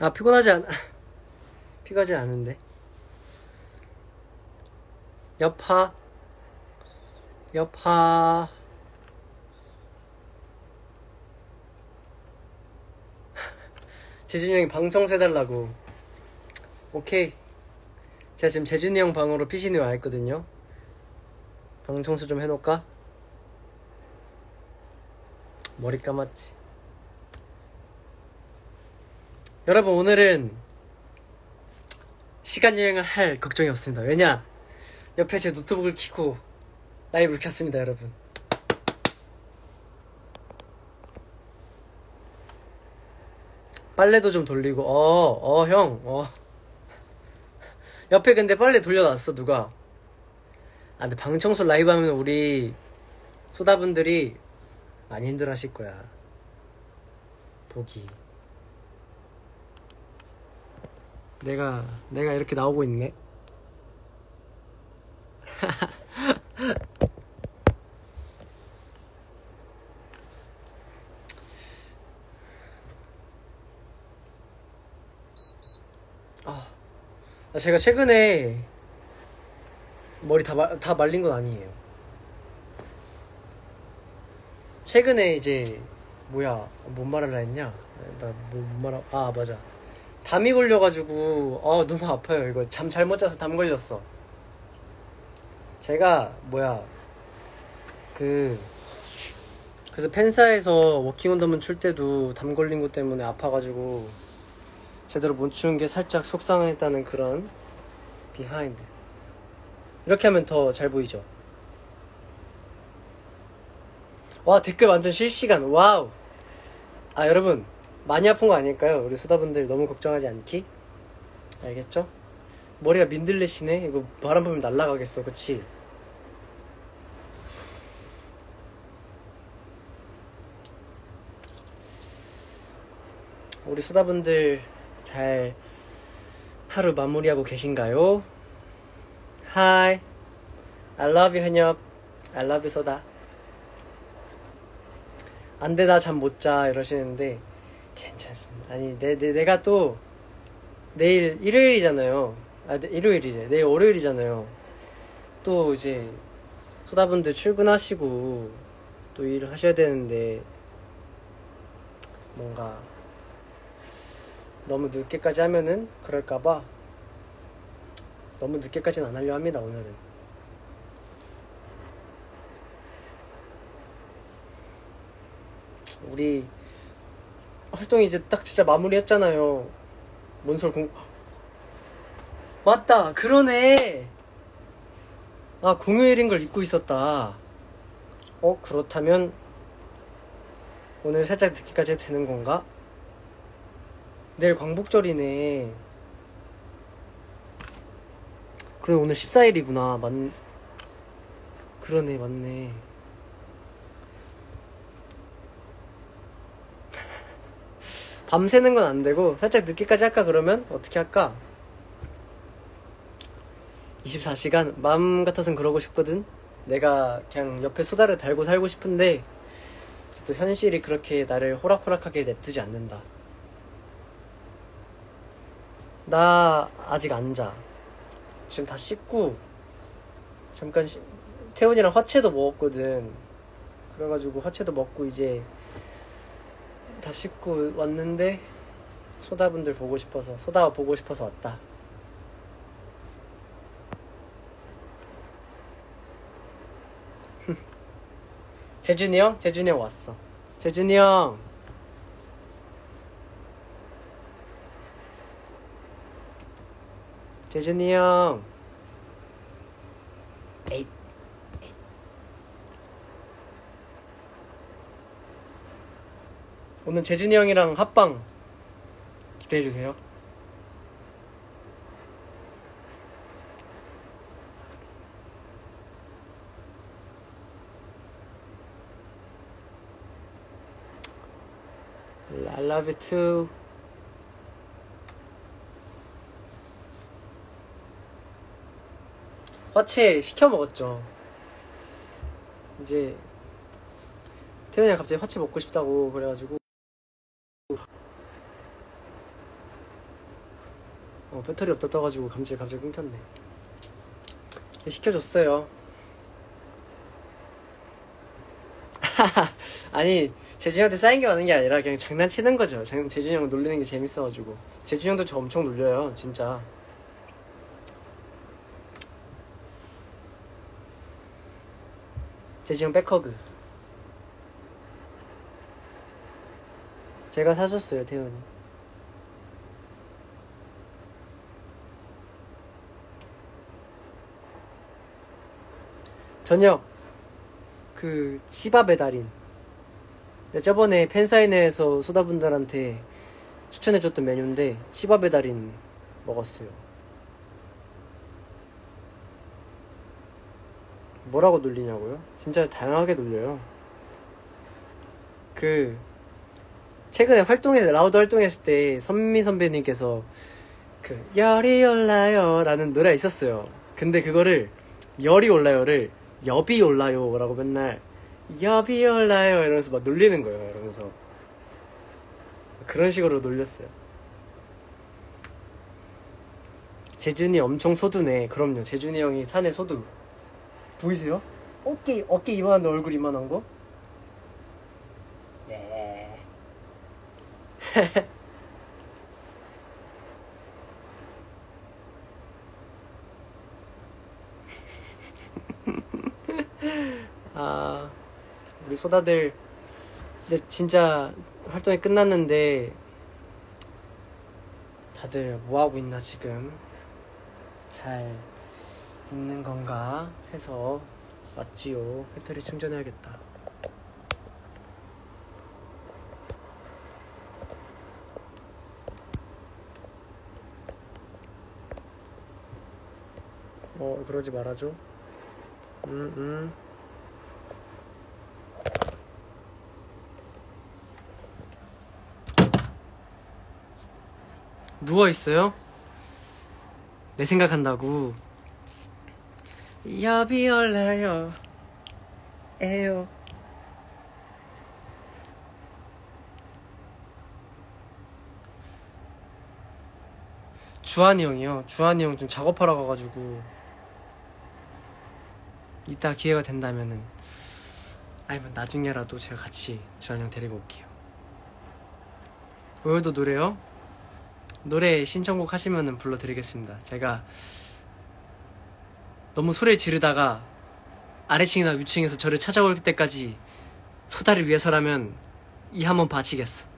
아 피곤하지 않 피곤하지 않은데. 여파. 여파. 재준이 형이 방 청소 해달라고. 오케이. 제가 지금 재준이 형 방으로 피신이 와 있거든요. 방 청소 좀 해놓을까? 머리 감았지 여러분 오늘은 시간 여행을 할 걱정이 없습니다. 왜냐? 옆에 제 노트북을 켜고 라이브를 켰습니다 여러분. 빨래도 좀 돌리고 어 어 형 어. 옆에 근데 빨래 돌려놨어 누가? 아 근데 방청소 라이브 하면 우리 소다분들이 많이 힘들어 하실 거야. 보기 내가 내가 이렇게 나오고 있네 아, 제가 최근에 머리 다, 말, 다 말린 건 아니에요. 최근에 이제 뭐야 뭔 말하려 했냐? 나 뭐 말하 아 맞아 담이 걸려가지고 아 너무 아파요 이거 잠 잘못 자서 담 걸렸어. 제가 뭐야 그 그래서 팬사에서 Walking on the Moon 출 때도 담 걸린 것 때문에 아파가지고 제대로 못 추는 게 살짝 속상했다는 그런 behind. 이렇게 하면 더 잘 보이죠? 와, 댓글 완전 실시간. wow. 아, 여러분. 많이 아픈 거 아닐까요? 우리 소다분들 너무 걱정하지 않기? 알겠죠? 머리가 민들레시네? 이거 바람 불면 날아가겠어. 그치? 우리 수다분들 잘 하루 마무리하고 계신가요? Hi, I love you 현엽, I love you 소다. 안 돼 나 잠 못 자 이러시는데 괜찮습니다. 아니 내, 내 내가 또 내일 일요일이잖아요. 아 네, 일요일이래. 내일 월요일이잖아요. 또 이제 소다분들 출근하시고 또 일을 하셔야 되는데 뭔가 너무 늦게까지 하면은 그럴까봐 너무 늦게까지는 안 하려 합니다 오늘은 우리 활동이 이제 딱 진짜 마무리했잖아요 몬솔 공 맞다 그러네 아 공휴일인 걸 잊고 있었다 어 그렇다면 오늘 살짝 늦게까지 해도 되는 건가? 내일 광복절이네. 그래 오늘 14일이구나. 맞 그러네 맞네. 밤새는 건 안 되고 살짝 늦게까지 할까 그러면 어떻게 할까? 24시간 마음 같아선 그러고 싶거든. 내가 그냥 옆에 소다를 달고 살고 싶은데 또 현실이 그렇게 나를 호락호락하게 냅두지 않는다. 나 아직 안 자. 지금 다 씻고 잠깐 시, 태훈이랑 화채도 먹었거든. 그래가지고 화채도 먹고 이제 다 씻고 왔는데 소다분들 보고 싶어서 소다 보고 싶어서 왔다. 재준이 형? 재준이 형 왔어. 재준이 형. 재준이 형. 에잇. 오늘 재준이 형이랑 합방 기대해주세요. I love. 화채 시켜 먹었죠. 이제 태현이가 갑자기 화채 먹고 싶다고 그래가지고 어, 배터리 없다 떠가지고 갑자기 갑자기 끊겼네. 시켜줬어요. 아니 재준이한테 쌓인 게 많은 게 아니라 그냥 장난치는 거죠. 장, 재준이 형 놀리는 게 재밌어가지고 재준이 형도 저 엄청 놀려요, 진짜. 재준이 형 back hug. 제가 사줬어요, 태훈이. 저녁 그 치밥의 달인 저번에 팬사인회에서 소다분들한테 추천해줬던 메뉴인데 치밥의 달인 먹었어요 뭐라고 놀리냐고요? 진짜 다양하게 놀려요 그 최근에 활동해 라우드 활동했을 때 선미 선배님께서 그 열이 올라요 라는 노래가 있었어요. 근데 그거를 열이 올라요를 여비 올라요 라고 맨날 여비 올라요 이러면서 막 놀리는 거예요. 이러면서 그런 식으로 놀렸어요. 재준이 엄청 소두네. 그럼요. 재준이 형이 산에 소두. 보이세요? 어깨 어깨 이만한데 얼굴 이만한 거? 아, 우리 소다들 이제 진짜 활동이 끝났는데 다들 뭐 하고 있나 지금 잘 있는 건가 해서 왔지요. 배터리 충전해야겠다. 어, 그러지 말아줘. 음, 음. 누워 있어요? 내 생각한다고. 여비 올라요. 에요. 주한이 형이요. 주한이 형 좀 작업하러 가가지고 이따 기회가 된다면은 아니면 나중에라도 제가 같이 주한이 형 데리고 올게요. 오늘도 노래요? 노래 신청곡 하시면은 불러드리겠습니다. 제가 너무 소리 지르다가 아래층이나 위층에서 저를 찾아올 때까지 소다를 위해서라면 이 한번 바치겠어.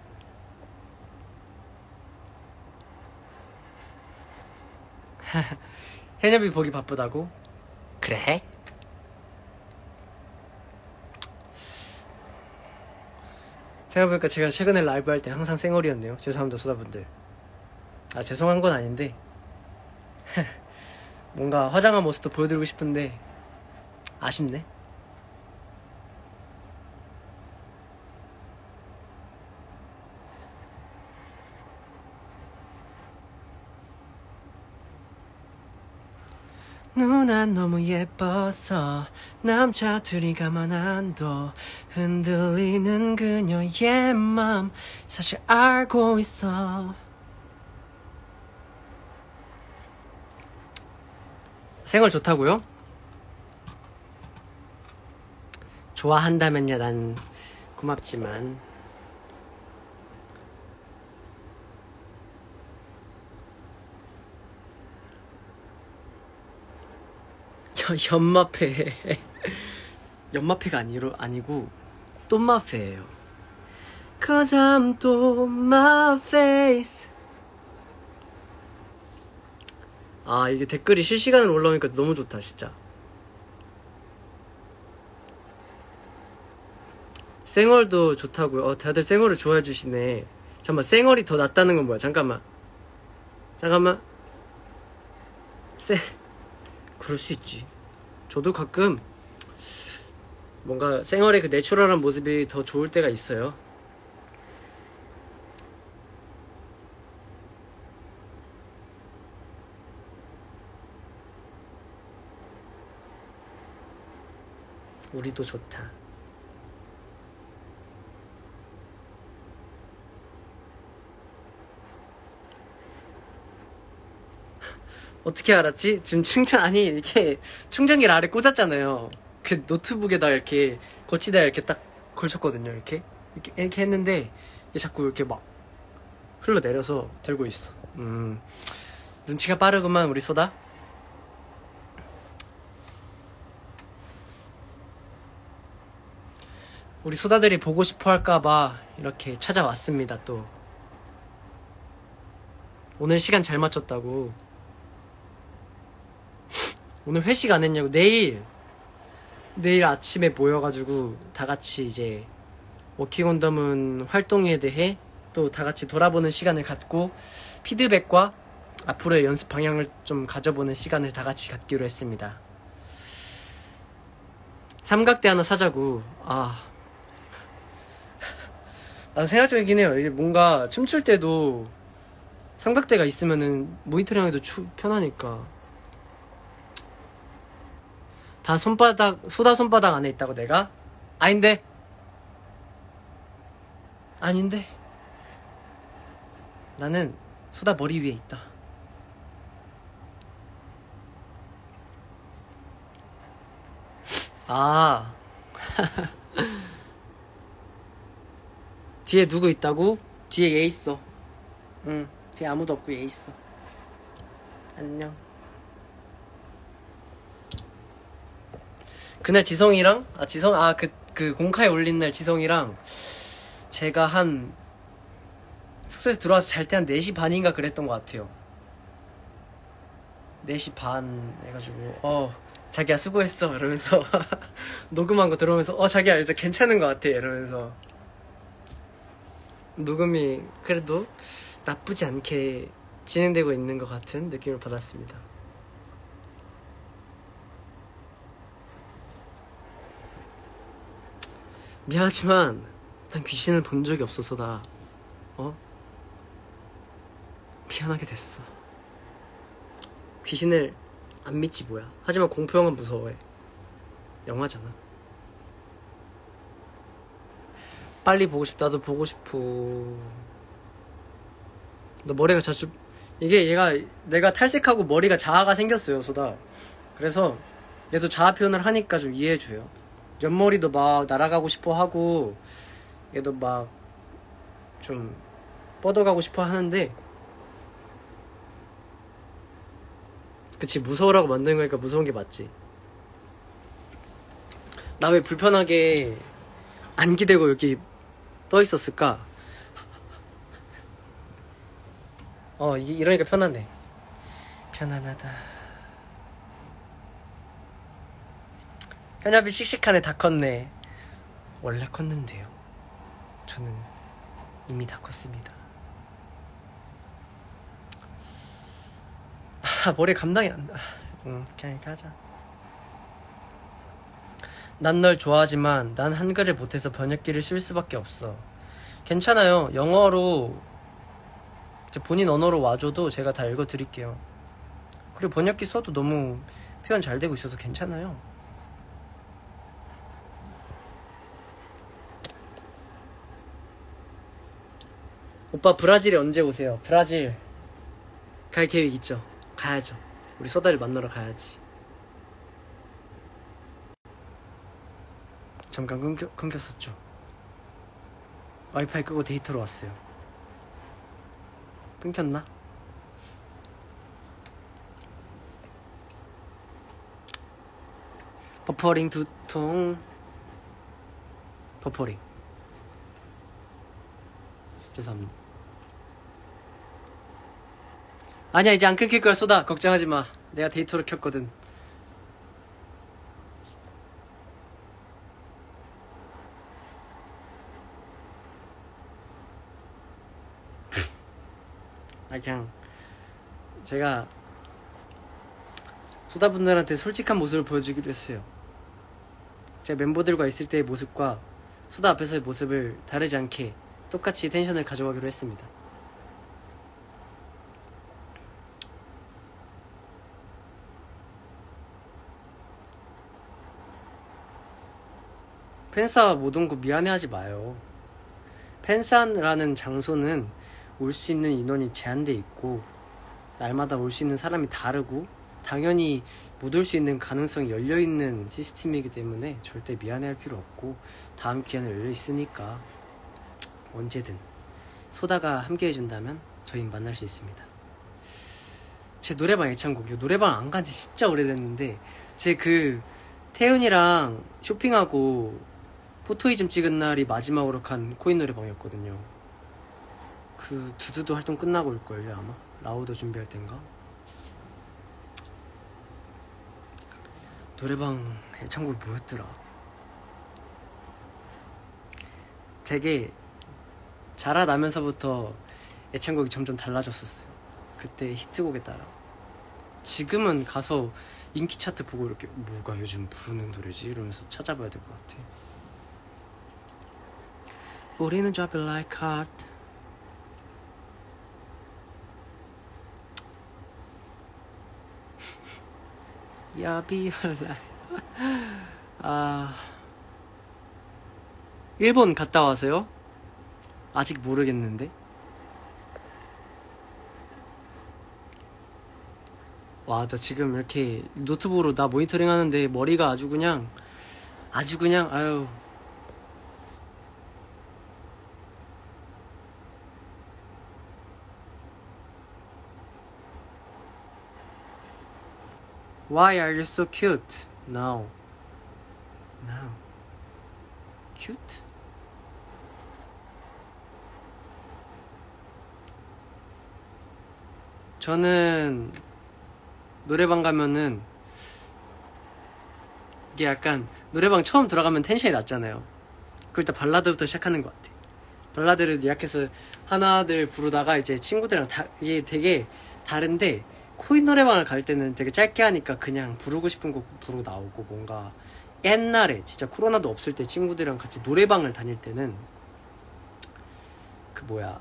해녀비 보기 바쁘다고? 그래? 생각해보니까 제가 최근에 라이브 할 때 항상 쌩얼이었네요. 죄송합니다, 소다분들. 아, 죄송한 건 아닌데. 뭔가 화장한 모습도 보여드리고 싶은데, 아쉽네. 누나 너무 예뻐서 남자들이 가만 안 둬. 흔들리는 그녀의 맘 사실 알고 있어. 생얼 좋다고요? 좋아한다면야 난 고맙지만 여, 연마패 연마패가 아니로, 아니고 똠마패예요. Cause I'm 또 my face 아 이게 댓글이 실시간으로 올라오니까 너무 좋다 진짜. 쌩얼도 좋다고요. 어 다들 쌩얼을 좋아해 주시네. 잠깐만 쌩얼이 더 낫다는 건 뭐야? 잠깐만. 잠깐만. 쌩 그럴 수 있지 저도 가끔 뭔가 쌩얼의 그 내추럴한 모습이 더 좋을 때가 있어요 우리도 좋다. 어떻게 알았지? 지금 충전 아니 이렇게 충전기를 아래 꽂았잖아요. 그 노트북에다 이렇게 거치다 이렇게 딱 걸쳤거든요. 이렇게 이렇게, 이렇게 했는데 자꾸 이렇게 막 흘러내려서 들고 있어. 음 눈치가 빠르구만 우리 소다. 우리 소다들이 보고 싶어 할까봐 이렇게 찾아왔습니다, 또. 오늘 시간 잘 맞췄다고. 오늘 회식 안 했냐고. 내일, 내일 아침에 모여가지고 다 같이 이제 워킹 온덤은 활동에 대해 또 다 같이 돌아보는 시간을 갖고 피드백과 앞으로의 연습 방향을 좀 가져보는 시간을 다 같이 갖기로 했습니다. 삼각대 하나 사자고. 아. 난 생각 중이긴 해요. 이게 뭔가 춤출 때도 삼각대가 있으면은 모니터링 하기도 추, 편하니까. 다 손바닥, 소다 손바닥 안에 있다고 내가? 아닌데? 아닌데? 나는 소다 머리 위에 있다. 아. 뒤에 누구 있다고? 뒤에 얘 있어. 응. 뒤에 아무도 없고 얘 있어. 안녕. 그날 지성이랑 아 지성 아 그 그 공카에 올린 날 지성이랑 제가 한 숙소에서 들어와서 잘 때 한 4시 반인가 그랬던 것 같아요. 4시 반 해가지고 어 자기야 수고했어 이러면서 녹음한 거 들어오면서 어 자기야 이제 괜찮은 것 같아 이러면서 녹음이 그래도 나쁘지 않게 진행되고 있는 것 같은 느낌을 받았습니다. 미안하지만 난 귀신을 본 적이 없어서 다 어? 미안하게 됐어. 귀신을 안 믿지 뭐야. 하지만 공포 영화 무서워해. 영화잖아. 빨리 보고 싶다. 나도 보고 싶어. 너 머리가 자주 이게 얘가 내가 탈색하고 머리가 자아가 생겼어요, 소다. 그래서 얘도 자아 표현을 하니까 좀 이해해 줘요. 옆머리도 막 날아가고 싶어 하고 얘도 막 좀 뻗어가고 싶어 하는데 그치 무서우라고 만든 거니까 무서운 게 맞지. 나 왜 불편하게 안 기대고 여기 떠 있었을까? 어 이러니까 편하네 편안하다 현엽이 씩씩하네 다 컸네. 원래 컸는데요. 저는 이미 다 컸습니다. 아 머리 감당이 안돼. 응 그냥 이렇게 하자. 난 널 좋아하지만 난 한글을 못해서 번역기를 쓸 수밖에 없어. 괜찮아요. 영어로 본인 언어로 와줘도 제가 다 읽어드릴게요. 그리고 번역기 써도 너무 표현 잘 되고 있어서 괜찮아요 오빠 브라질에 언제 오세요? 브라질 갈 계획 있죠? 가야죠. 우리 소다를 만나러 가야지. 잠깐 끊겨, 끊겼었죠. 와이파이 끄고 데이터로 왔어요. 끊겼나? 버퍼링 두통 버퍼링 죄송합니다 아니야 이제 안 끊길 거야. 쏟아. 걱정하지 마. 내가 데이터로 켰거든. 아 그냥 제가 소다분들한테 솔직한 모습을 보여주기로 했어요. 제가 멤버들과 있을 때의 모습과 소다 앞에서의 모습을 다르지 않게 똑같이 텐션을 가져가기로 했습니다 펜사 못 온 거 미안해하지 마요. 펜사라는 장소는 올 수 있는 인원이 제한돼 있고 날마다 올 수 있는 사람이 다르고 당연히 못 올 수 있는 가능성이 열려 있는 시스템이기 때문에 절대 미안해할 필요 없고 다음 기회는 열려 있으니까 언제든 소다가 함께 해준다면 저희 만날 수 있습니다. 제 노래방 애창곡이요. 노래방 안 간 지 진짜 오래됐는데 제 그 태윤이랑 쇼핑하고 포토이즘 찍은 날이 마지막으로 간 코인 노래방이었거든요. 그 두두두 활동 끝나고 올걸요 아마? 라우더 준비할 땐가? 노래방 애창곡이 뭐였더라? 되게 자라나면서부터 애창곡이 점점 달라졌었어요. 그때 히트곡에 따라. 지금은 가서 인기 차트 보고 이렇게 뭐가 요즘 부르는 노래지? 이러면서 찾아봐야 될 것 같아 우리는 it like hot 야비할라 아. 일본 갔다 와서요? 아직 모르겠는데? 와 나 지금 이렇게 노트북으로 나 모니터링 하는데 머리가 아주 그냥 아주 그냥 아유 Why are you so cute? No. No. Cute? 저는 노래방 가면은 이게 약간 노래방 처음 들어가면 텐션이 낮잖아요. 그럴 때 발라드부터 시작하는 것 같아. 발라드를 예약해서 하나들 부르다가 이제 친구들이랑 다 이게 되게 다른데 코인 노래방을 갈 때는 되게 짧게 하니까 그냥 부르고 싶은 곡 부르고 나오고 뭔가 옛날에 진짜 코로나도 없을 때 친구들이랑 같이 노래방을 다닐 때는 그 뭐야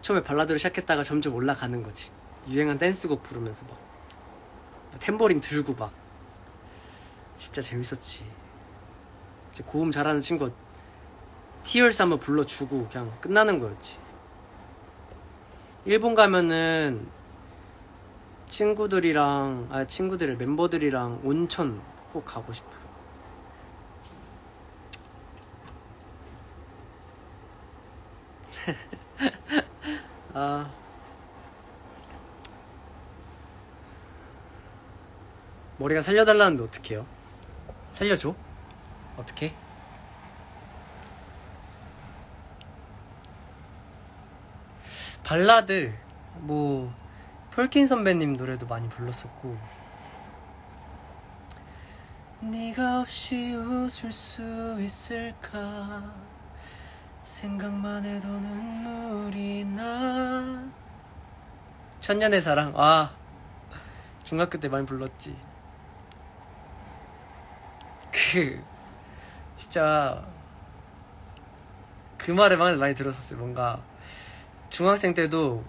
처음에 발라드로 시작했다가 점점 올라가는 거지. 유행한 댄스곡 부르면서 막 탬버린 들고 막 진짜 재밌었지. 이제 고음 잘하는 친구 티얼스 한번 불러주고 그냥 끝나는 거였지. 일본 가면은 친구들이랑 아 친구들 멤버들이랑 온천 꼭 가고 싶어요. 아 머리가 살려달라는데 어떡해요? 살려줘? 어떻게? 발라드 뭐 폴킨 선배님 노래도 많이 불렀었고. 네가 없이 웃을 수 있을까? 생각만 해도 눈물이 나. 천년의 사랑. 아 중학교 때 많이 불렀지. 그 진짜 그 말을 많이 들었었어요 뭔가. 중학생 때도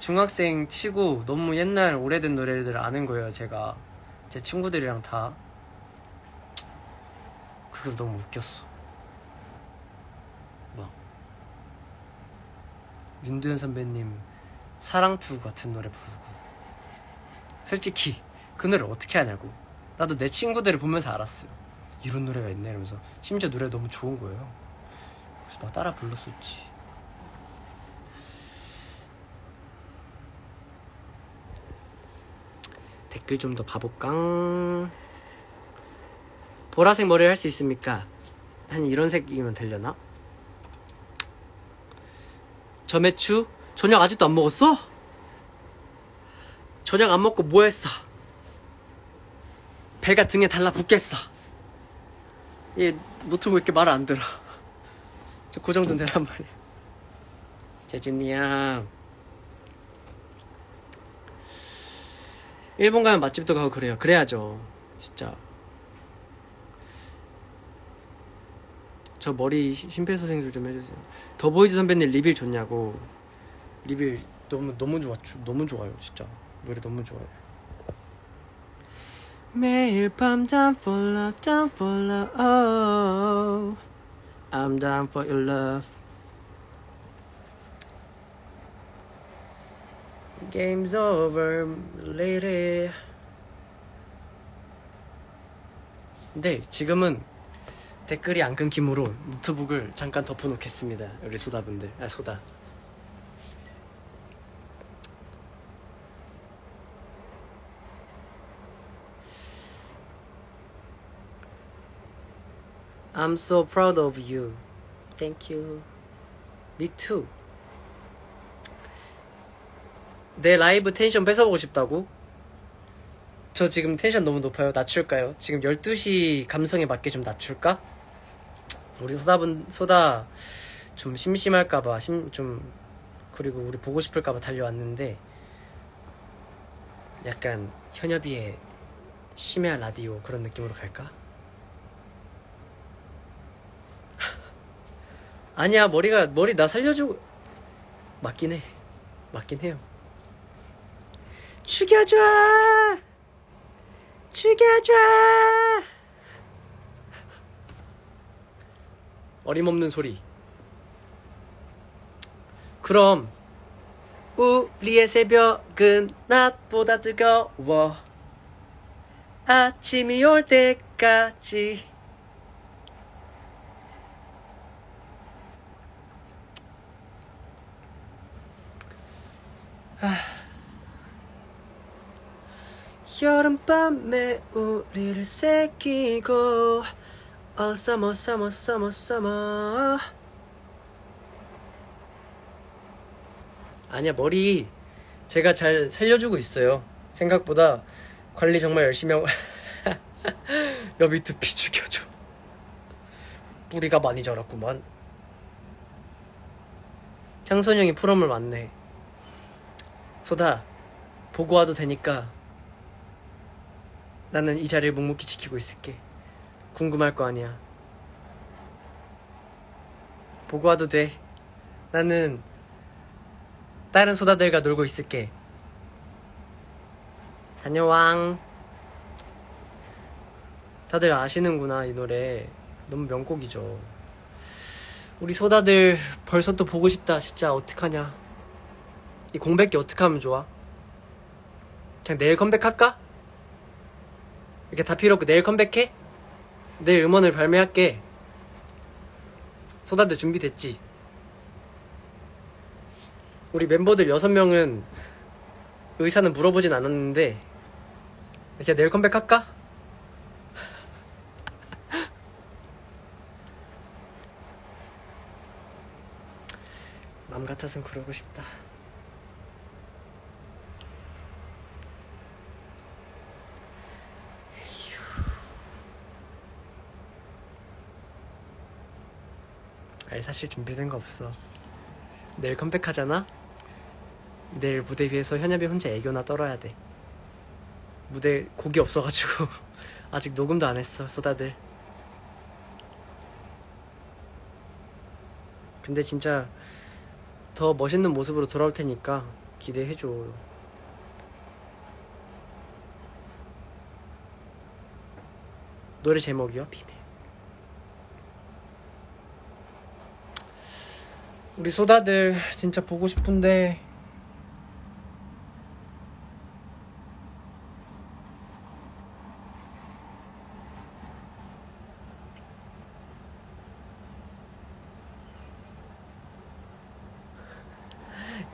중학생 치고 너무 옛날 오래된 노래들 아는 거예요 제가. 제 친구들이랑 다. 그게 너무 웃겼어. 막. 윤두현 선배님 사랑투 같은 노래 부르고. 솔직히 그 노래 어떻게 하냐고. 나도 내 친구들을 보면서 알았어요 이런 노래가 있네 이러면서. 심지어 노래 너무 좋은 거예요. 그래서 막 따라 불렀었지 댓글 좀 더 봐볼까? 보라색 머리 할수 있습니까? 한 이런 색이면 되려나? 저매추? 저녁 아직도 안 먹었어? 저녁 안 먹고 뭐 했어? 배가 등에 달라붙겠어. 얘 노트북 이렇게 말 안 들어. 저그 정도 되란 말이야. 재진이 형. 일본 가면 맛집도 가고 그래요. 그래야죠. 진짜. 저 머리 심폐소생술 좀 해주세요. 더보이즈 선배님 Reveal 좋냐고. Reveal 너무 너무 좋아 너무 좋아요 진짜 노래 너무 좋아요. 매일 밤 down for love, down for love, oh, I'm down for your love. Game's over, lady. 네, 지금은 댓글이 안 끊김으로 노트북을 잠깐 덮어놓겠습니다. 우리 소다분들, 아 소다. I'm so proud of you. Thank you. Me too. 내 라이브 텐션 뺏어보고 싶다고? 저 지금 텐션 너무 높아요. 낮출까요? 지금 12시 감성에 맞게 좀 낮출까? 우리 소다분, 소다 좀 심심할까봐, 심, 좀, 그리고 우리 보고 싶을까봐 달려왔는데, 약간 현엽이의 심야 라디오 그런 느낌으로 갈까? 아니야, 머리가, 머리 나 살려주고, 맞긴 해. 맞긴 해요. 죽여줘! 죽여줘! 어림없는 소리. 그럼, 우리의 새벽은 낮보다 뜨거워. 아침이 올 때까지. 여름밤에 우리를 새기고 어 서머 서머 서머 서머 아니야 머리 제가 잘 살려주고 있어요. 생각보다 관리 정말 열심히 하고 여비 두피 죽여줘. 뿌리가 많이 자랐구만. 창선형이 풀어물 맞네. 소다 보고 와도 되니까 나는 이 자리를 묵묵히 지키고 있을게. 궁금할 거 아니야. 보고 와도 돼. 나는 다른 소다들과 놀고 있을게. 다녀왕. 다들 아시는구나, 이 노래. 너무 명곡이죠. 우리 소다들 벌써 또 보고 싶다. 진짜 어떡하냐. 이 공백기 어떻게 하면 좋아? 그냥 내일 컴백할까? 이렇게 다 필요 없고 내일 컴백해? 내일 음원을 발매할게. 소다들 준비됐지? 우리 멤버들 6명은 의사는 물어보진 않았는데 이렇게 내일 컴백할까? 맘 같아선 그러고 싶다. 아니 사실 준비된 거 없어. 내일 컴백하잖아? 내일 무대 위에서 현엽이 혼자 애교나 떨어야 돼. 무대 곡이 없어가지고 아직 녹음도 안 했어 소다들. 근데 진짜 더 멋있는 모습으로 돌아올 테니까 기대해줘. 노래 제목이요? 비밀 우리 소다들 진짜 보고 싶은데.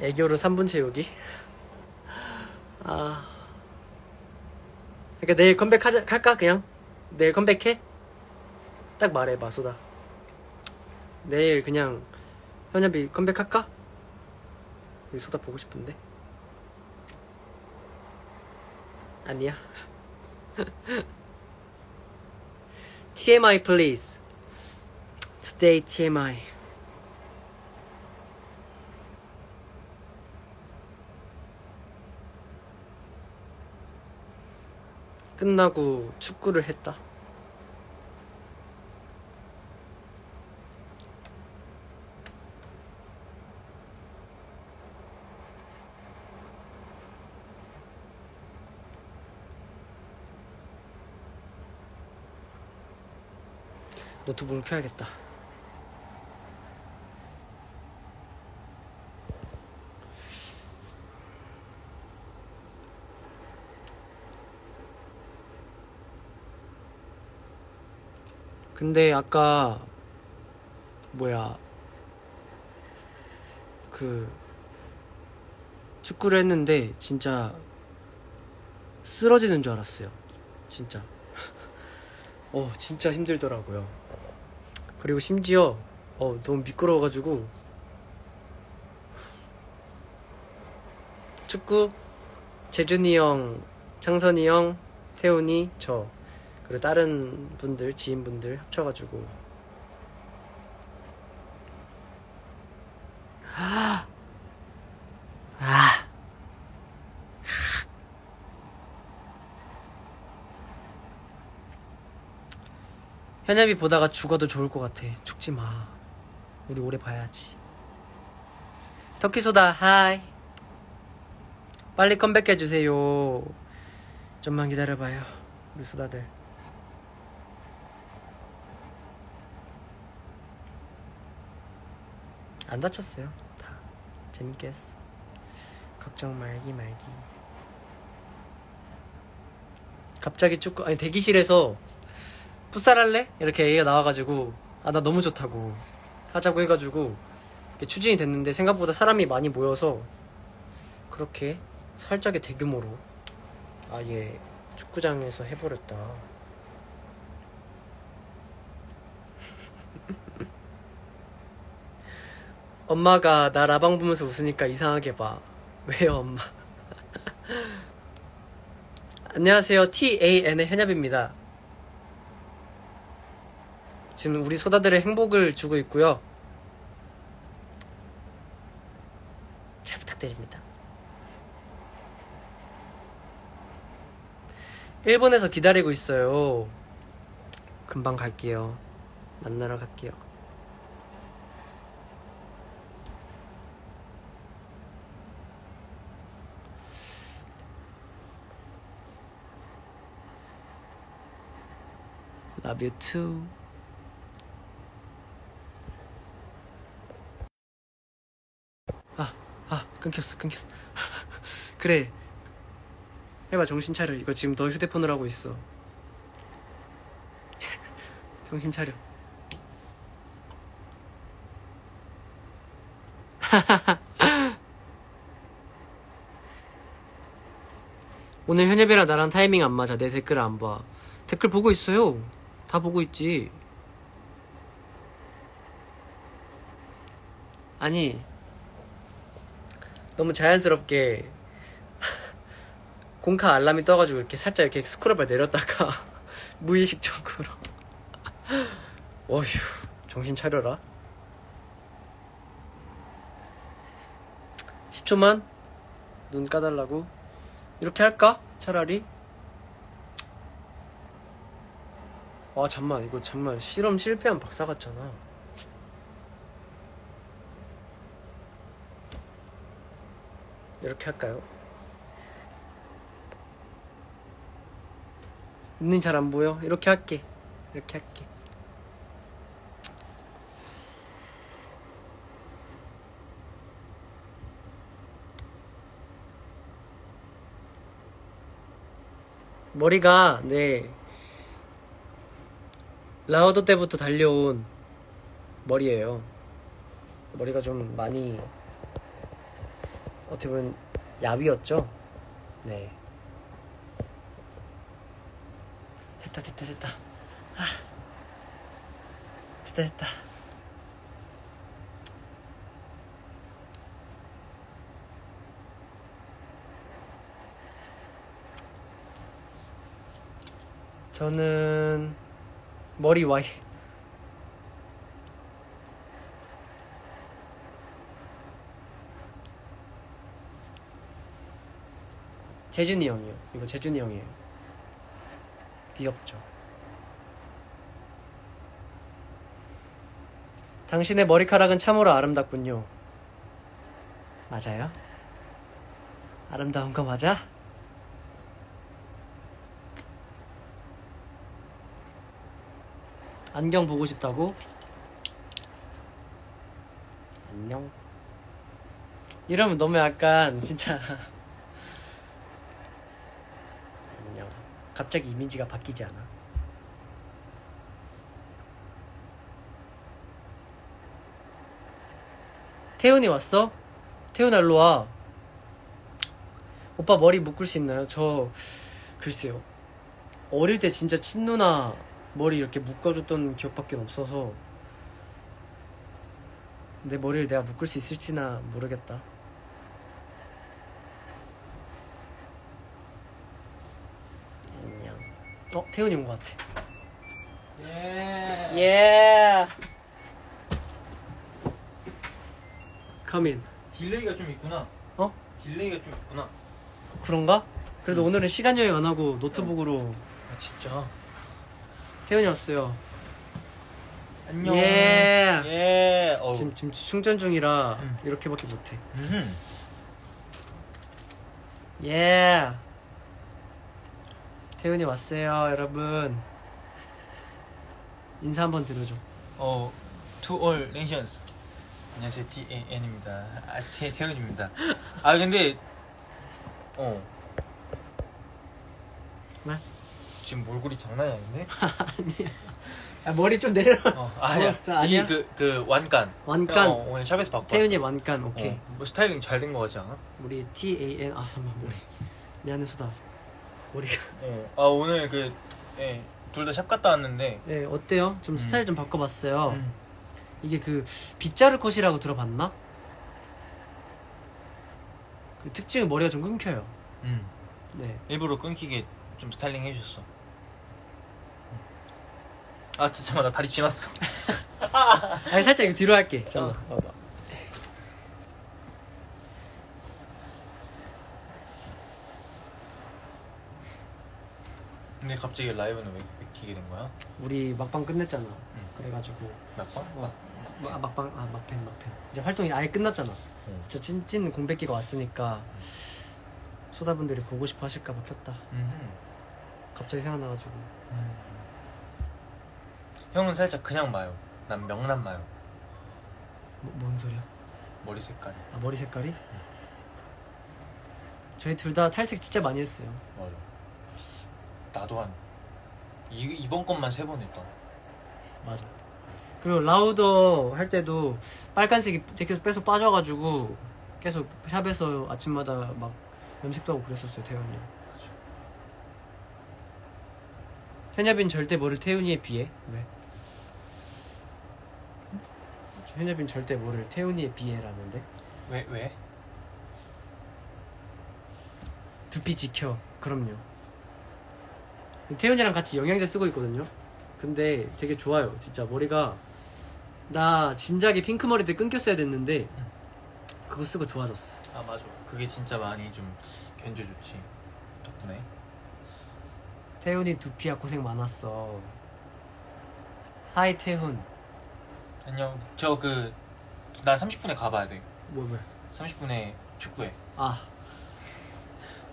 애교로 3분 채우기. 아. 그러니까 내일 컴백하자 할까 그냥? 내일 컴백해? 딱 말해봐 소다. 내일 그냥 현엽이 컴백할까? 우리 소다 보고 싶은데. 아니야. TMI please. Today TMI 끝나고 축구를 했다 노트북을 켜야겠다. 근데 아까 뭐야 그 축구를 했는데 진짜 쓰러지는 줄 알았어요. 진짜. 어, 진짜 힘들더라고요. 그리고 심지어 어, 너무 미끄러워가지고 축구 재준이 형, 창선이 형, 태훈이, 저 그리고 다른 분들 지인분들 합쳐가지고 아, 아. 현엽이 보다가 죽어도 좋을 것 같아. 죽지 마. 우리 오래 봐야지. 터키소다, 하이. 빨리 컴백해주세요. 좀만 기다려봐요. 우리 소다들. 안 다쳤어요. 다. 재밌게 했어. 걱정 말기 말기. 갑자기 축구, 아니, 대기실에서 풋살할래? 이렇게 얘기가 나와가지고 아 나 너무 좋다고 하자고 해가지고 추진이 됐는데 생각보다 사람이 많이 모여서 그렇게 살짝의 대규모로 아예 축구장에서 해버렸다. 엄마가 나 라방 보면서 웃으니까 이상하게 봐. 왜요, 엄마? 안녕하세요. TAN의 현엽입니다. 지금 우리 소다들의 행복을 주고 있고요. 잘 부탁드립니다. 일본에서 기다리고 있어요. 금방 갈게요. 만나러 갈게요. You too. 아, 아, 끊겼어, 끊겼어. 그래. 해봐, 정신 차려. 이거 지금 너 휴대폰으로 하고 있어. 정신 차려. 오늘 현엽이랑 나랑 타이밍 안 맞아. 내 댓글 안 봐. 댓글 보고 있어요. 다 보고 있지. 아니, 너무 자연스럽게 공카 알람이 떠가지고 이렇게 살짝 이렇게 스크롤바 내렸다가 무의식적으로. 어휴 정신 차려라. 10초만 눈 까달라고. 이렇게 할까? 차라리. 아 잠만 이거 잠만. 실험 실패한 박사 같잖아 이렇게 할까요? 눈이 잘 안 보여? 이렇게 할게. 이렇게 할게. 머리가, 네. 라우더 때부터 달려온 머리예요. 머리가 좀 많이 어떻게 보면 야위였죠? 네. 됐다, 됐다, 됐다. 아. 됐다, 됐다. 저는 머리 와이 재준이 형이요. 이거 재준이 형이에요. 귀엽죠. 당신의 머리카락은 참으로 아름답군요. 맞아요? 아름다운 거 맞아? 안경 보고 싶다고? 안녕. 이러면 너무 약간 진짜 갑자기 이미지가 바뀌지 않아. 태훈이 왔어? 태훈아 일로 와. 오빠 머리 묶을 수 있나요? 저 글쎄요. 어릴 때 진짜 친누나 머리 이렇게 묶어줬던 기억밖에 없어서 내 머리를 내가 묶을 수 있을지나 모르겠다. 어 태훈이 온 것 같아. 예. 예. Come in. delay가 좀 있구나. 어? 딜레이가 좀 있구나. 그런가? 그래도 오늘은 시간 여행 안 하고 노트북으로 아 진짜. 태훈이 왔어요. 안녕. 예. 예. 어. 지금 지금 충전 중이라 음. 이렇게밖에 못해. 음. 예. 태훈이 왔어요, 여러분. 인사 한번 드려줘. 어. To all nations. 안녕하세요. TAN입니다. 아, 태, 태훈입니다. 아 근데 어. 왜? 지금 몰골이 장난이 아닌데? 아니야. 아, 머리 좀 내려. 어, 아니야. 어, 아니야? 이게 그, 그, 완간. 완간. 어, 오늘 샵에서 바꿔. 태훈이 완간 오케이. 어, 뭐 스타일링 잘 된 거 같지 않아? 우리 T A N 아 잠만 머리. 미안해 수다. 머리가. 어. 아, 오늘 그, 예, 둘다 샵 갔다 왔는데. 네 어때요? 좀 음. 스타일 좀 바꿔봤어요. 음. 이게 그 빗자루 컷이라고 들어봤나? 그 특징은 머리가 좀 끊겨요. 음. 네. 일부러 끊기게 좀 스타일링 해주셨어. 아, 잠깐만, 나 다리 지났어. 아니 살짝 이거 뒤로 할게. 잠깐만. 어. 근데 갑자기 라이브는 왜, 왜 키게 된 거야? 우리 막방 끝냈잖아. 그래가지고 몇 번? 어, 마- 아, 막방 아 막팬 막팬 이제 활동이 아예 끝났잖아. 응. 진짜 찐찐 공백기가 왔으니까 소다분들이 보고 싶어 하실까봐 켰다. 음. 갑자기 생각나가지고 형은 살짝 그냥 마요. 난 명란 마요. 뭐, 뭔 소리야? 머리 색깔이. 아 머리 색깔이? 저희 둘 다 탈색 진짜 많이 했어요. 맞아. 나도 한 이, 이번 것만 세 번 했다. 맞아. 그리고 라우더 할 때도 빨간색이 계속 계속 빠져가지고 계속 샵에서 아침마다 막 염색도 하고 그랬었어요 태훈이. 형. 현엽인 절대 모를 태훈이에 비해 왜? 현엽인 절대 모를 태훈이에 비해라는데 왜 왜? 두피 지켜 그럼요 태훈이랑 같이 영양제 쓰고 있거든요 근데 되게 좋아요 진짜 머리가 나 진작에 핑크 머리 때 끊겼어야 됐는데 그거 쓰고 좋아졌어 아 맞아. 그게 진짜 많이 좀 견뎌줬지. 덕분에. 태훈이 두피야 고생 많았어 하이 태훈 안녕. 저 그 나 30분에 가봐야 돼. 뭐 뭐? 30분에 축구해. 아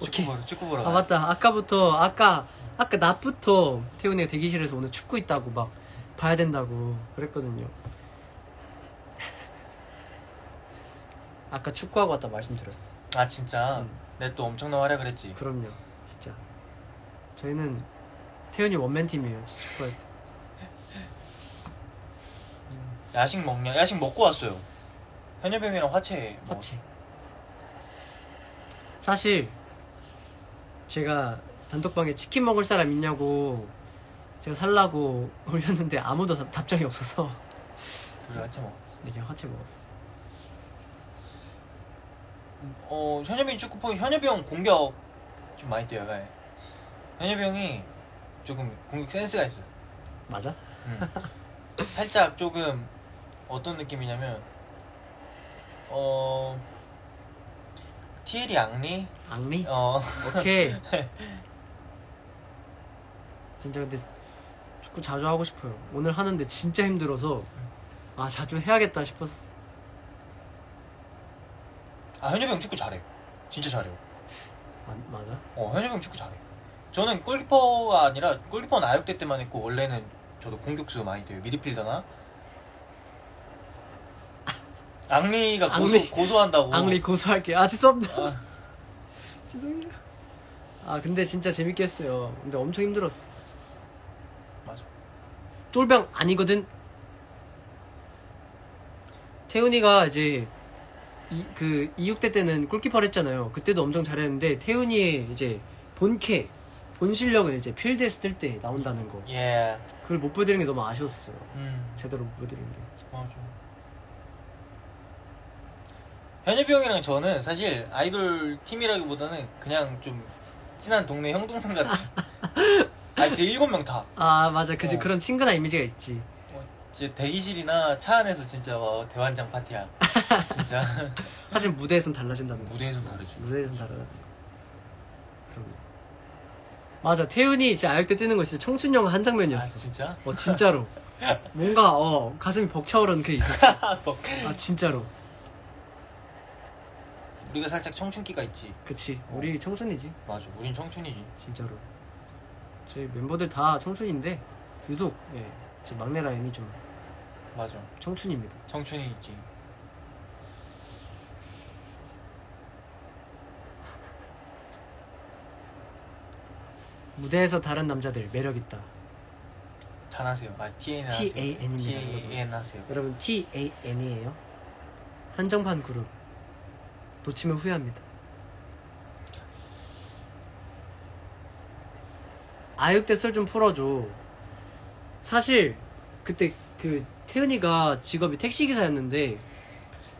축구 오케이 보러 축구 보러 아 가. 맞다 아까부터 아까 아까 낮부터 태훈이가 대기실에서 오늘 축구 있다고 막 봐야 된다고 그랬거든요 아까 축구하고 왔다 말씀드렸어 아 진짜. 음. 내또 엄청난 활약을 했지. 그럼요 진짜 저희는 태훈이 원맨 팀이에요 축구할 때 야식 먹냐? 야식 먹고 왔어요. 현엽이 형이랑 화채. 뭐. 화치 사실 제가 단톡방에 치킨 먹을 사람 있냐고 제가 살라고 올렸는데 아무도 답- 답장이 없어서 둘이 화채 먹었지. 네, 그냥 화채 먹었어 어 현엽이 축구 포인 현엽이 형 공격 좀 많이 뛰어요. 가 현엽이 형이 조금 공격 센스가 있어. 맞아? 음. 살짝 조금 어떤 느낌이냐면 어 티에리 앙리 앙리? 어 오케이 진짜 근데 축구 자주 하고 싶어요 오늘 하는데 진짜 힘들어서 아 자주 해야겠다 싶었어 아 현엽이 형 축구 잘해. 진짜 잘해요. 아, 맞아? 어 현엽이 형 축구 잘해. 저는 골키퍼가 아니라 골키퍼는 아역대 때만 했고 원래는 저도 공격수 많이 돼요. 미드필더나 앙리가 고소 앙리. 고소 한다고. 앙리 고소할게 아 죄송합니다 아, 죄송해요 아 근데 진짜 재밌게 했어요 근데 엄청 힘들었어. 쫄병 아니거든 태훈이가 이제 이, 그, 2육대 때는 골키퍼를 했잖아요. 그때도 엄청 잘했는데, 태훈이의 이제 본캐, 본 실력은 이제 필드에서 뛸때 나온다는 거. 예. 그걸 못 보여드린 게 너무 아쉬웠어요. 음. 제대로 못 보여드린 게. 맞아. 현엽이 형이랑 저는 사실 아이돌 팀이라기보다는 그냥 좀 친한 동네 형 동생 같은. 아니 되게 일곱 명 다. 아, 맞아. 그지. 어. 그런 친근한 이미지가 있지. 어, 진짜 대기실이나 차 안에서 진짜 와, 대환장 파티야. 진짜 하지만 무대에선 달라진다는 거. 무대에선 다르지. 무대에선 다르다. 그럼요. 맞아. 태훈이 진짜 아역때 뛰는 거 진짜 청춘 영화 한아 장면이었어. 진짜? 어, 진짜로. 뭔가, 어, 가슴이 벅차오르는 그게 있었어. 뭐, 아, 진짜로. 우리가 살짝 청춘기가 있지. 그치. 우리 청춘이지. 맞아. 우린 청춘이지. 진짜로. 저희 멤버들 다 청춘인데, 유독, 예. 제 막내 라인이 좀 맞아. 청춘입니다. 청춘이 있지. 무대에서 다른 남자들 매력 있다. 잘하세요. 아 TAN 하세요. TAN 입니다, TAN 하세요. 여러분, TAN이에요. 한정판 그룹. 놓치면 후회합니다. 아육대 썰 좀 풀어줘. 사실, 그때 그, 태은이가 직업이 택시기사였는데,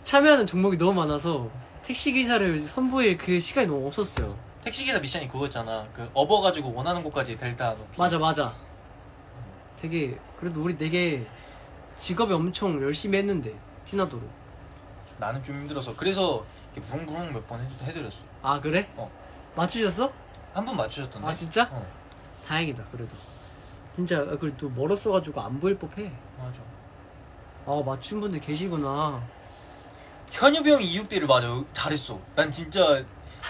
참여하는 종목이 너무 많아서, 택시기사를 선보일 그 시간이 너무 없었어요. 택시기사 미션이 그거였잖아. 그 업어가지고 원하는 곳까지 델타 놓기. 맞아, 맞아. 되게, 그래도 우리 되게 직업이 엄청 열심히 했는데, 티나도록. 나는 좀 힘들어서 그래서 이렇게 부릉부릉 몇 번 해드렸어. 아, 그래? 어. 맞추셨어? 한 번 맞추셨던데. 아, 진짜? 어. 다행이다, 그래도. 진짜, 그래도 멀었어가지고 안 보일 법해. 맞아. 아, 맞춘 분들 계시구나. 현엽이 형이 2육대를 맞아. 잘했어. 난 진짜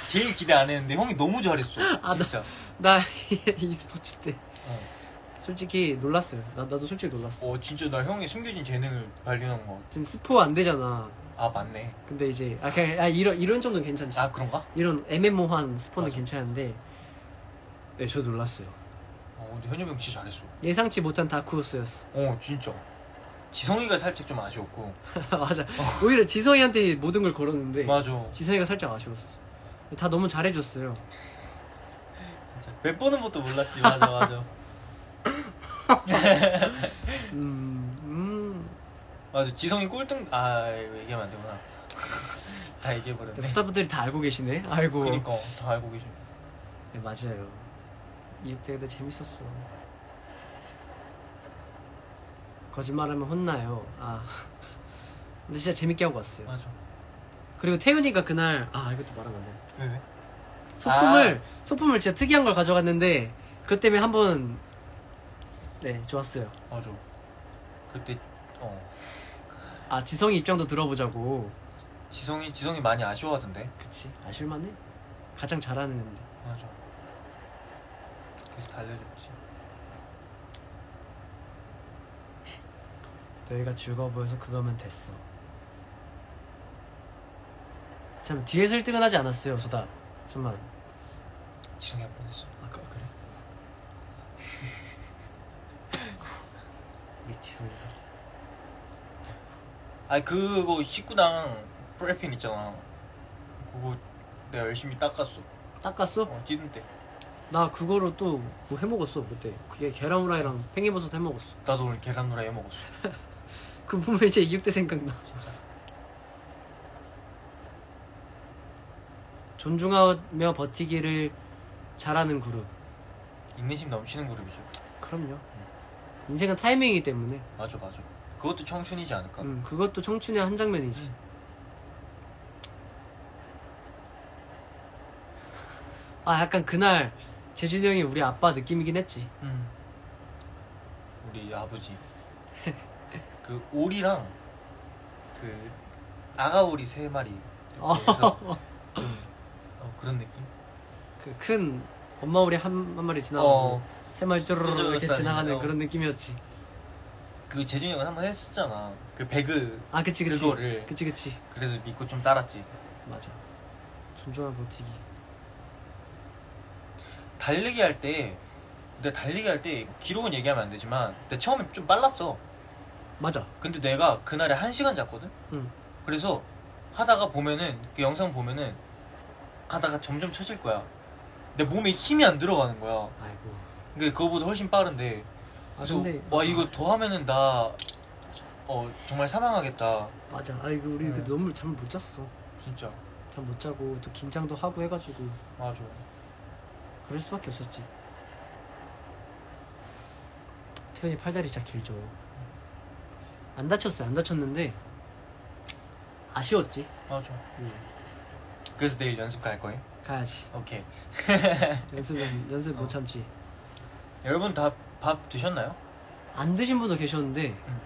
제일 기대 안 했는데 형이 너무 잘했어. 아, 나- 진짜. 나 e스포츠 때 어. 솔직히 놀랐어요. 나, 나도 솔직히 놀랐어. 어 진짜 나 형의 숨겨진 재능을 발견한 거. 지금 스포 안 되잖아. 아 맞네. 근데 이제, 아, 그냥, 아, 이런, 이런 정도는 괜찮지. 아 그런가? 이런 애매모호한 스포는 맞아. 괜찮은데, 네, 저도 놀랐어요. 어 근데 형 진짜 잘했어. 예상치 못한 다크호스였어. 어 진짜. 지성이가 살짝 좀 아쉬웠고. 맞아. 오히려 지성이한테 모든 걸 걸었는데, 맞아. 지성이가 살짝 아쉬웠어. 다 너무 잘해줬어요. 진짜 몇 번은 것도 몰랐지. 맞아 맞아. 음, 음. 맞아. 지성이 꼴등. 아 얘기하면 안 되구나. 다 얘기해버렸네. 스타분들이 다 알고 계시네. 아이고. 그니까 다 알고 계시. 네, 맞아요. 이때도 재밌었어. 거짓말하면 혼나요. 아. 근데 진짜 재밌게 하고 왔어요. 맞아. 그리고 태윤이가 그날 아 이것도 말하면 안 돼. 왜 왜? 소품을 소품을 진짜 특이한 걸 가져갔는데 그것 때문에 한번 네 좋았어요. 맞아. 그때 어 아 지성이 입장도 들어보자고. 지성이 지성이 많이 아쉬워하던데. 그치 아실만해. 가장 잘하는 애인데. 맞아. 그래서 달려줬지. 너희가 즐거워 보여서 그거면 됐어. 참 뒤에서 1등은 하지 않았어요, 소다. 잠만. 지성이 한번 했어. 아까 그래? 이게 지성이다. 아니 그거 식구당 프레핀 있잖아. 그거 내가 열심히 닦았어. 닦았어? 어 찌든 때. 나 그거로 또 뭐 해먹었어 그때. 그게 계란후라이랑 팽이버섯 해먹었어. 나도 오늘 계란 후라이 해 먹었어. 그 보면 이제 이육대 생각나. 진짜. 존중하며 버티기를 잘하는 그룹. 인내심 넘치는 그룹이죠. 그럼요. 인생은 타이밍이기 때문에. 맞아 맞아. 그것도 청춘이지 않을까. 음, 그것도 청춘의 한 장면이지. 아, 약간 그날 재준이 형이 우리 아빠 느낌이긴 했지. 음. 우리 아버지. 그 오리랑 그 아가 오리 세 마리 이렇게 해서 좀 어, 그런 느낌? 그 큰 엄마 우리 한, 한 마리 지나가고 어. 세 마리 쪼르르 이렇게 쪼르르 지나가는 어. 그런 느낌이었지. 그 재준이 형은 한 번 했었잖아. 그 배그 아, 그치, 그치. 그거를. 그치, 그치. 그래서 믿고 좀 따랐지. 맞아. 존중한 버티기. 달리기 할 때, 내가 달리기 할 때 기록은 얘기하면 안 되지만, 내가 처음에 좀 빨랐어. 맞아. 근데 내가 그날에 한 시간 잤거든. 응. 그래서 하다가 보면은 그 영상 보면은 가다가 점점 처질 거야. 내 몸에 힘이 안 들어가는 거야. 아이고. 근데 그거보다 훨씬 빠른데. 아 근데 와 이거 더 하면은 나 어, 정말 사망하겠다. 맞아. 아이고 우리 네. 그 너무 잠을 못 잤어. 진짜. 잠 못 자고 또 긴장도 하고 해가지고 맞아. 그럴 수밖에 없었지. 태연이 팔다리 진짜 길죠. 안 다쳤어요. 안 다쳤는데 아쉬웠지. 맞아. 응. 그래서 내일 연습 갈 거예요? 가야지. 오케이. 연습은 연습 못 어. 참지. 여러분 다 밥 드셨나요? 안 드신 분도 계셨는데 음.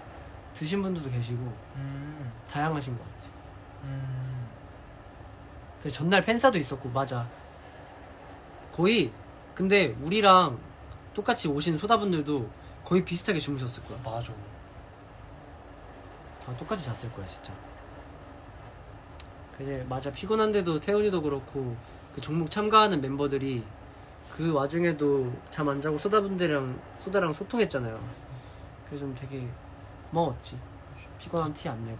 드신 분들도 계시고 음. 다양하신 것 같아요. 음. 그 전날 팬사도 있었고 맞아. 거의 근데 우리랑 똑같이 오신 소다분들도 거의 비슷하게 주무셨을 거야. 맞아. 다 똑같이 잤을 거야 진짜. 그래 맞아 피곤한데도 태훈이도 그렇고 그 종목 참가하는 멤버들이 그 와중에도 잠 안 자고 소다분들이랑 소다랑 소통했잖아요. 그래서 좀 되게 고마웠지. 피곤한 티 안 내고.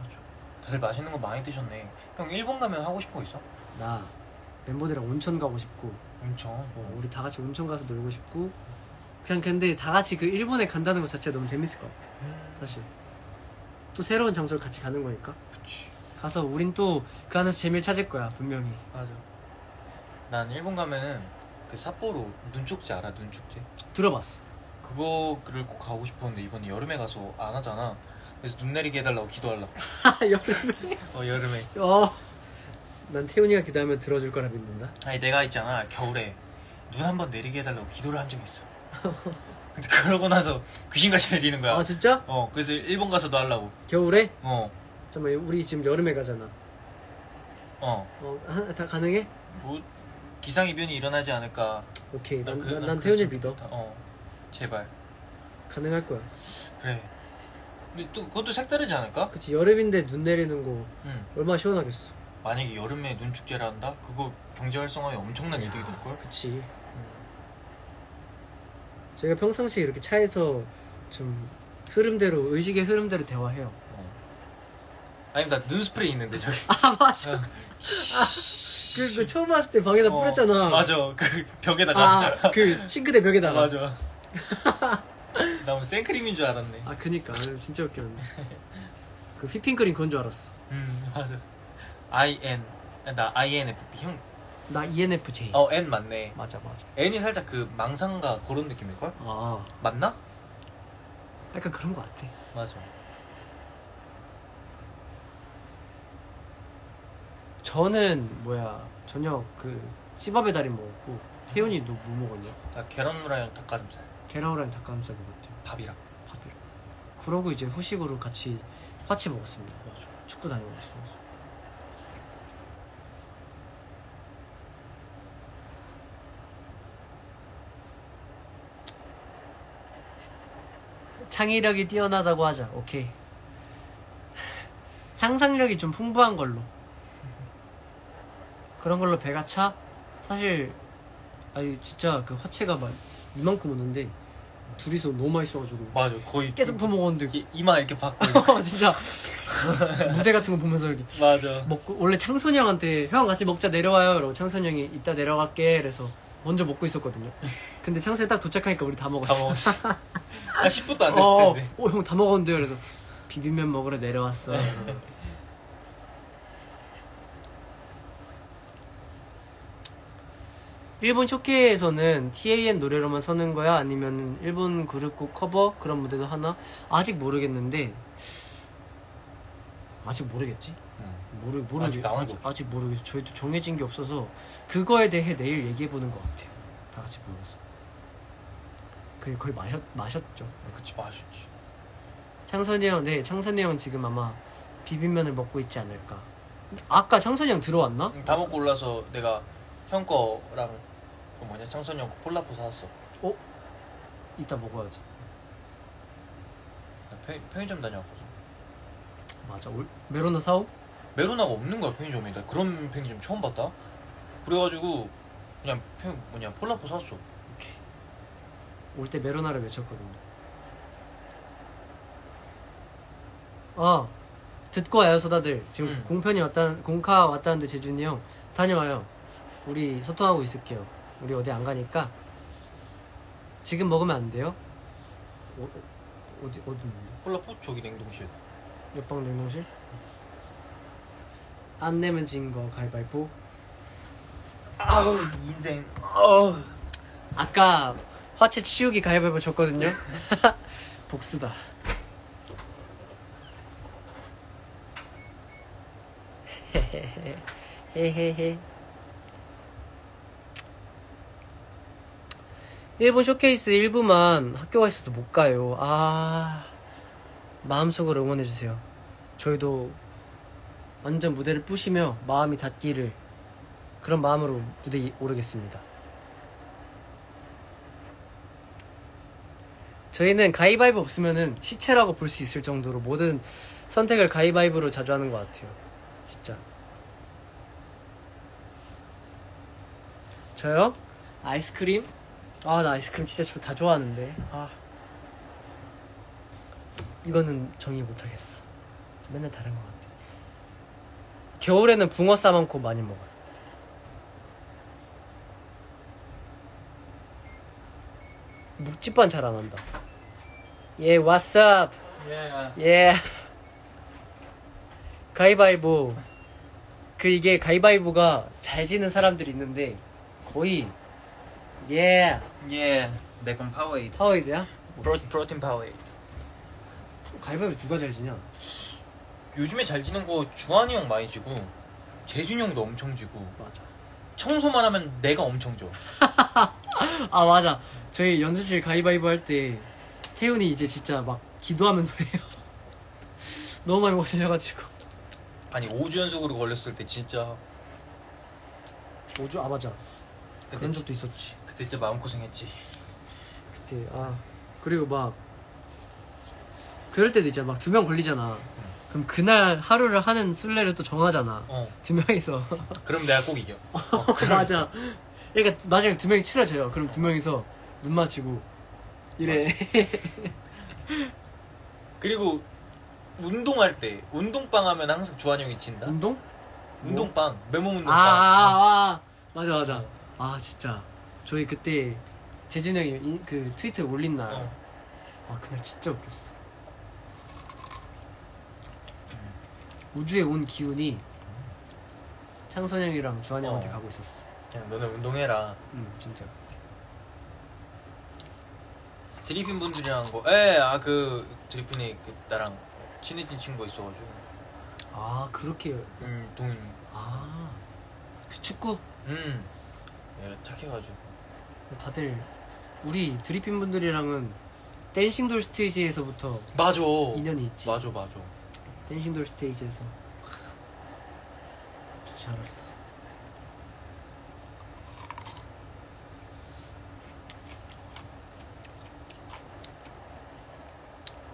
맞아. 다들 맛있는 거 많이 드셨네. 형 일본 가면 하고 싶은 거 있어? 나 멤버들이랑 온천 가고 싶고 엄청. 어, 우리 다 같이 온천 가서 놀고 싶고 그냥 근데 다 같이 그 일본에 간다는 것 자체가 너무 재밌을 것 같아 음. 사실 또 새로운 장소를 같이 가는 거니까 그치. 가서 우린 또 그 안에서 재미를 찾을 거야 분명히 맞아. 난 일본 가면은 그 삿포로 눈축제 알아? 눈축제? 들어봤어 그거를 꼭 가고 싶었는데 이번에 여름에 가서 안 하잖아. 그래서 눈 내리게 해달라고 기도하려고. 여름에 어 여름에. 어 난 태훈이가 기도하면 들어줄 거라 믿는다 아니 내가 있잖아 겨울에 눈 한 번 내리게 해달라고 기도를 한 적이 있어. 근데 그러고 나서 귀신같이 내리는 거야. 아 진짜? 어 그래서 일본 가서도 하려고. 겨울에? 어 잠깐만 우리 지금 여름에 가잖아 어. 어, 하- 다 가능해? 뭐 기상 이변이 일어나지 않을까. 오케이 난, 그- 난, 난 난 태훈이 그랬으면 믿어 좋겠다. 어 제발. 가능할 거야 그래. 근데 또 그것도 색다르지 않을까? 그치 여름인데 눈 내리는 거 응. 얼마나 시원하겠어 만약에 여름에 눈 축제를 한다? 그거 경제 활성화에 엄청난 이득이 될 걸. 그치 제가 평상시에 이렇게 차에서 좀 흐름대로 의식의 흐름대로 대화해요. 아니 나 눈 스프레이 있는데 저기. 아 맞아. 어. 그, 그 처음 왔을 때 방에다 어, 뿌렸잖아. 맞아. 그 벽에다가. 아 그 싱크대 벽에다가. 맞아. 나뭐 생크림인 줄 알았네. 아 그니까 진짜 웃겼네. 그 휘핑크림 그건 줄 알았어. 음 맞아. I N 나 I N F P 형. 나 ENFJ. 어 N 맞네. 맞아 맞아. N이 살짝 그 망상가 그런 느낌일 걸? 아 맞나? 약간 그런 거 같아. 맞아. 저는 뭐야 저녁 그 찌밥의 달인 먹었고 태훈이 너 뭐 먹었냐? 나 계란 후라이랑 닭가슴살. 계란후라이 닭가슴살 먹었대요. 밥이랑. 밥이랑. 그러고 이제 후식으로 같이 화채 먹었습니다. 맞아. 축구 다녀왔어요. 창의력이 뛰어나다고 하자. 오케이. 상상력이 좀 풍부한 걸로. 그런 걸로 배가 차? 사실 아니 진짜 그 화채가 막 이만큼 오는데 둘이서 너무 맛있어가지고 맞아. 거의 계속 퍼먹었는데 이- 이마 이렇게 받고. 진짜 무대 같은 거 보면서 이렇게 맞아. 먹고 원래 창선이 형한테 형 같이 먹자 내려와요 이러고 창선이 형이 이따 내려갈게 그래서 먼저 먹고 있었거든요 근데 창선이 딱 도착하니까 우리 다다 먹었어 먹었어. 한 10분도 안 됐을 어, 텐데. 어, 형 다 먹었는데요 그래서 비빔면 먹으러 내려왔어 일본 쇼케에서는 TAN 노래로만 서는 거야? 아니면 일본 그룹곡 커버 그런 무대도 하나? 아직 모르겠는데 아직 모르겠지? 응. 모르 모르 아직 나온 아직, 거 아직 모르겠어. 저희도 정해진 게 없어서 그거에 대해 내일 얘기해 보는 것 같아요. 다 같이 모여서. 그 거의 마셨 마셨죠. 그치 맛있지. 창선이 형, 네 창선이 형 지금 아마 비빔면을 먹고 있지 않을까. 아까 창선이 형 들어왔나? 응, 다 먹고 올라서 내가 형 거랑 그 뭐냐 창선이 형거 폴라포 사왔어. 어? 이따 먹어야지. 나 편, 편의점 다녀왔거든. 맞아. 올, 메로나 사오? 메로나가 없는 거야 편의점에. 나 그런 편의점 처음 봤다. 그래가지고 그냥 편 뭐냐 폴라포 샀어. 올 때 메로나를 외쳤거든요. 아 듣고 와요 소다들 지금 음. 공편이 왔다 공카 왔다는데 재준이 형 다녀와요 우리 소통하고 있을게요 우리 어디 안 가니까 지금 먹으면 안 돼요 어, 어, 어디 어디 있는데 콜라포 저기 냉동실. 옆방 냉동실 안 내면 진 거 가위바위보? 아우 인생. 아우. 아까 화채 치우기 가위바위보 줬거든요? 복수다. 헤헤헤 일본 쇼케이스 1부만 학교가 있어서 못 가요. 아 마음속으로 응원해주세요. 저희도 완전 무대를 부시며 마음이 닿기를 그런 마음으로 무대에 오르겠습니다 저희는 가위바위보 없으면은 시체라고 볼 수 있을 정도로 모든 선택을 가위바위보로 자주 하는 것 같아요. 진짜. 저요? 아이스크림? 아, 나 아이스크림 진짜 저다 좋아하는데. 아. 이거는 정의 못하겠어. 맨날 다른 것 같아. 겨울에는 붕어 싸먹고 많이 먹어요. 묵집반 잘 안 한다. 예, what's up? 예. 예. 가위바위보. 그 이게 가위바위보가 잘 지는 사람들이 있는데 거의 예 예. 내건 파워에이드. 파워에이드야? 프로, 프로틴 파워에이드. 가위바위보 누가 잘 지냐? 요즘에 잘 지는 거 주한이 형 많이 지고 재준이 형도 엄청 지고 맞아. 청소만 하면 내가 엄청 져. 아 맞아. 저희 연습실 가위바위보 할 때 태훈이 이제 진짜 막 기도하면서 해요. 너무 많이 걸려가지고. 아니 5주 연속으로 걸렸을 때 진짜 5주 아 맞아. 그때, 그런 지- 적도 있었지. 그때 진짜 마음 고생했지. 그때 아 그리고 막 그럴 때도 있잖아. 막 두 명 걸리잖아. 그럼 그날 하루를 하는 술래를 또 정하잖아. 어. 두 명이서. 그럼 내가 꼭 이겨. 어, 맞아. 그러니까 나중에 두 명이 친해져요. 그럼 두 명이서 눈 맞추고 이래. 그리고 운동할 때 운동빵 하면 항상 주한이 형이 진다. 운동? 운동빵 맨몸 아, 운동빵. 아, 아, 맞아, 맞아. 아, 진짜. 저희 그때 재준 형이 이- 그 트위터에 올린 날. 어. 아, 그날 진짜 웃겼어. 우주에 온 기운이 창선 형이랑 주한 형한테 어. 가고 있었어. 그냥 너네 운동해라. 응, 진짜. 드리핀 분들이랑 거. 에, 아그 드리핀이 그 나랑 친해진 친구가 있어가지고. 아, 그렇게. 음 동인. 아, 그 축구. 음. 얘가 착해가지고. 다들 우리 드리핀 분들이랑은 댄싱 돌 스테이지에서부터 맞아. 인연이 있지. 맞아 맞아. 댄싱돌 스테이지에서 진짜 잘하셨어.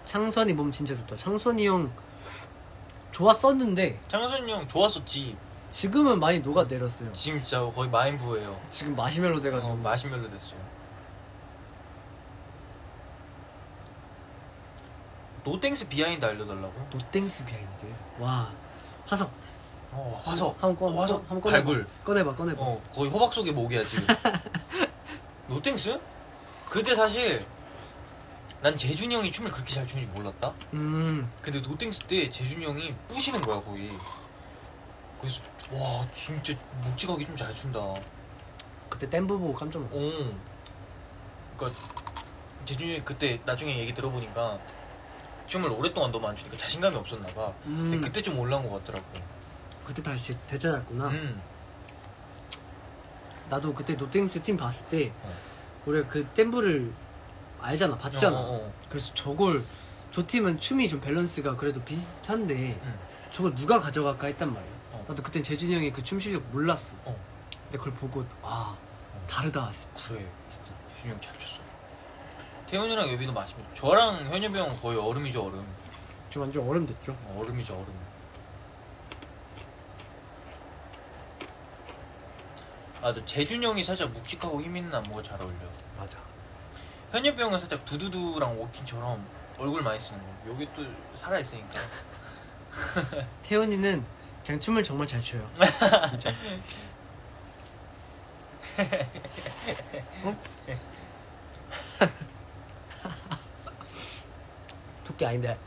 창선이 몸 진짜 좋다. 창선이 형 좋았었는데 창선이 형 좋았었지. 지금은 많이 녹아내렸어요. 지금 진짜 거의 마인부예요. 지금 마시멜로 돼가지고 어, 마시멜로 됐어요. No Thanks behind 알려달라고? No Thanks behind. 와 화석. 어 화석. 한번 꺼. 어, 화석. 한번 꺼내봐. 발굴. 꺼내봐 꺼내봐. 어 거의 호박 속의 모기야 지금. No Thanks? 그때 사실 난 재준이 형이 춤을 그렇게 잘 추는지 몰랐다. 음 근데 No Thanks 때 재준이 형이 부시는 거야 거의. 그래서 와 진짜 묵직하게 좀 잘 춘다. 그때 댄브 보고 깜짝 놀랐어. 어. 그러니까 재준이 형이 그때 나중에 얘기 들어보니까 춤을 오랫동안 너무 안 추니까 자신감이 없었나 봐. 근데 음. 그때 좀 올라온 것 같더라고. 그때 다시 되찾았구나. 음. 나도 그때 No Thanks 팀 봤을 때 어. 우리가 그 댄브를 알잖아, 봤잖아. 어, 어, 어. 그래서 저걸 저 팀은 춤이 좀 밸런스가 그래도 비슷한데 음. 저걸 누가 가져갈까 했단 말이야. 어. 나도 그땐 재준이 형의 그춤 실력 몰랐어. 어. 근데 그걸 보고 아 다르다 진짜. 그래. 진짜. 재준이 형잘 췄어. 태훈이랑 여빈도 마시면 저랑 현엽이 형 거의 얼음이죠 얼음. 좀 완전 얼음 됐죠. 어, 얼음이죠 얼음. 아저 재준이 형이 살짝 묵직하고 힘 있는 안무가 잘 어울려. 맞아. 현엽이 형은 살짝 두두두랑 워킹처럼 얼굴 많이 쓰는 거. 여기 또 살아 있으니까. 태연이는 그냥 춤을 정말 잘 춰요. 진짜. 어? 토끼 아닌데.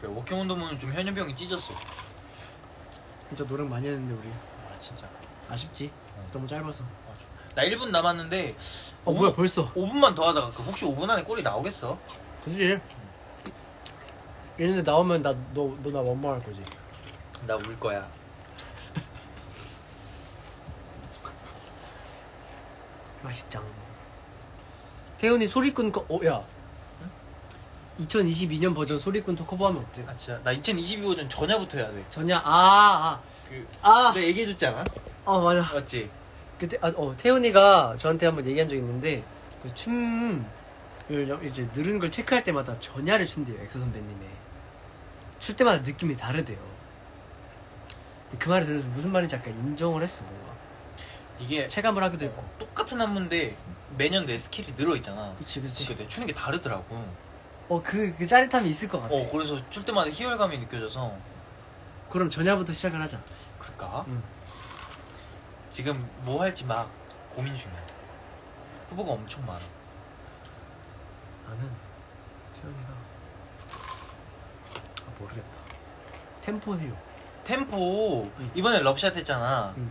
그래, 워킹 온더문은 좀 현엽이 형이 찢었어. 진짜 노력 많이 했는데 우리 아 진짜. 아쉽지. 너무 짧아서. 맞아. 나 1분 남았는데 어 뭐야 벌써? 5분만 더 하다가 그 혹시 5분 안에 골이 나오겠어? 그지? 이런데 나오면 나 너 너 나 원망할 거지. 나 울 거야. 맛있짱. 태훈이 소리꾼 거, 어, 야. 2022년 버전 소리꾼 터 커버하면 어때? 아 진짜 나 2022 버전 전야부터 해야 돼. 전야, 아, 그 아, 아, 내가 얘기해줬지 않아? 어, 맞아. 맞지? 그때, 아, 어, 태훈이가 저한테 한번 얘기한 적이 있는데, 그 춤, 이제 늘은 걸 체크할 때마다 전야를 춘대요, 엑소 선배님의. 출 때마다 느낌이 다르대요. 그 말을 들으면서 무슨 말인지 약간 인정을 했어, 뭔가. 이게 체감을 하기도 했고. 똑같은 안무인데 매년 내 skill이 늘어 있잖아. 그치, 그치. 그러니까 내가 추는 게 다르더라고. 어, 그, 그 짜릿함이 있을 것 같아. 어 그래서 출 때마다 희열감이 느껴져서 그럼 전야부터 시작을 하자. 그럴까? 응. 지금 뭐 할지 막 고민 중이야. 후보가 엄청 많아. 나는 태훈이가 아 모르겠다 Tempo 해요 템포 응. 이번에 럽샷 했잖아. 응.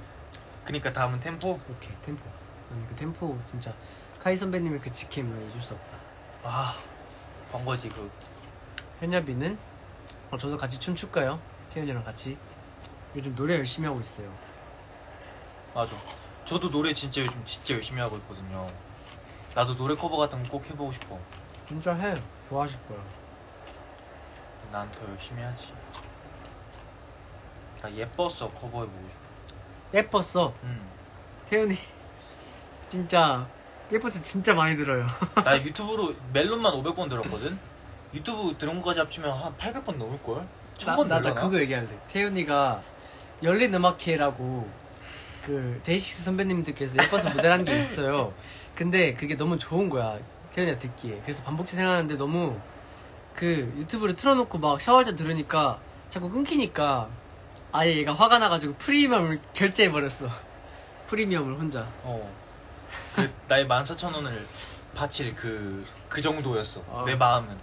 그니까 다음은 템포. 오케이 템포 그 템포 진짜 카이 선배님의 그 직캠은 잊을 수 없다 아 번거지 그. 현야비는 어, 저도 같이 춤출까요? 태연이랑 같이 요즘 노래 열심히 하고 있어요 맞아. 저도 노래 진짜 요즘 진짜 열심히 하고 있거든요. 나도 노래 커버 같은 거 꼭 해보고 싶어. 진짜 해 좋아하실 거야 난 더 열심히 하지. 나 예뻤어 커버해보고 싶어. 예뻤어 응. 태연이 진짜 예뻐서 진짜 많이 들어요 나 유튜브로 멜론만 500번 들었거든. 유튜브 들은 거까지 합치면 한 800번 넘을 걸. 나, 천번 나, 나 늘려나? 그거 얘기할래. 태윤이가 열린 음악회라고 그 데이식스 선배님들께서 예뻐서 무대를 한게 있어요. 근데 그게 너무 좋은 거야. 태윤이가 듣기에. 그래서 반복치 생각하는데 너무 그 유튜브를 틀어놓고 막 샤워할 때 들으니까 자꾸 끊기니까 아예 얘가 화가 나가지고 프리미엄을 결제해버렸어. 프리미엄을 혼자. 어. 그 나의 14,000원을 바칠 그, 그 정도였어. 아. 내 마음은.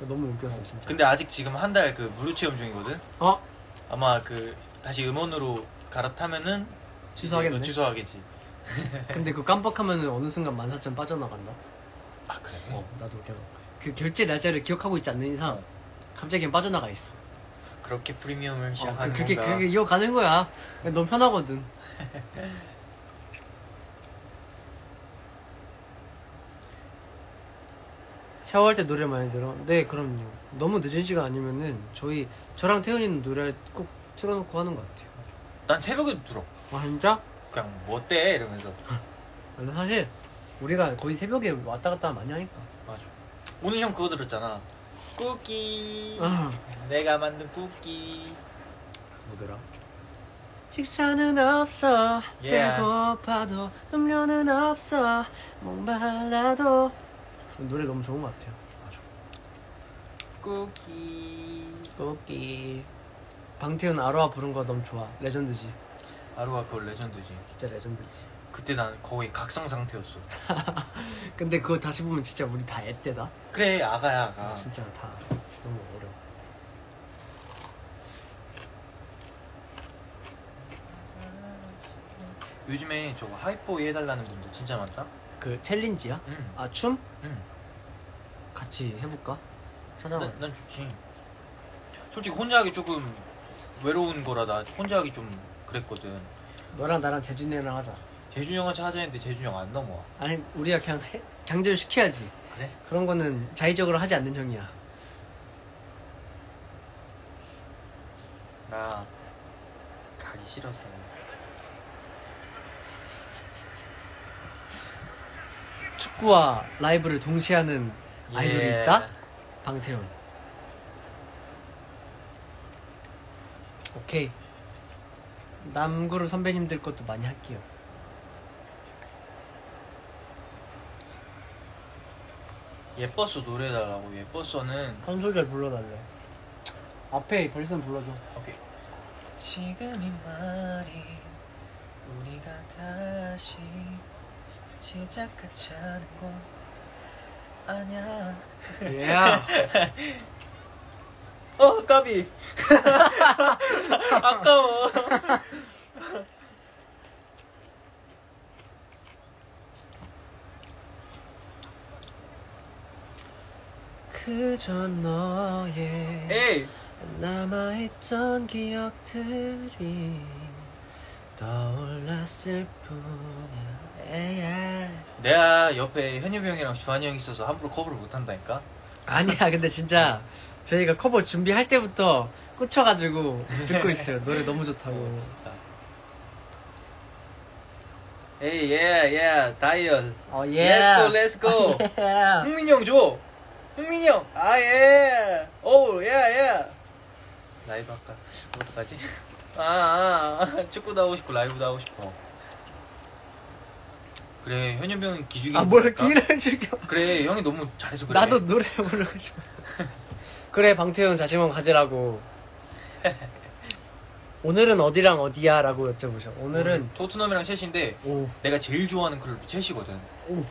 너무 웃겼어, 진짜. 근데 아직 지금 한 달 그 무료 체험 중이거든. 어? 아마 그 다시 음원으로 갈아타면은 취소하겠네. 취소하겠지. 근데 그거 깜빡하면 어느 순간 14,000 빠져나간다. 아 그래? 어, 나도 그냥 그 결제 날짜를 기억하고 있지 않는 이상 갑자기 그냥 빠져나가 있어. 그렇게 프리미엄을 어, 시작하는 그, 그게 건가? 그게 이어가는 거야. 너무 편하거든. 샤워할 때 노래 많이 들어? 네, 그럼요. 너무 늦은 시간 아니면은 저희 저랑 태연이는 노래 꼭 틀어놓고 하는 것 같아요. 난 새벽에도 들어. 아 진짜? 그냥 뭐 어때 이러면서. 근데 사실 우리가 거의 새벽에 왔다 갔다 많이 하니까. 맞아. 오늘 형 그거 들었잖아. 쿠키. 아, 내가 만든 쿠키. 뭐더라? 식사는 없어 Yeah. 배고파도 음료는 없어 목말라도 노래 너무 좋은 것 같아요 쿠키. 꼬끼 방태훈 아로하 부른 거 너무 좋아 레전드지 아로하가 그거 레전드지. 진짜 레전드지 그때 난 거의 각성 상태였어. 근데 그거 다시 보면 진짜 우리 다 애때다 그래 아가야 아가. 진짜 다 너무 어려워 요즘에 저거 Hype Boy 해달라는 분들 진짜 많다. 그 챌린지야? 응. 아 춤? 응. 같이 해볼까? 찾아봐 난, 난 좋지. 솔직히 혼자 하기 조금 외로운 거라 나 혼자 하기 좀 그랬거든. 너랑 나랑 재준이랑 하자 재준이 하자 했는데 재준이 형안 넘어와. 아니 우리가 그냥 해, 강제로 시켜야지 그래? 그런 거는 자의적으로 하지 않는 형이야 나 가기 싫었어. 축구와 라이브를 동시에 하는 아이돌이 예. 있다? 방태훈 오케이 남구루 선배님들 것도 많이 할게요 예뻤어 노래 해달라고 예뻤어는 한 소절 불러달래. 앞에 벌써 불러줘. 오케이 지금 이 말이 우리가 다시 시작하자는 건 아냐 예. 어 까비 아까워 그저 너의 에이 남아있던 기억들이 떠올랐을 뿐이야. 에야. 내가 옆에 현엽이 형이랑 주한이 형 있어서 함부로 커버를 못한다니까 아니야, 근데 진짜 저희가 커버 준비할 때부터 꽂혀가지고 듣고 있어요. 노래 너무 좋다고. 어, 진짜 에이 yeah yeah 다이얼 어, Let's go let's go 예. 흥민이 형 줘. 흥민이 형. 아 예. 오예 예. 라이브 할까? 어떡하지? 아, 아, 아 축구도 하고 싶고 라이브도 하고 싶어. 그래 현엽이 형이 기죽이. 아, 뭘 기를 즐겨. 그래 형이 너무 잘해서 그래. 나도 노래 부르고 싶어. 그래, 방태훈 자신감 가지라고. 오늘은 어디랑 어디야? 라고 여쭤보셔. 오늘은, 토트넘이랑 첼시인데 오, 내가 제일 좋아하는 클럽이 첼시거든. 오.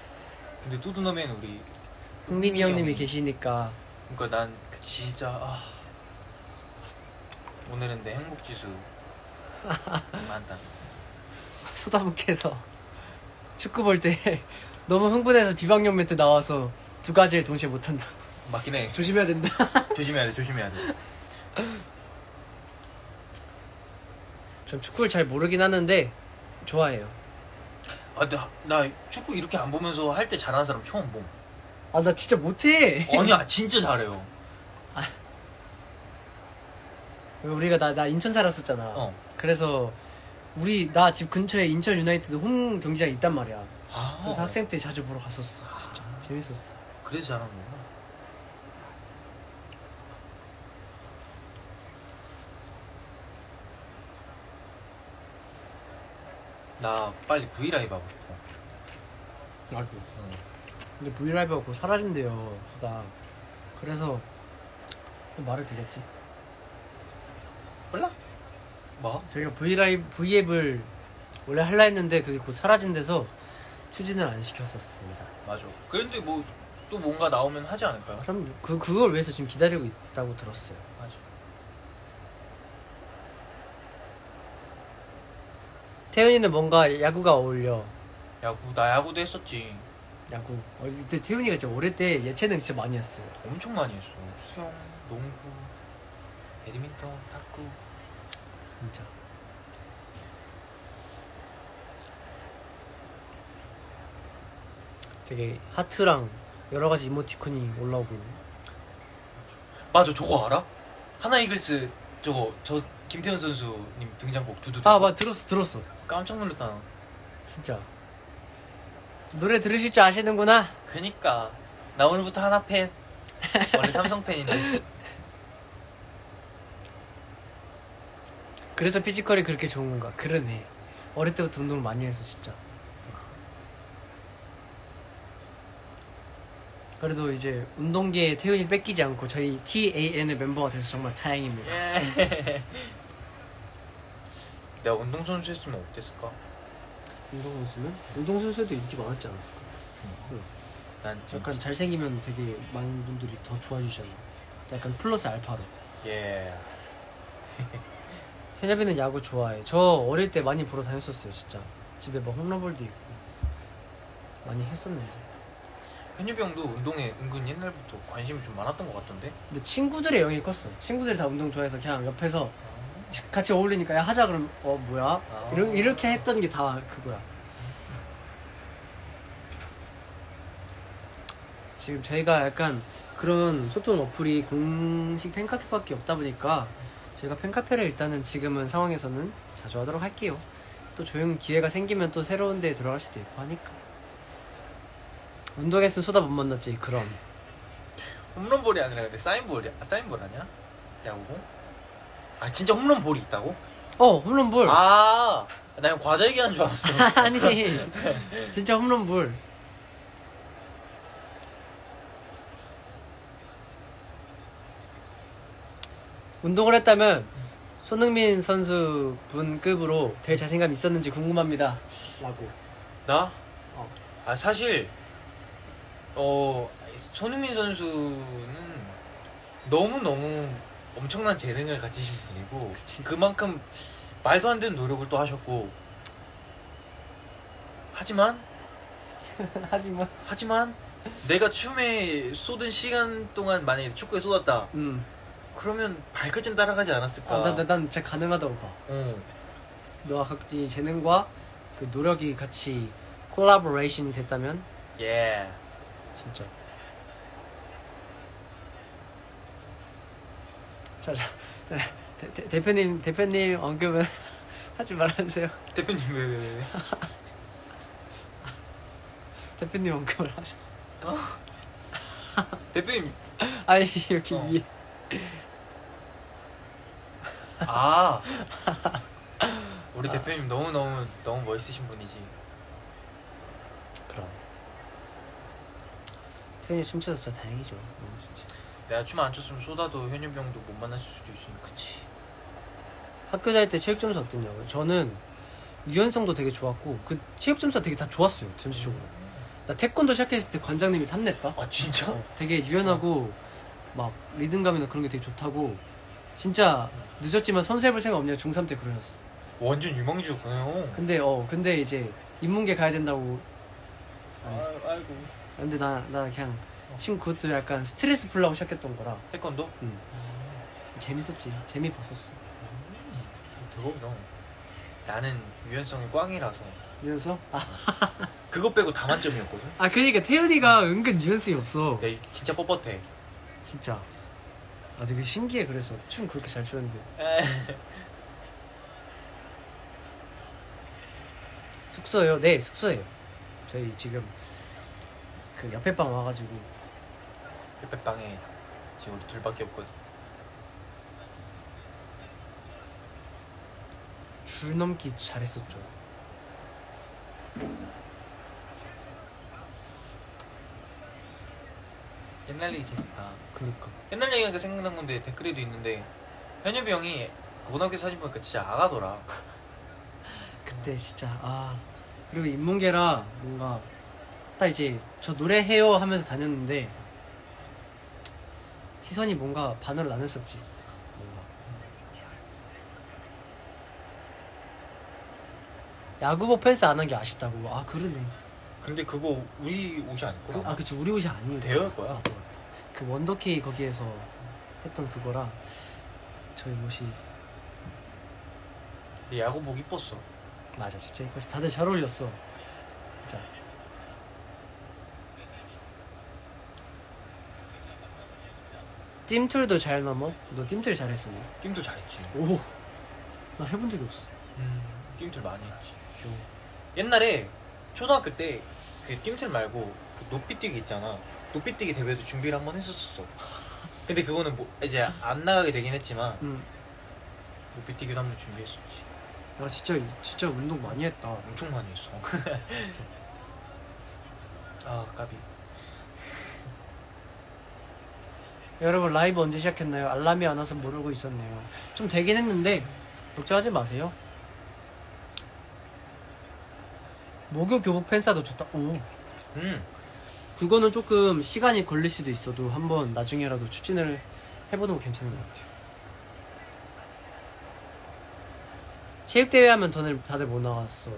근데 토트넘엔 우리 흥민이 형님이 계시니까. 그러니까 난 진짜 아, 오늘은 내 행복 지수 많다. 소다분께서 축구 볼 때 너무 흥분해서 비방용 멘트 나와서 두 가지를 동시에 못한다. 맞긴 해. 조심해야 된다. 조심해야 돼, 조심해야 돼. 전 축구를 잘 모르긴 하는데 좋아해요. 아, 나, 나 축구 이렇게 안 보면서 할 때 잘하는 사람 처음 봄. 아, 나 진짜 못해. 아니야, 진짜 잘해요. 우리가 나, 나 인천 살았었잖아. 어. 그래서 우리 나 집 근처에 인천 유나이티드 홈 경기장 있단 말이야. 아, 그래서 학생 때 자주 보러 갔었어. 진짜 재밌었어. 그래서 잘하는 거구나. 나 빨리 V LIVE 하고 싶어. 응. 근데 V LIVE가 곧 사라진대요. 소다. 그래서 말을 드렸지. 몰라? 뭐? 저희가 브이라이브 V앱을 원래 할라 했는데 그게 곧 사라진대서 추진을 안 시켰었습니다. 맞아. 그런데 뭐 또 뭔가 나오면 하지 않을까요? 그럼 그 그걸 위해서 지금 기다리고 있다고 들었어요. 맞아. 태훈이는 뭔가 야구가 어울려. 야구, 나 야구도 했었지. 야구. 어, 이때 태훈이가 진짜 어릴 때 예체능 진짜 많이 했어요. 엄청 많이 했어. 수영, 농구, 배드민턴, 탁구. 진짜. 되게 하트랑 여러 가지 이모티콘이 올라오고 있네. 맞아, 저거 알아? 하나 이글스 저거 저 김태현 선수님 등장곡 두두. 아, 맞 들었어, 들었어. 깜짝 놀랐다. 나. 진짜. 노래 들으실 줄 아시는구나. 그니까 나 오늘부터 하나 팬. 원래 삼성 팬인데. 그래서 피지컬이 그렇게 좋은 건가? 그러네. 어릴 때부터 운동을 많이 해서 진짜. 그래도 이제 운동계에 태훈이 뺏기지 않고 저희 TAN의 멤버가 돼서 정말 다행입니다. 예. 내가 운동선수 했으면 어땠을까? 운동선수면? 운동선수에도 인기 많았지 않았을까? 난 좀- 약간 잘생기면 되게 많은 분들이 더 좋아주잖아. 약간 플러스 알파로. 예. 현엽이는 야구 좋아해. 저 어릴 때 많이 보러 다녔었어요, 진짜. 집에 막 홈런볼도 있고. 많이 했었는데. 현유비 형도 운동에 은근 옛날부터 관심이 좀 많았던 것 같던데? 근데 친구들의 영향이 컸어. 친구들이 다 운동 좋아해서 그냥 옆에서 같이 어울리니까 야 하자 그러면 어 뭐야? 아. 이러, 이렇게 했던 게 다 그거야. 지금 저희가 약간 그런 소통 어플이 공식 팬카페밖에 없다 보니까 저희가 팬카페를 일단은 지금은 상황에서는 자주 하도록 할게요. 또 조용 기회가 생기면 또 새로운 데에 들어갈 수도 있고 하니까. 운동했으면 쏟아 못 만났지 그럼. 홈런볼이 아니라 근데 사인볼이야? 아, 사인볼 아니야? 야구공? 아 진짜 홈런볼이 있다고? 어 홈런볼 아나 과자 얘기하는 줄 알았어 아니 진짜 홈런볼 운동을 했다면 손흥민 선수 분급으로 될 자신감 있었는지 궁금합니다 라고 나? 어. 아 사실 어 손흥민 선수는 너무너무 엄청난 재능을 가지신 분이고 그치. 그만큼 말도 안 되는 노력을 또 하셨고 하지만 하지만. 하지만 내가 춤에 쏟은 시간 동안 만약에 축구에 쏟았다 음. 그러면 발끝은 따라가지 않았을까 아, 난, 난, 난 진짜 가능하다고 봐. 어. 너와 각지 재능과 그 노력이 같이 콜라보레이션이 됐다면 예 진짜. 자, 자, 자 대, 대, 대표님 대표님 언급은 하지 말아주세요. 대표님 왜 왜, 왜, 왜? 대표님 언급을 하셨어. 대표님 아니 여기 어. 위에 아 우리 대표님 너무 너무 너무 멋있으신 분이지 그럼. 태현이 춤춰서 다행이죠. 너무 진짜. 내가 춤 안 췄으면 쏟아도 형도 못 만났을 수도 있으니까 그치. 학교 다닐 때 체육 점수 어땠냐고요? 저는 유연성도 되게 좋았고 그 체육 점수가 되게 다 좋았어요 전체적으로. 나 태권도 시작했을 때 관장님이 탐냈다. 아 진짜? 어, 되게 유연하고 막 리듬감이나 그런 게 되게 좋다고 진짜 늦었지만 선수 해볼 생각 없냐 중3 때 그러셨어. 완전 유망주였구나 형 근데 어 근데 이제 인문계 가야 된다고 안 했어. 아, 아이고 근데 나 나 그냥 친구 그것도 약간 스트레스 풀라고 시작했던 거라 태권도? 음. 재밌었지 재미 봤었어. 대박이다 나는 유연성이 꽝이라서 유연성? 아, 그거 빼고 다 만점이었거든 아 그러니까 태연이가 은근 유연성이 없어. 내 진짜 뻣뻣해 진짜. 아 되게 신기해 그래서 춤 그렇게 잘 추는데 숙소예요? 네 숙소예요. 저희 지금 그 옆에 방 와가지고 옆에 방에 지금 우리 둘밖에 없거든 줄 넘기 잘했었죠. 옛날 얘기 재밌다 그니까. 옛날 얘기하니까 생각난 건데 댓글에도 있는데 현엽이 형이 고등학교 사진 보니까 진짜 아가더라 그때 진짜 아 그리고 인문계라 뭔가 딱 이제 저 노래 해요 하면서 다녔는데 시선이 뭔가 반으로 나눴었지. 뭔가. 야구복 펜스 안 한 게 아쉽다고. 아 그러네. 근데 그거 우리 옷이 아닐 그, 아 그치. 우리 옷이 아니에요. 대여일 거야. 맞다, 맞다. 그 원더케이 거기에서 했던 그거라 저희 옷이. 내 야구복 이뻤어. 맞아 진짜 이뻐서 다들 잘 어울렸어 진짜 찜툴도 잘 넘어? 너 찜툴 잘했어 너? 띵도 잘했지 오! 나 해본 적이 없어 음, 띵틀 많이 했지 요. 옛날에 초등학교 때 그 띵틀 말고 그 높이뛰기 있잖아 높이뛰기 대회도 준비를 한번 했었어 근데 그거는 뭐 이제 안 나가게 되긴 했지만 응. 높이뛰기도 한번 준비했었지 나 진짜 진짜 운동 많이 했다 엄청 많이 했어 아 까비 여러분 라이브 언제 시작했나요? 알람이 안 와서 모르고 있었네요 좀 되긴 했는데 걱정하지 마세요 목요 교복 팬싸도 좋다 오 음 그거는 조금 시간이 걸릴 수도 있어도 한번 나중에라도 추진을 해보는 거 괜찮은 것 같아요. 체육대회 하면 다들, 다들 뭐 나왔어?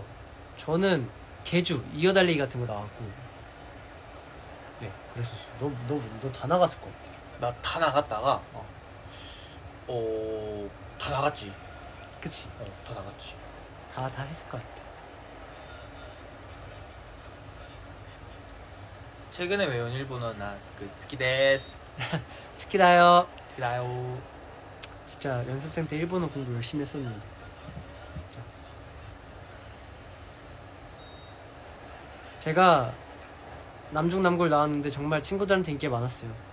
저는 개주, 이어달리기 같은 거 나왔고. 네, 그랬었어. 너, 너, 너 다 나갔을 것 같아. 나 다 나갔다가 어. 어... 다 나갔지 그치? 어, 다 나갔지 다, 다 했을 것 같아. 최근에 외운 일본어 나그 스키데스 스키다요. 스키다요 진짜 연습생 때 일본어 공부 열심히 했었는데. 진짜. 제가 남중남골 나왔는데 정말 친구들한테 인기가 많았어요.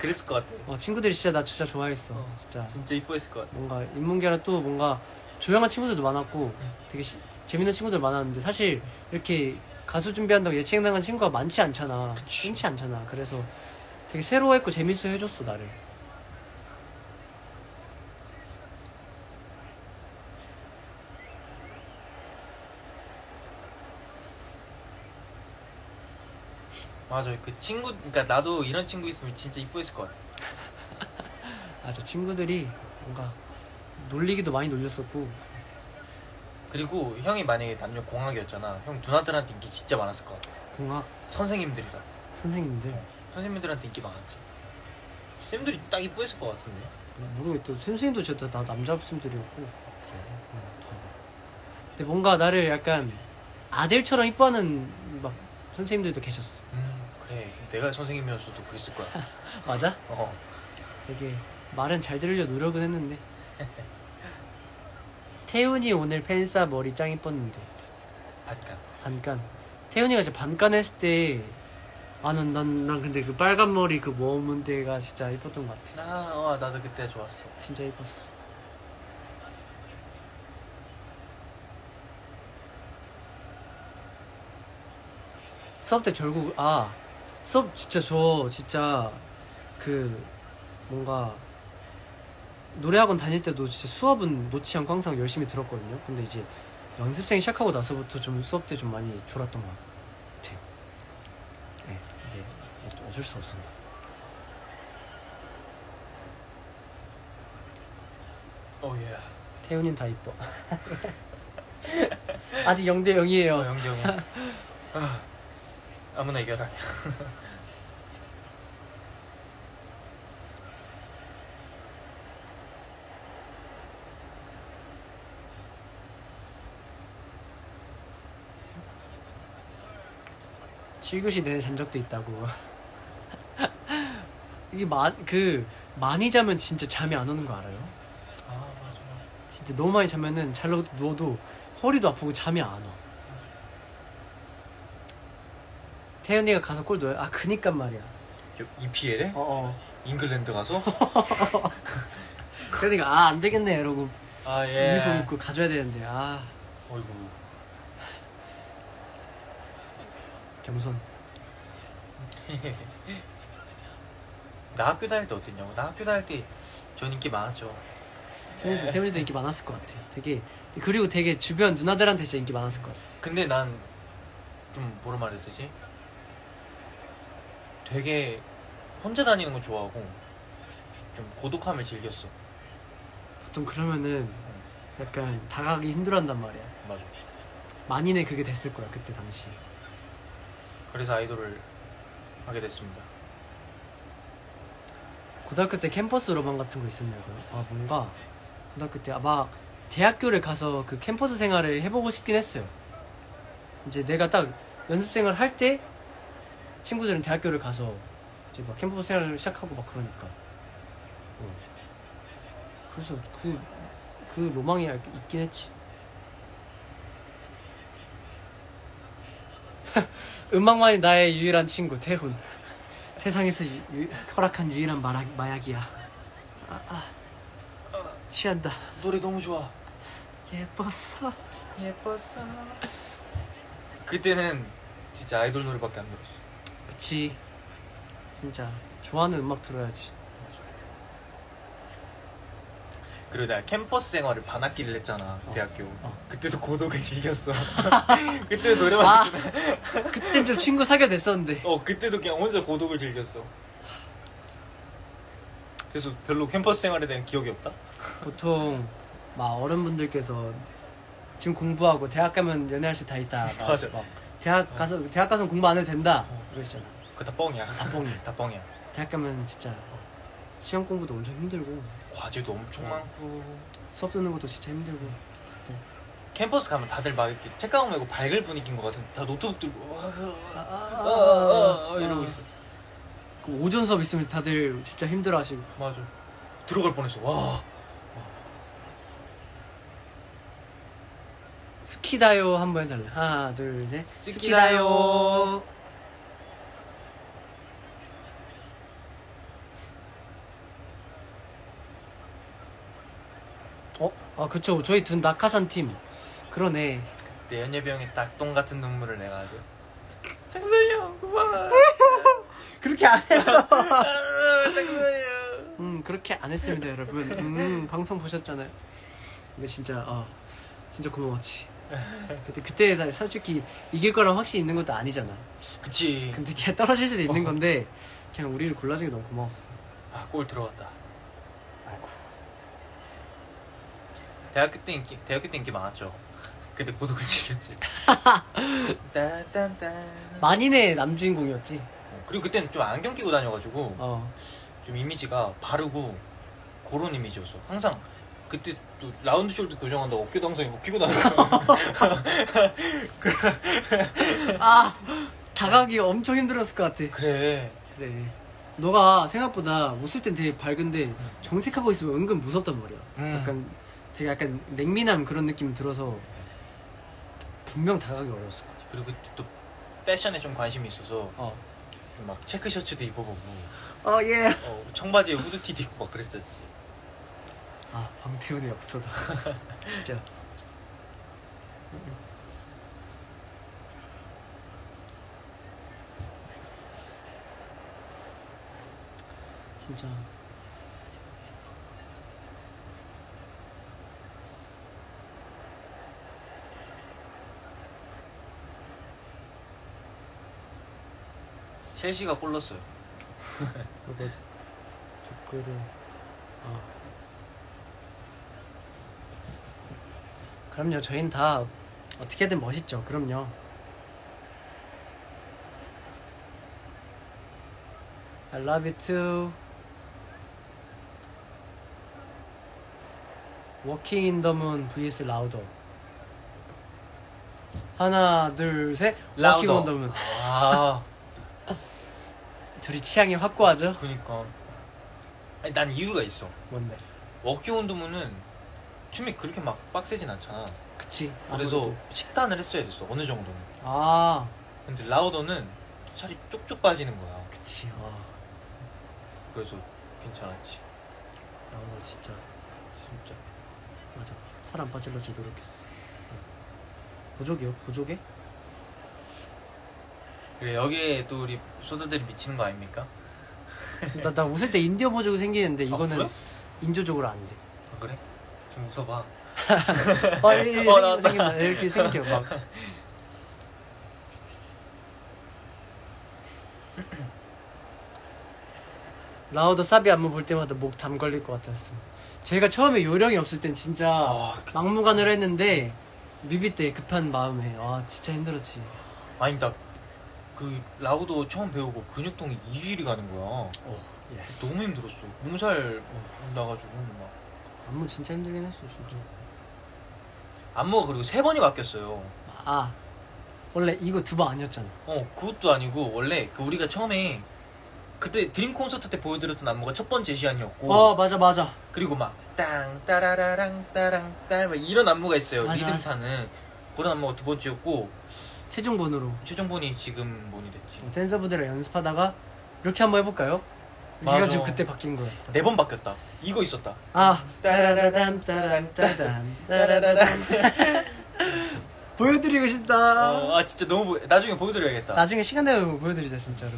그랬을 것 같아 어, 친구들이 진짜 나 진짜 좋아했어. 어. 진짜. 진짜 이뻐했을 것 같아 뭔가 인문계라 또 뭔가 조용한 친구들도 많았고 되게 시- 재밌는 친구들 많았는데 사실 이렇게 가수 준비한다고 예체능 나간 친구가 많지 않잖아. 그치. 많지 않잖아. 그래서 되게 새로워했고 재밌어 해줬어 나를. 맞아요. 그 친구, 그러니까 나도 이런 친구 있으면 진짜 이뻐했을 것 같아. 아저 친구들이 뭔가 놀리기도 많이 놀렸었고 그리고 형이 만약에 남녀 공학이었잖아. 형 누나들한테 인기 진짜 많았을 것 같아. 공학 선생님들이랑. 선생님들 선생님들한테 인기 많았지. 쌤들이 딱 이뻐했을 것 같은데. 모르겠다 선생님도 진짜 다 남자 쌤들이었고 그래. 어, 다. 근데 뭔가 나를 약간 아들처럼 이뻐하는 막 선생님들도 계셨어 음, 그래. 내가 선생님이었어도 그랬을 거야. 맞아? 어. 되게 말은 잘 들으려 노력은 했는데 태훈이 오늘 팬싸 머리 짱 이뻤는데 반간. 반간 태훈이가 이제 반간 했을 때 아, 난, 난, 난 근데 그 빨간 머리 그 머문 데가 진짜 이뻤던 것 같아. 아, 어, 나도 그때 좋았어. 진짜 이뻤어. 수업 때 결국, 아, 수업 진짜 저, 진짜, 그, 뭔가, 노래학원 다닐 때도 진짜 수업은 놓지 않고 항상 열심히 들었거든요. 근데 이제 연습생 시작하고 나서부터 좀 수업 때 좀 많이 졸았던 것 같아요. 네, 이게 어쩔- 수 없습니다. 오, 예. 태훈이는 다 이뻐. 아직 0대 0이에요. 어, 영경이. 아, 아무나 이겨라. 칠교시 내내 잔 적도 있다고. 이게 마, 그, 많이 자면 진짜 잠이 안 오는 거 알아요? 아, 맞아. 진짜 너무 많이 자면은 잘 누워도 허리도 아프고 잠이 안 와. 태연이가 가서 골 넣어요? 아, 그니까 말이야. EPL에? 어어. 잉글랜드 가서? 태연이가, 아, 안 되겠네. 이러고 아, 예. 유니폼 입고 가져야 되는데, 아, 어이구. 겸손. 나 학교 다닐 때 어땠냐고? 나 학교 다닐 때전 인기 많았죠. 태연이도, 예. 태연이도 인기 많았을 것 같아. 되게, 그리고 되게 주변 누나들한테 진짜 인기 많았을 것 같아. 근데 난 좀 뭐라 말해야 되지? 되게 혼자 다니는 거 좋아하고 좀 고독함을 즐겼어. 보통 그러면은 약간 다가가기 힘들어한단 말이야. 맞아. 만인의 그게 됐을 거야 그때 당시. 그래서 아이돌을 하게 됐습니다. 고등학교 때 캠퍼스 로망 같은 거 있었냐고요? 아 뭔가 고등학교 때 막 대학교를 가서 그 캠퍼스 생활을 해보고 싶긴 했어요. 이제 내가 딱 연습생을 할 때 친구들은 대학교를 가서 이제 막 캠퍼스 생활을 시작하고 막 그러니까. 어. 그래서 그, 그 로망이 있긴 했지. 음악만이 나의 유일한 친구 태훈. 세상에서 유, 유- 허락한 유일한 마약, 마약이야. 아, 아. 취한다. 노래 너무 좋아. 예뻤어. 예뻤어. 그때는 진짜 아이돌 노래밖에 안 들었어. 그치. 진짜 좋아하는 음악 들어야지. 그리고 내가 캠퍼스 생활을 반학기를 했잖아 어. 대학교. 어. 그때도 고독을 즐겼어. 그때 노래만. 아, 그땐 좀 친구 사귀어 냈었는데. 어 그때도 그냥 혼자 고독을 즐겼어. 그래서 별로 캠퍼스 생활에 대한 기억이 없다. 보통 막 어른분들께서 지금 공부하고 대학 가면 연애할 수 다 있다. 막, 맞아. 막 대학 가서 대학 가서 공부 안 해도 된다. 그러시잖아. 그거 다 뻥이야. 다 뻥이야. 다 뻥이야. 대학 가면 진짜 시험 공부도 엄청 힘들고 과제도 엄청 많고. 수업 듣는 것도 진짜 힘들고. 캠퍼스 가면 다들 막 이렇게 책가방 메고 밝을 분위기인 것 같은. 다 노트북 들고 와, 아, 아, 아, 아, 아, 이러고 아. 있어. 그 오전 수업 있으면 다들 진짜 힘들어하시고. 맞아. 들어갈 뻔했어. 와. 스키다요 한번 해달래. 하나, 둘, 셋. 스키다요. 어? 아, 그쵸. 저희 둔 낙하산 팀. 그러네. 내 연예비 형이 딱 똥 같은 눈물을 내가 아주. 장선이 형, 그만. 그렇게 안 했어. 아, 장선이 형. 음, 그렇게 안 했습니다, 여러분. 음, 방송 보셨잖아요. 근데 진짜, 어, 진짜 고마웠지. 그때 그때 솔직히 이길 거랑 확실히 있는 것도 아니잖아. 그치 근데 그냥 떨어질 수도 있는 건데 그냥 우리를 골라준 게 너무 고마웠어. 아 골 들어갔다 아이고 대학교 때 인기 대학교 때 인기 많았죠 그때 고독을 즐겼지 딴딴딴 만인의 남주인공이었지. 어, 그리고 그때는 좀 안경 끼고 다녀가지고 어. 좀 이미지가 바르고 그런 이미지였어. 항상 그때 또 라운드 숄더 교정한다고 어깨도 항상 이거 끼고 다니고 아 다가기 엄청 힘들었을 것 같아. 그래. 그래. 너가 생각보다 웃을 땐 되게 밝은데 정색하고 있으면 은근 무섭단 말이야. 음. 약간 되게 약간 냉민한 그런 느낌 들어서 분명 다가기 어려웠을 것 같아. 그리고 그때 또 패션에 좀 관심이 있어서 어. 막 체크 셔츠도 입어보고 어 예. 어, 청바지에 후드티도 입고 막 그랬었지. 아 방태훈의 역사다. 진짜. 진짜. 첼시가 골 넣었어요. 이거 댓글을 아 그럼요 저희는 다 어떻게든 멋있죠 그럼요 I love you too Walking on the Moon vs Louder 하나 둘셋 Walking on the Moon 아, 둘이 취향이 확고하죠? 그니까. 아니, 난 이유가 있어. 뭔데? Walking on the Moon은 춤이 그렇게 막 빡세진 않잖아. 그치 그래서 아무래도. 식단을 했어야 됐어. 어느 정도는. 아 근데 Louder는 살이 쪽쪽 빠지는 거야. 그치 와 그래서 괜찮았지. Louder 진짜 진짜. 맞아 살 안 빠질려고 노력했어 보조개요? 보조개? 그래, 여기에 또 우리 소다들이 미치는 거 아닙니까? 나, 나 웃을 때 인디언 보조개 생기는데 이거는 그래? 인조적으로 안 돼 아, 그래? 좀 웃어봐. 어, 이렇게 어. 생긴다 이렇게 생겨 막 Louder 사비 안무 볼 때마다 목 담 걸릴 것 같았어 저희가 처음에 요령이 없을 땐 진짜 아, 그- 막무가내로 했는데 뮤비 때 급한 마음에 아 진짜 힘들었지 아니, 나, 그, Louder 처음 배우고 근육통이 2주일이 가는 거야. oh yes 너무 힘들었어. 몸살 나가지고, 막. 안무 진짜 힘들긴 했어 진짜 안무가 그리고 세 번이 바뀌었어요. 아 원래 이거 두 번 아니었잖아 어, 그것도 아니고, 원래 그 우리가 처음에, 그때 드림 콘서트 때 보여드렸던 안무가 첫 번째 시안이었고, 어 맞아 맞아 그리고 막, 땅, 따라라랑, 따랑, 따, 막 이런 안무가 있어요. 맞아, 리듬 맞아. 타는. 그런 안무가 두 번째였고, 최종본으로 최종본이 지금 본이 됐지. 댄서 분들이랑 연습하다가 이렇게 한번 해볼까요? 맞아. 해가지고 그때 바뀐 거였어 네 번 바뀌었다. 이거 있었다. 아 따라라단 따란 따단 따라라단 보여드리고 싶다 어, 아, 진짜 너무, 보- 나중에 보여드려야겠다. 나중에 시간 되면 보여드리자 진짜로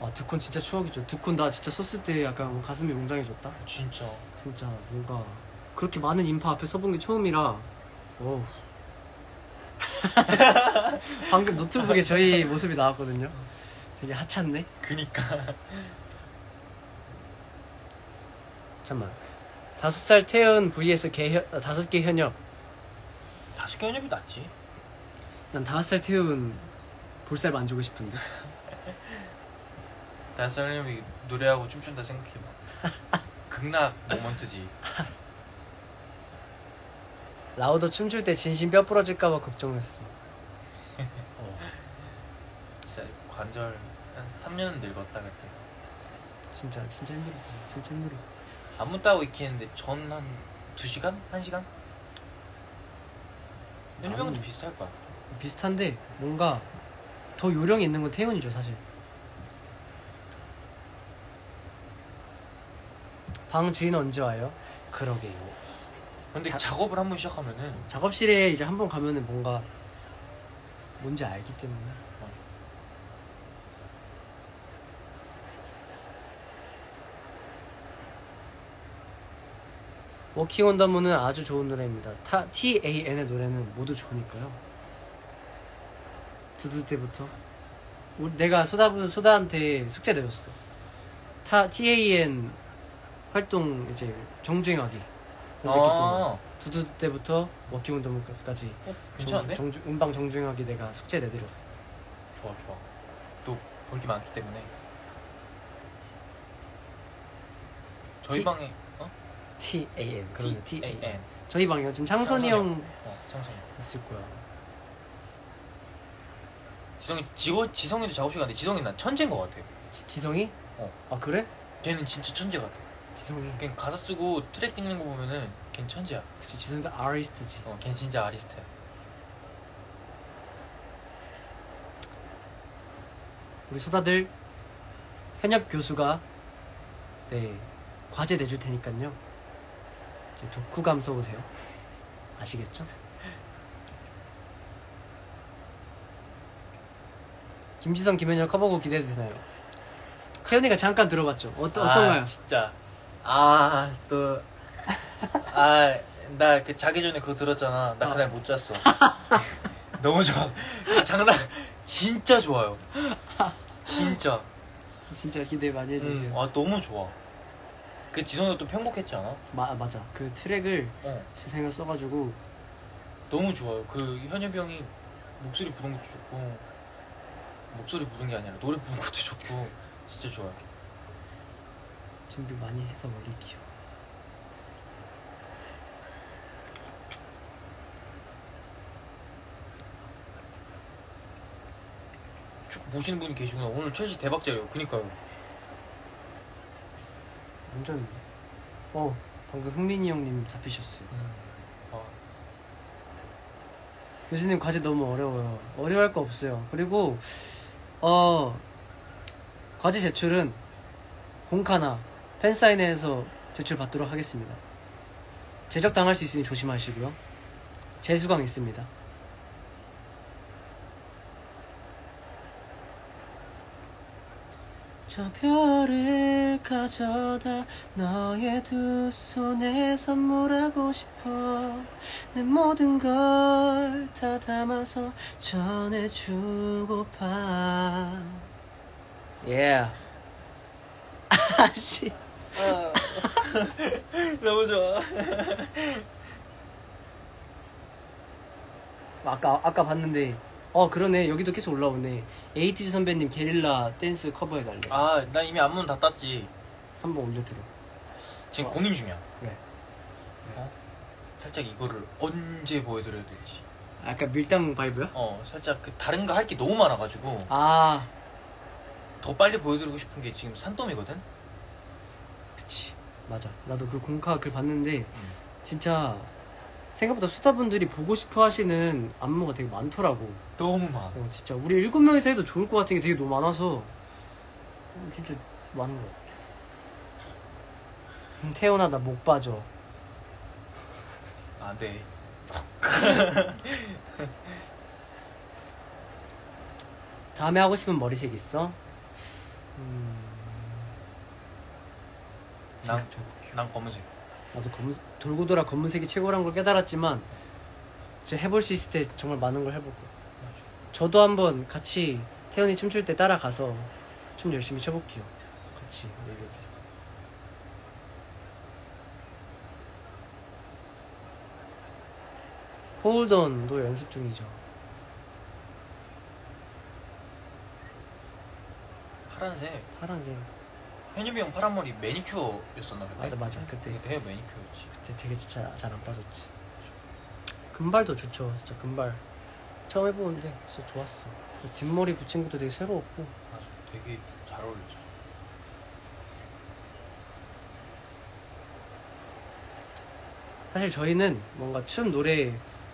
아 두콘 진짜 추억이죠 두콘 나 진짜 썼을 때 약간 가슴이 웅장해졌다 진짜. 진짜 뭔가 그렇게 많은 인파 앞에 서본 게 처음이라 어우 방금 노트북에 저희 모습이 나왔거든요 되게 하찮네 그니까. 잠깐만 다섯 살 태연 vs 개 아, 다섯 개 현역 다섯 개 연협이 낫지. 난 다섯 살 태연 볼살 만지고 싶은데 다섯 살 연협이 노래하고 춤춘다 생각해봐. 극락 모먼트지. 라우더 춤출 때 진심 뼈 부러질까봐 걱정했어 어, 진짜 관절 한 3년은 늙었다 그때. 진짜 진짜 힘들었어 진짜 힘들었어 안무 따고 익히는데 전 한 2시간? 1시간? 연병은 좀 비슷할 거야. 비슷한데 뭔가 더 요령이 있는 건 태연이죠 사실 방 주인 언제 와요? 그러게요 근데 자- 작업을 한 번 시작하면은 작업실에 이제 한 번 가면은 뭔가 뭔지 알기 때문에 맞아. Walking on the Moon은 아주 좋은 노래입니다. 타, T.A.N의 노래는 모두 좋으니까요. 두두 때부터. 우리- 내가 소다, 소다한테 숙제 내줬어. 타, T.A.N 활동 이제 정주행하기. 아. 두두 때부터 워킹 문까지. 어, 괜찮은데? 정, 정, 음방 정주행하기 내가 숙제 내드렸어. 좋아 좋아 또 볼 게 많기 때문에 저희 T- 방에 어? T.A.N. 그러네, T.A.N. 저희 방이요. 지금 창선이 형 어 창선이 있을 거야. 지성이 지고 지성이도 작업 시간인데 지성이 난 천재인 것 같아 지, 지성이? 어. 아, 그래? 걔는 진짜 천재 같아 지성이. 그냥 가사 쓰고 트랙 찍는 거 보면은 걔 천재야 그치, 지성이도 아리스트지. 어, 걔 진짜 아리스트야 우리 소다들 현엽 교수가 네 과제 내줄 테니까요. 이제 독후감 써보세요. 아시겠죠? 김지성, 김현열 커버곡 기대되나요? 태연이가 잠깐 들어봤죠. 어떤 어떤가요? 아, 진짜 아 또. 아 나 그 자기 전에 그거 들었잖아. 나 어. 그날 못 잤어. 너무 좋아. 진짜 장난 진짜 좋아요. 진짜. 진짜 기대 많이 해주세요. 음, 아 너무 좋아. 그 지성이가 또 편곡했지 않아? 마, 맞아. 그 트랙을 어. 지성이가 써가지고 너무 좋아요. 그 현엽이 형이 목소리 부른 것도 좋고 목소리 부른 게 아니라 노래 부른 것도 좋고 진짜 좋아요 준비 많이 해서 올릴게요. 쭉 보시는 분이 계시구나 오늘 최시 대박자예요 그니까요 완전 어 방금 흥민이 형님 잡히셨어요. 음. 아, 교수님 과제 너무 어려워요. 어려워할 거 없어요. 그리고 어 과제 제출은 공카나 팬사인회에서 제출 받도록 하겠습니다. 제적 당할 수 있으니 조심하시고요. 재수강 있습니다. 저 별을 가져다 너의 두 손에 선물하고 싶어 내 모든 걸 다 담아서 전해주고파 Yeah 아씨 너무 좋아. 아까 아까 봤는데 어 그러네. 여기도 계속 올라오네. 에이티즈 선배님 게릴라 댄스 커버해달래. 아 나 이미 안무 다 땄지. 한번 올려드려. 지금 어. 고민 중이야. 왜? 어? 살짝 이거를 언제 보여드려야 될지. 약간 밀당 vibe야? 어 살짝 그 다른 거 할 게 너무 많아가지고. 아. 더 빨리 보여드리고 싶은 게 지금 산더미거든 그치. 맞아. 나도 그 공카 글 봤는데 음. 진짜 생각보다 수다분들이 보고 싶어 하시는 안무가 되게 많더라고. 너무 많아. 어, 진짜. 우리 일곱 명이서 해도 좋을 것 같은 게 되게 너무 많아서 음, 진짜 많은 것 같아. 음, 태연아 나 목 빠져. 안돼 다음에 하고 싶은 머리색 있어? 난. 난 검은색. 나도 검은 돌고 돌아 검은색이 최고란 걸 깨달았지만 이제 해볼 수 있을 때 정말 많은 걸 해보고. 저도 한번 같이 태연이 춤출 때 따라가서 춤 열심히 춰볼게요. 같이 올려기 홀던도 연습 중이죠. 파란색. 파란색 현유비 형 파란 머리 매니큐어였었나 그때? 맞아 맞아 그때 그때 매니큐어였지 그때 되게 진짜 잘 안 빠졌지. 금발도 좋죠. 진짜 금발. 처음 해보는데 진짜 좋았어. 뒷머리 붙인 것도 되게 새로웠고. 맞아 되게 잘 어울렸어 사실 저희는 뭔가 춤, 노래,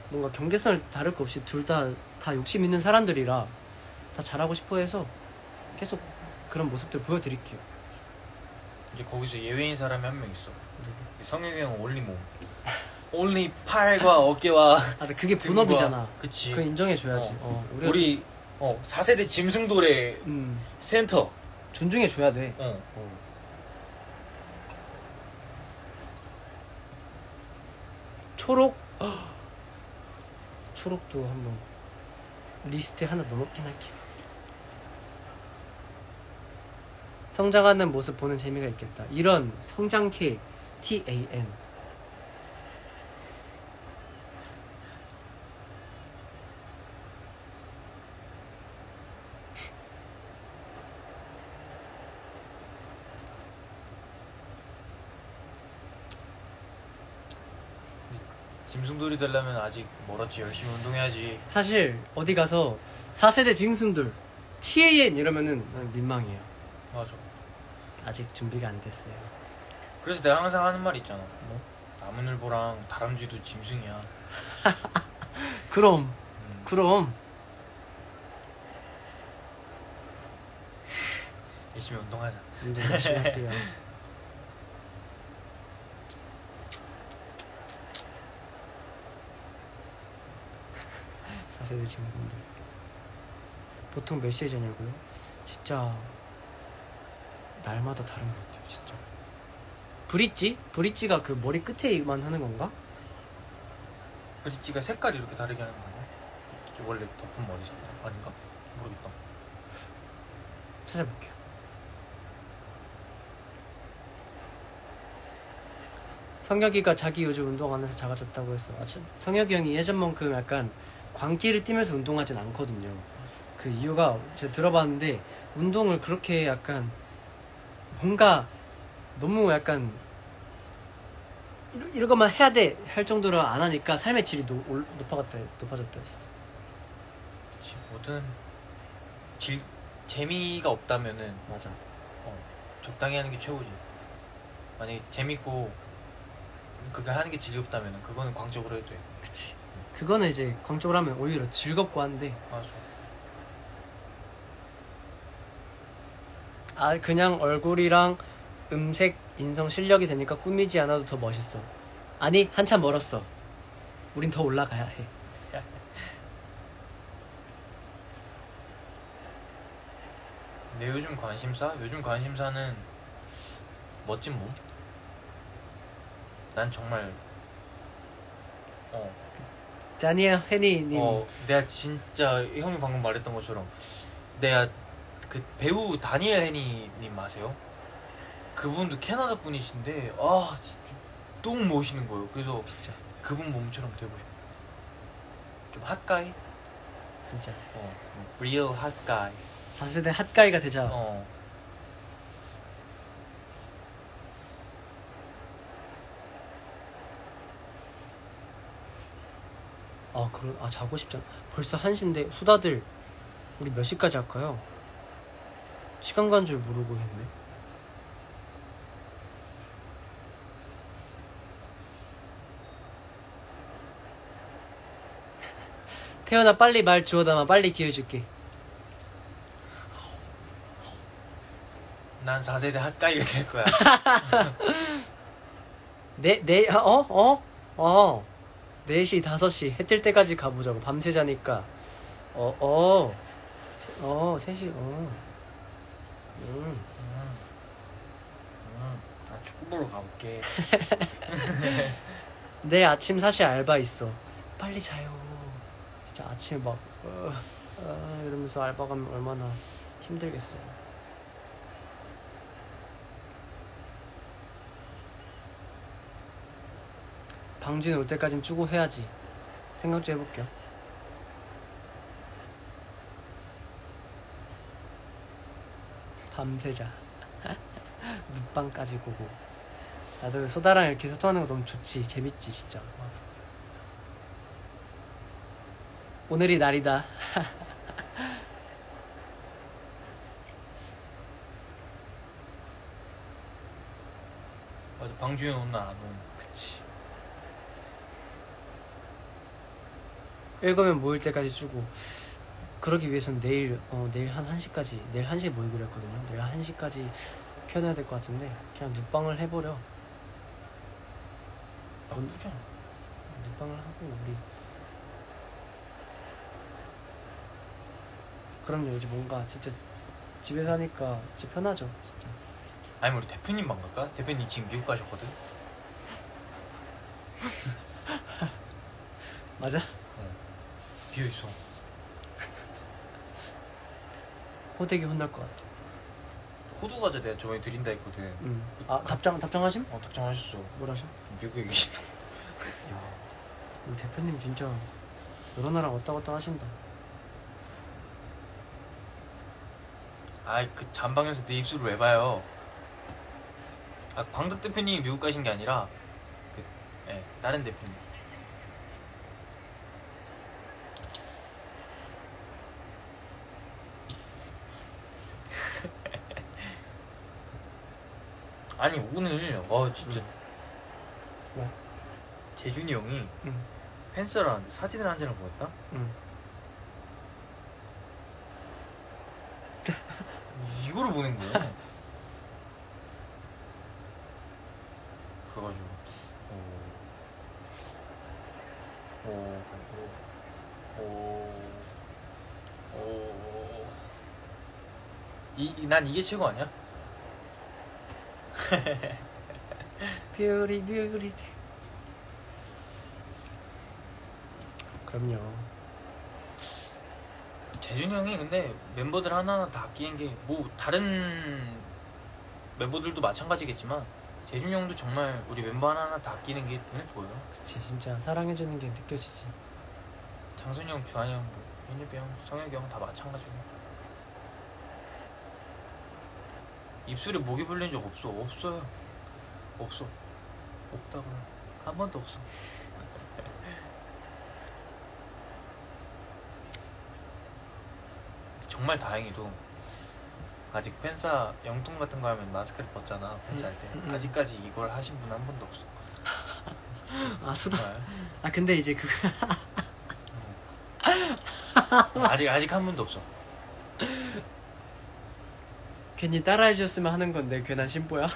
뭔가 경계선을 다를 것 없이 둘 다 다 욕심 있는 사람들이라 다 잘하고 싶어 해서 계속 그런 모습들 보여드릴게요. 이제 거기서 예외인 사람이 한 명 있어 누구? 성혁이 형 올리 몸 올리 팔과 어깨와 아, 근데 그게 등과. 분업이잖아. 그치 그거 인정해줘야지. 어. 어, 우리가 우리 어 4세대 짐승돌의 음, 센터 존중해줘야 돼. 어 어. 초록 초록도 한번 리스트에 하나 넣어놓긴 할게요 성장하는 모습 보는 재미가 있겠다. 이런 성장 케이크 TAN 짐승돌이 되려면 아직 멀었지 열심히 운동해야지. 사실 어디 가서 4세대 징순들 TAN 이러면은 난 민망해요. 맞아 아직 준비가 안 됐어요. 그래서 내가 항상 하는 말 있잖아. 뭐? 나무늘보랑 다람쥐도 짐승이야. 그럼 음, 그럼. 열심히 운동하자. 운동 열심히 할게요. 사세대 친구분들 보통 몇 시에 자냐고요? 진짜 날마다 다른 것 같아요 진짜. 브릿지? 브릿지가 그 머리 끝에만 하는 건가? 브릿지가 색깔이 이렇게 다르게 하는 거야 원래 덮은 머리잖아 아닌가? 모르겠다. 찾아볼게요. 성혁이가 자기 요즘 운동 안 해서 작아졌다고 했어 아, 진- 성혁이 형이 예전만큼 약간 광기를 띠면서 운동하진 않거든요. 그 이유가 제가 들어봤는데 운동을 그렇게 약간 뭔가 너무 약간 이런, 것만 해야 돼 할 정도로 안 하니까 삶의 질이 노, 올- 높아졌다, 높아졌다 했어. 그치 뭐든 질, 재미가 없다면은 맞아. 어, 적당히 하는 게 최고지. 만약에 재밌고 그게 하는 게 즐겁다면은 그거는 광적으로 해도 돼. 그치. 그거는 이제 광적으로 하면 오히려 즐겁고 한데 맞아 아 그냥 얼굴이랑 음색 인성 실력이 되니까 꾸미지 않아도 더 멋있어. 아니 한참 멀었어. 우린 더 올라가야 해. 내 요즘 관심사? 요즘 관심사는 멋진 몸? 난 정말 어, 다니엘 헤니님. 어 내가 진짜 형이 방금 말했던 것처럼 내가 그 배우 다니엘 헤니님 아세요? 그분도 캐나다 분이신데 아 진짜 너무 멋있는 거예요. 그래서 진짜. 그분 몸처럼 되고 싶어 좀 핫가이? 진짜. 어 real 핫가이. 4세대 핫가이가 되자. 어. 아 그러 아 자고 않 벌써 1시인데 소다들 우리 몇 시까지 할까요? 시간 간 줄 모르고 했네 태연아 빨리 말 주워 담아 빨리 기회 줄게 난 4세대 핫가이가 될 거야 네, 네, 어? 어? 어. 4시, 5시, 해 뜰 때까지 가보자고. 밤새 자니까. 어, 어. 세- 어, 3시, 어. 음. 음. 음. 나 축구 보러 가볼게 내일 아침 사실 알바 있어. 빨리 자요. 진짜 아침에 막, 어, 어, 이러면서 알바 가면 얼마나 힘들겠어. 방진 올 때까진 주고 해야지. 생각 좀 해볼게요. 밤새자. 눕방까지 고고. 나도 소다랑 이렇게 소통하는 거 너무 좋지. 재밌지, 진짜. 오늘이 날이다. 맞아 방주현 온나 안 옴. 그치. 읽으면 모일 때까지 주고. 그러기 위해선 내일, 어, 내일 한 1시까지, 내일 1시에 모이기로 했거든요. 내일 1시까지 켜놔야 될 것 같은데, 그냥 눕방을 해버려. 나쁘지 않아 눕방을 하고, 우리. 그럼요, 이제 뭔가 진짜 집에서 하니까 진짜 편하죠, 진짜. 아니면 우리 대표님 방 갈까? 대표님 지금 미국 가셨거든 맞아? 비어 있어. 호되게 혼날 것 같아. 호두 과자 내가 저번에 드린다 했거든. 응. 아 답장 답장하심? 어 답장하셨어. 뭐라셔? 미국에 계시다. 야, 우리 대표님 진짜 여러 나라 왔다 갔다 하신다. 아이 그 잠방에서 내 입술을 왜 봐요? 아 광덕 대표님이 미국 가신 게 아니라 그 예, 다른 대표님. 아니 오늘 와 진짜 왜? 재준이 형이 응. 팬싸를 하는데 사진을 한 장을 보였다? 응. 이거를 보낸 거야. 그래가지고 오, 오, 오, 오, 오. 이, 이- 난 이게 최고 아니야? 뷰리 뷰리. 그럼요. 재준이 형이 근데 멤버들 하나하나 다 아끼는 게 뭐 다른 멤버들도 마찬가지겠지만 재준이 형도 정말 우리 멤버 하나하나 다 아끼는 게 눈에 보여요. 그치 진짜 사랑해주는 게 느껴지지. 창선이 형, 주한이 형, 뭐 형, 성혁이 형 다 마찬가지고 입술에 모기 불린 적 없어. 없어요. 없어. 없다고요 한 번도 없어. 정말 다행히도 아직 팬싸 영통 같은 거 하면 마스크를 벗잖아 팬싸 할때. 음, 음. 아직까지 이걸 하신 분 한 번도 없어. 아 수다. 정말. 아 근데 이제 그 아직 아직 한 번도 없어 괜히 따라해 주셨으면 하는 건데 괜한 심보야.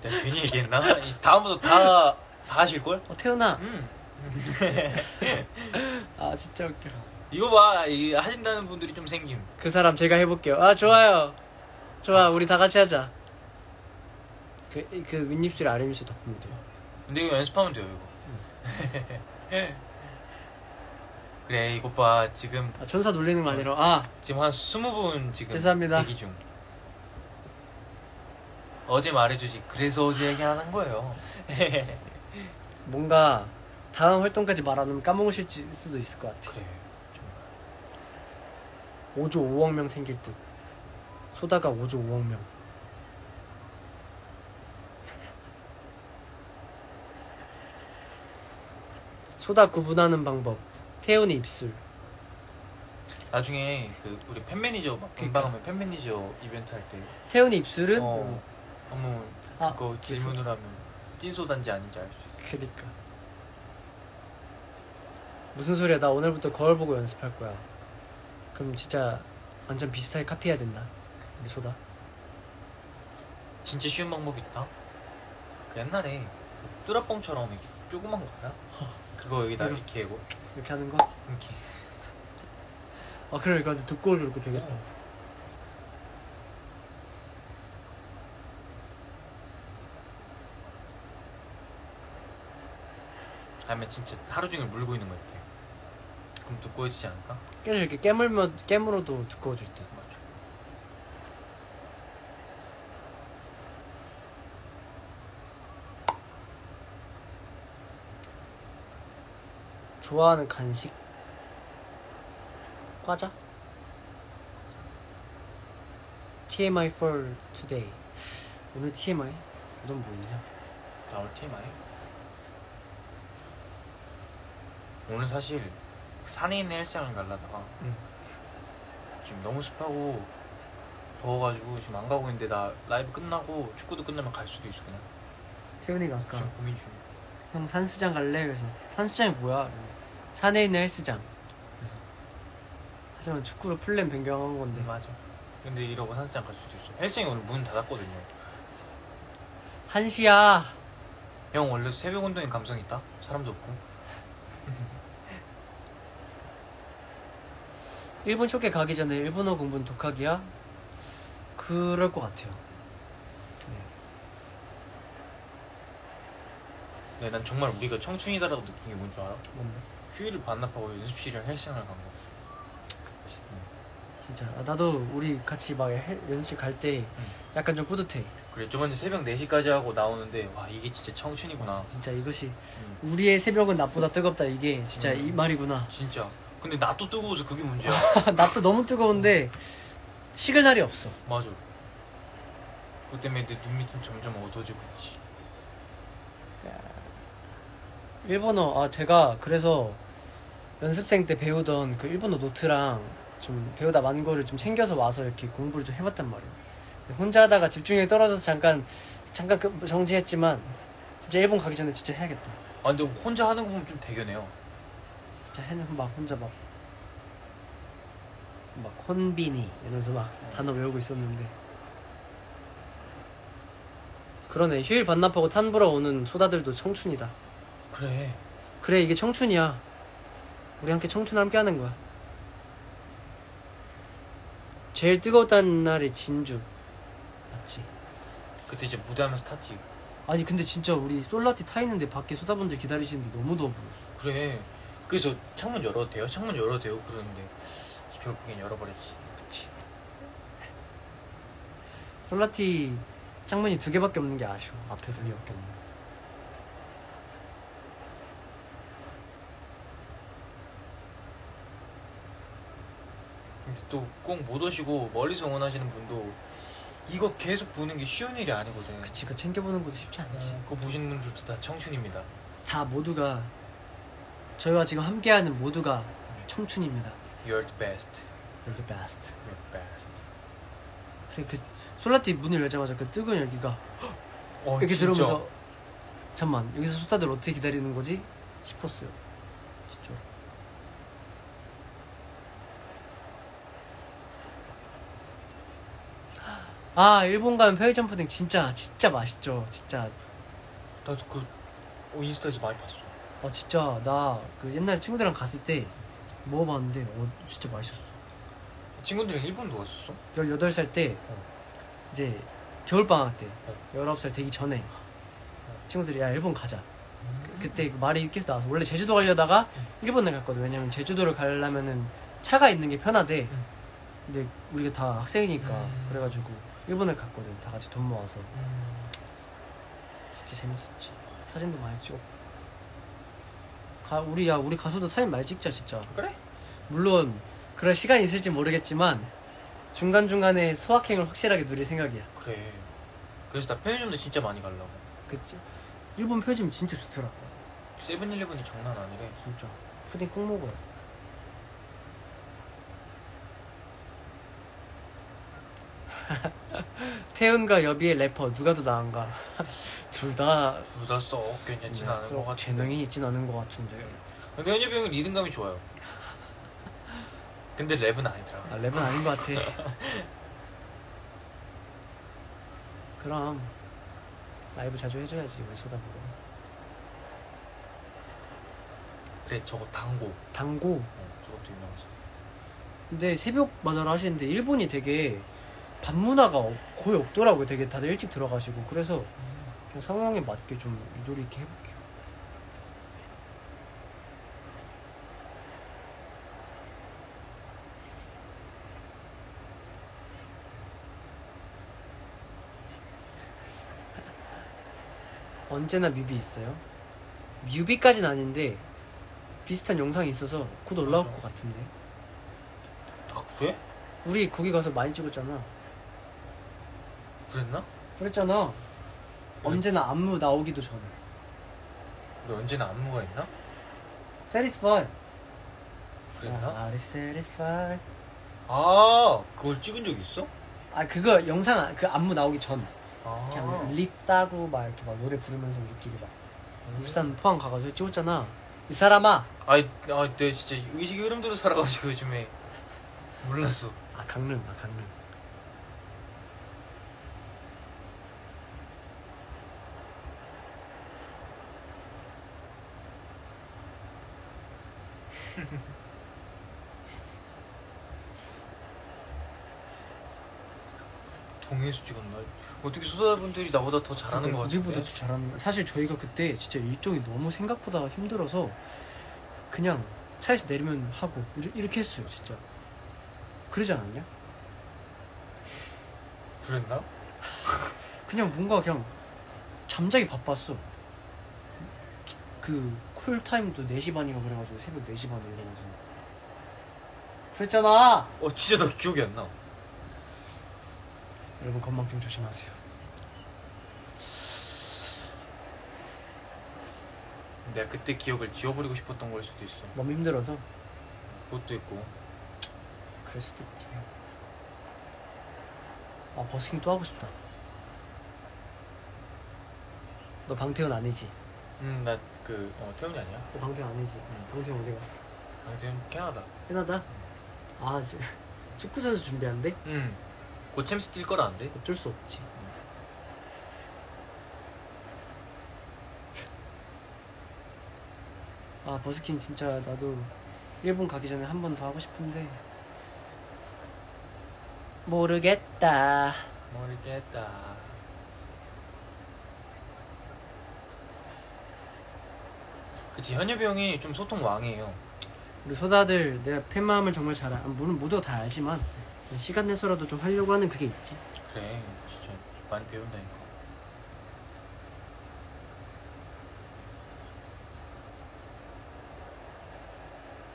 내가 괜히 얘기했나? 이 다음부터 다, 다 하실 걸? 어 태연아. 음. 아 진짜 웃겨. 이거 봐, 이 하신다는 분들이 좀 생김. 그 사람 제가 해볼게요. 아 좋아요. 좋아 우리 다 같이 하자. 그, 그 윗입술 아랫입술 덮으면 돼요. 근데 이거 연습하면 돼요, 이거. 그래, 이것 봐, 지금 아, 천사 놀리는 거 아니라 아 지금 한 20분 지금 죄송합니다. 대기 중. 어제 말해주지. 그래서 어제 얘기 안한 거예요. 뭔가 다음 활동까지 말하면 까먹으실 수도 있을 것 같아. 그래, 정말. 5조 5억 명 생길 듯. 소다가 5조 5억 명. 소다 구분하는 방법. 태훈의 입술. 나중에 그 우리 팬 매니저 막 그러니까. 금방 하면 팬 매니저 이벤트 할 때. 태훈의 입술은 어, 한번 아, 그거 질문을 하면 찐소단지 아닌지 알 수 있어. 그니까 무슨 소리야 나 오늘부터 거울 보고 연습할 거야 그럼 진짜 완전 비슷하게 카피해야 된다 우리 소다 진짜 쉬운 방법이 있다. 그 옛날에 그 뚜라뽕처럼 이렇게 조그만 거 알아? 그거 여기다 이거. 이렇게 하고 이렇게 하는 거? 이렇게. 아 그래 이거 완전 두꺼워지고 되겠다 어. 아니면 진짜 하루 종일 물고 있는 거 이렇게. 그럼 두꺼워지지 않을까? 계속 이렇게 깨물면 깨물어도 두꺼워질 듯 맞죠. 좋아하는 간식 과자? TMI for today 오늘 TMI? 넌뭐 있냐? 나 오늘 TMI. 오늘 사실 그 산에 있는 헬스장을 가려다가 응. 지금 너무 습하고 더워가지고 지금 안 가고 있는데 나 라이브 끝나고 축구도 끝나면 갈 수도 있어 그냥. 태훈이가 아까 지금 고민 중이야. 형 산수장 갈래? 그래서 산수장이 뭐야? 산에 있는 헬스장. 그래서 하지만 축구로 플랜 변경한 건데. 맞아. 근데 이러고 산수장 갈 수도 있어. 헬스장이 오늘 문 닫았거든요. 1시야. 형 원래 새벽 운동인 감성 있다? 사람도 없고 일본 쇼케 가기 전에 일본어 공부는 독학이야? 그럴 것 같아요 네. 네, 난 정말 우리가 청춘이다라고 느낀 게 뭔 줄 알아? 뭔데? 휴일을 반납하고 연습실이랑 헬스장을 간 거. 진짜 아, 나도 우리 같이 막 헬- 연습실 갈 때 약간 좀 뿌듯해. 그래 저번에 새벽 4시까지 하고 나오는데 와 이게 진짜 청춘이구나. 진짜 이것이 음, 우리의 새벽은 낮보다 뜨겁다 이게 진짜 음. 이 말이구나. 진짜. 근데 나또 뜨거워서 그게 문제야. 낮도 너무 뜨거운데 식을 날이 없어. 맞아. 그것 때문에 내 눈밑은 점점 어두워지고 있지. 일본어 아 제가 그래서 연습생 때 배우던 그 일본어 노트랑 좀 배우다 만 거를 좀 챙겨서 와서 이렇게 공부를 좀 해봤단 말이에요. 근데 혼자 하다가 집중력이 떨어져서 잠깐 잠깐 그 정지했지만 진짜 일본 가기 전에 진짜 해야겠다. 아 근데 혼자 하는 거 보면 좀 대견해요. 진짜 해는 막 혼자 막. 막 콘비니 이러면서 막 단어 외우고 있었는데 그러네 휴일 반납하고 탄 보러 오는 소다들도 청춘이다 그래. 그래 이게 청춘이야 우리 함께 청춘 함께 하는 거야 제일 뜨거웠다는 날이 진주 맞지 그때 이제 무대하면서 탔지. 아니 근데 진짜 우리 솔라티 타 있는데 밖에 소다분들 기다리시는데 너무 더워 보였어 그래. 그래서 창문 열어도 돼요? 창문 열어도 돼요? 그러는데 결국엔 열어버렸지. 그치 솔라티 창문이 두 개밖에 없는 게 아쉬워 앞에 두 개밖에 없는 근데 또 꼭 못 오시고 멀리서 응원하시는 분도 이거 계속 보는 게 쉬운 일이 아니거든. 그치 그 챙겨보는 것도 쉽지 않지 어, 그거 보시는 분들도 다 청춘입니다. 다 모두가 저희와 지금 함께하는 모두가 청춘입니다 You're the best. You're the best You're the best. 그래 그 솔라티 문을 열자마자 그 뜨거운 열기가 어, 이렇게 진짜. 들으면서 잠만 여기서 소다들 어떻게 기다리는 거지 싶었어요 진짜 아 일본 가면 편의점 푸딩 진짜 진짜 맛있죠 진짜 나도 그 어, 인스타에서 많이 봤어. 아 진짜. 나 그 옛날에 친구들이랑 갔을 때 먹어봤는데 어 진짜 맛있었어. 친구들이랑 일본도 왔었어? 18살 때 어. 이제 겨울방학 때 어. 19살 되기 전에 친구들이 야 일본 가자. 그때 그 말이 이렇게 해서 나와서. 원래 제주도 가려다가 일본을 갔거든. 왜냐면 제주도를 가려면은 차가 있는 게 편하대. 음. 근데 우리가 다 학생이니까 음. 그래가지고 일본을 갔거든. 다 같이 돈 모아서. 음. 진짜 재밌었지. 사진도 많이 찍었고 가, 우리 야 우리 가서도 사진 많이 찍자 진짜 그래? 물론 그럴 시간이 있을지 모르겠지만 중간중간에 소확행을 확실하게 누릴 생각이야 그래. 그래서 나 편의점도 진짜 많이 가려고. 그치? 일본 표짐 진짜 좋더라 세븐일레븐이 장난 아니래. 진짜 푸딩 꼭 먹어요 태훈과 여비의 래퍼 누가 더 나은가 둘다 둘다 썩 괜찮진 않은 것 같은데. 재능이 있진 않은 것 같은데 근데 현엽이 형은 리듬감이 좋아요. 근데 랩은 아니더라. 아, 랩은 아닌 것 같아 그럼 라이브 자주 해줘야지 우리 소다보고 그래 저거 당고. 당고 어, 저것도 유명하지. 근데 새벽마다를 하시는데 일본이 되게 밤 문화가 없- 거의 없더라고요 되게 다들 일찍 들어가시고 그래서 그냥 상황에 맞게 좀 유도리 있게 해볼게요 언제나 뮤비 있어요? 뮤비까지는 아닌데 비슷한 영상이 있어서 곧 올라올. 것 같은데 아 그래? 우리 거기 가서 많이 찍었잖아 그랬나? 그랬잖아. 언제나 안무 나오기도 전에. 우리 언제나 안무가 있나? Satisfy. 그랬나? 아, Satisfy. 아 그걸 찍은 적 있어? 아 그거 영상 안- 그 안무 나오기 전. 아. 그냥 립 따고 막 이렇게 막 노래 부르면서 우리끼리 막 울산 포항 가가지고 찍었잖아. 이 사람아! 아이 아, 내 진짜 의식의 흐름대로 살아가지고 요즘에. 몰랐어. 아 강릉 아 강릉 동해에서 찍었나? 어떻게 소자분들이 나보다 더 잘하는 것 같은데? 우리보다 더 잘하는 사실 저희가 그때 진짜 일정이 너무 생각보다 힘들어서 그냥 차에서 내리면 하고 이렇- 이렇게 했어요 진짜 그러지 않았냐? 그랬나? 그냥 뭔가 그냥 잠자기 바빴어 그 콜타임도 4시 반인가 그래가지고 새벽 4시 반에 일어나서 그랬잖아 어 진짜 나 기억이 안 나. 여러분 건망증 조심하세요 내가 그때 기억을 지워버리고 싶었던 걸 수도 있어. 너무 힘들어서 그것도 있고. 그럴 수도 있지 아 버스킹 또 하고 싶다 너 방태훈 아니지? 음, 나 그 어, 태훈이 아니야? 너 방태훈 아니지? 응. 방태훈 어디 갔어? 아, 지금 캐나다. 해나다? 아 지- 축구 선수 준비한대? 음. 곧 챔스 뛸 거라는데? 어쩔 수 없지 아 버스킹 진짜 나도 일본 가기 전에 한 번 더 하고 싶은데 모르겠다 모르겠다. 그치 현엽이 형이 좀 소통 왕이에요. 우리 소다들 내가 팬마음을 정말 잘 알, 물론 모두가 다 알지만 시간 내서라도 좀 하려고 하는 그게 있지 그래 진짜 많이 배운다니까.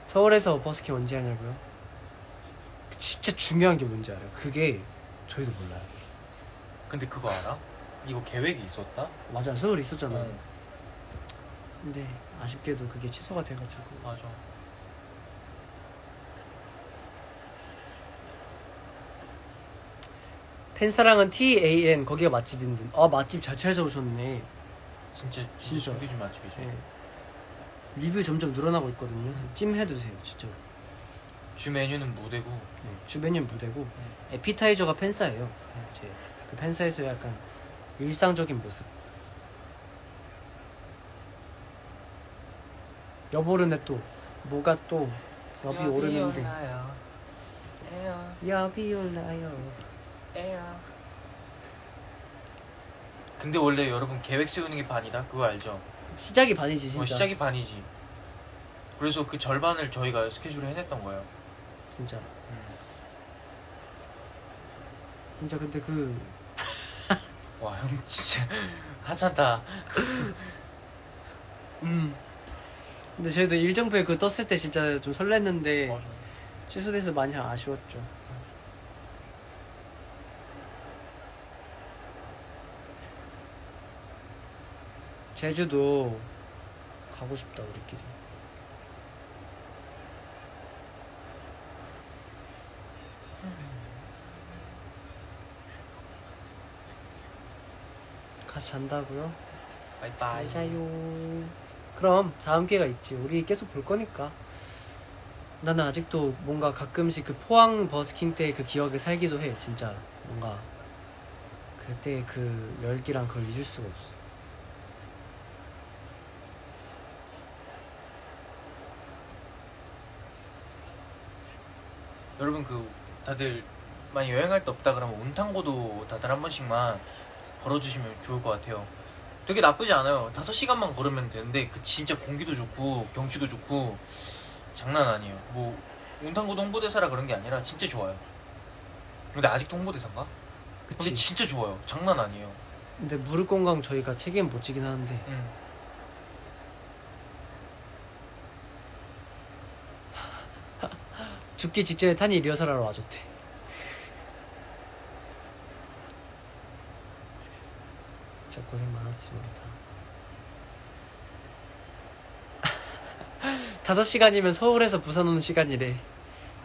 서울에서 버스킹 언제 하냐고요? 진짜 중요한 게 뭔지 알아요? 그게 저희도 몰라요 근데 그거 알아? 이거 계획이 있었다? 맞아 서울 있었잖아 어, 근데 아쉽게도 그게 취소가 돼가지고. 맞아. 팬사랑은 TAN 거기가 맛집인 듯아 맛집 잘 찾아오셨네. 진짜 진짜. 진짜 숨기진 맛집이죠. 네. 리뷰 점점 늘어나고 있거든요. 찜 해두세요 진짜. 주 메뉴는 무대고. 네, 주변인 무대고. 에피타이저가 팬사예요. 이제 그 팬사에서 약간 일상적인 모습 여보르네 또 뭐가 또 여비 오르는데 여비 올라요 근데 원래 여러분 계획 세우는 게 반이다 그거 알죠? 시작이 반이지 진짜 어, 시작이 반이지. 그래서 그 절반을 저희가 스케줄을 해냈던 거예요. 진짜 진짜 근데 그 와 형 진짜 하찮다. 음. 근데 저희도 일정표에 그 떴을 때 진짜 좀 설렜는데 맞아. 취소돼서 많이 아쉬웠죠. 제주도 가고 싶다 우리끼리. 같이 잔다고요? 바이바이. 맞아요. 그럼 다음 기회가 있지. 우리 계속 볼 거니까. 나는 아직도 뭔가 가끔씩 그 포항 버스킹 때 그 기억에 살기도 해. 진짜 뭔가 그때 그 열기랑 그걸 잊을 수가 없어. 여러분 그 다들 많이 여행할 데 없다 그러면 온탕고도 다들 한 번씩만 걸어주시면 좋을 것 같아요. 되게 나쁘지 않아요. 5시간만 걸으면 되는데 그 진짜 공기도 좋고 경치도 좋고 장난 아니에요. 뭐 온탕고도 홍보대사라 그런 게 아니라 진짜 좋아요. 근데 아직도 홍보대사인가? 근데 그치? 진짜 좋아요. 장난 아니에요. 근데 무릎 건강 저희가 책임 못 지긴 하는데 음. 죽기 직전에 탄이 리허설하러 와줬대. 진짜 고생 많았지 우리 다. 다섯 시간이면 서울에서 부산 오는 시간이래.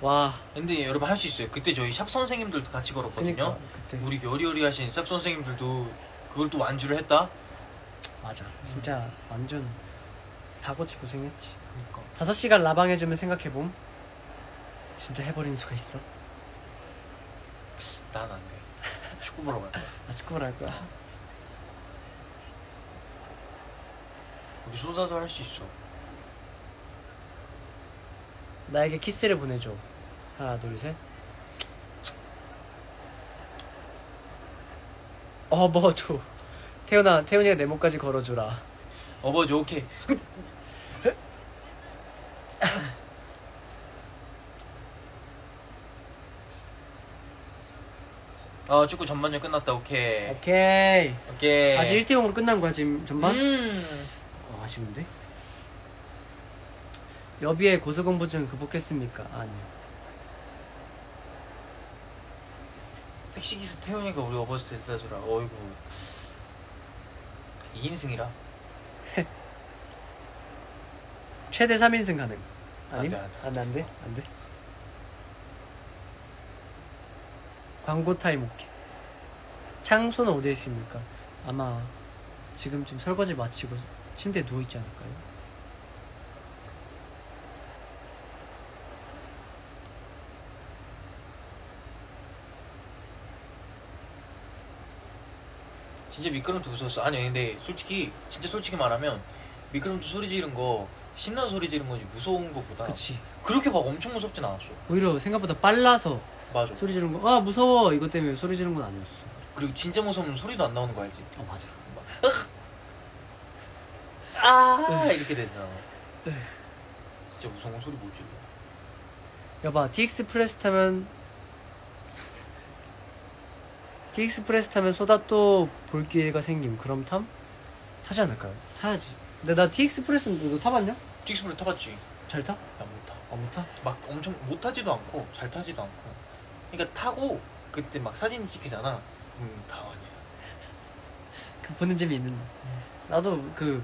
와, 근데 여러분 할 수 있어요. 그때 저희 샵 선생님들도 같이 걸었거든요. 그니까 그때 우리 여리여리 하신 샵 선생님들도 그걸 또 완주를 했다? 맞아. 진짜 완전 다 고치 고생했지. 그니까. 다섯 시간 라방 해주면 생각해봄. 진짜 해버리는 수가 있어. 난 안 돼. 축구 보러 갈 거야. 나 축구를 할 거야. 우리 쏟아서 할 수 있어. 나에게 키스를 보내줘. 하나, 둘, 셋. 업어줘 태훈아 태훈이가 내 목까지 걸어주라 어버죠 오케이 어 축구 전반전 끝났다 오케이 오케이 오케이 아직 1대 0으로 끝난 거야 지금 전반? 음. 어, 아쉬운데? 여비의 고소공포증 극복했습니까? 아니요 택시기사 태훈이가 우리 어버스 데려다 주라 어이구 2인승이라 최대 3인승 가능 아님? 안 돼, 안 돼, 안 돼? 안 돼? 광고 타임 오케이 창소는 어디에 있습니까? 아마 지금쯤 설거지 마치고 침대에 누워있지 않을까요? 진짜 미끄럼틀 무서웠어. 아니 근데 솔직히 진짜 솔직히 말하면 미끄럼틀 소리 지른 거 신나는 소리 지른 건지 무서운 것보다 그치. 그렇게 막 엄청 무섭진 않았어. 오히려 생각보다 빨라서 맞아. 소리 지르는 거아 무서워! 이것 때문에 소리 지르는 건 아니었어. 그리고 진짜 무서우면 소리도 안 나오는 거 알지? 아 맞아 아 이렇게 되잖아 네. 진짜 무서운 건 소리 못 질러 여봐 T Express 타면 T Express 타면 소다 또 볼 기회가 생김 그럼 탐? 타지 않을까요? 타야지 근데 나 T Express 너 타봤냐? 틱스프를 타봤지 잘 타? 나 못 타. 아 못 타? 막 엄청 못 타지도 않고 잘 타지도 않고 그러니까 타고 그때 막 사진 찍히잖아 음 가만이야 그 보는 재미 있는데 나도 그,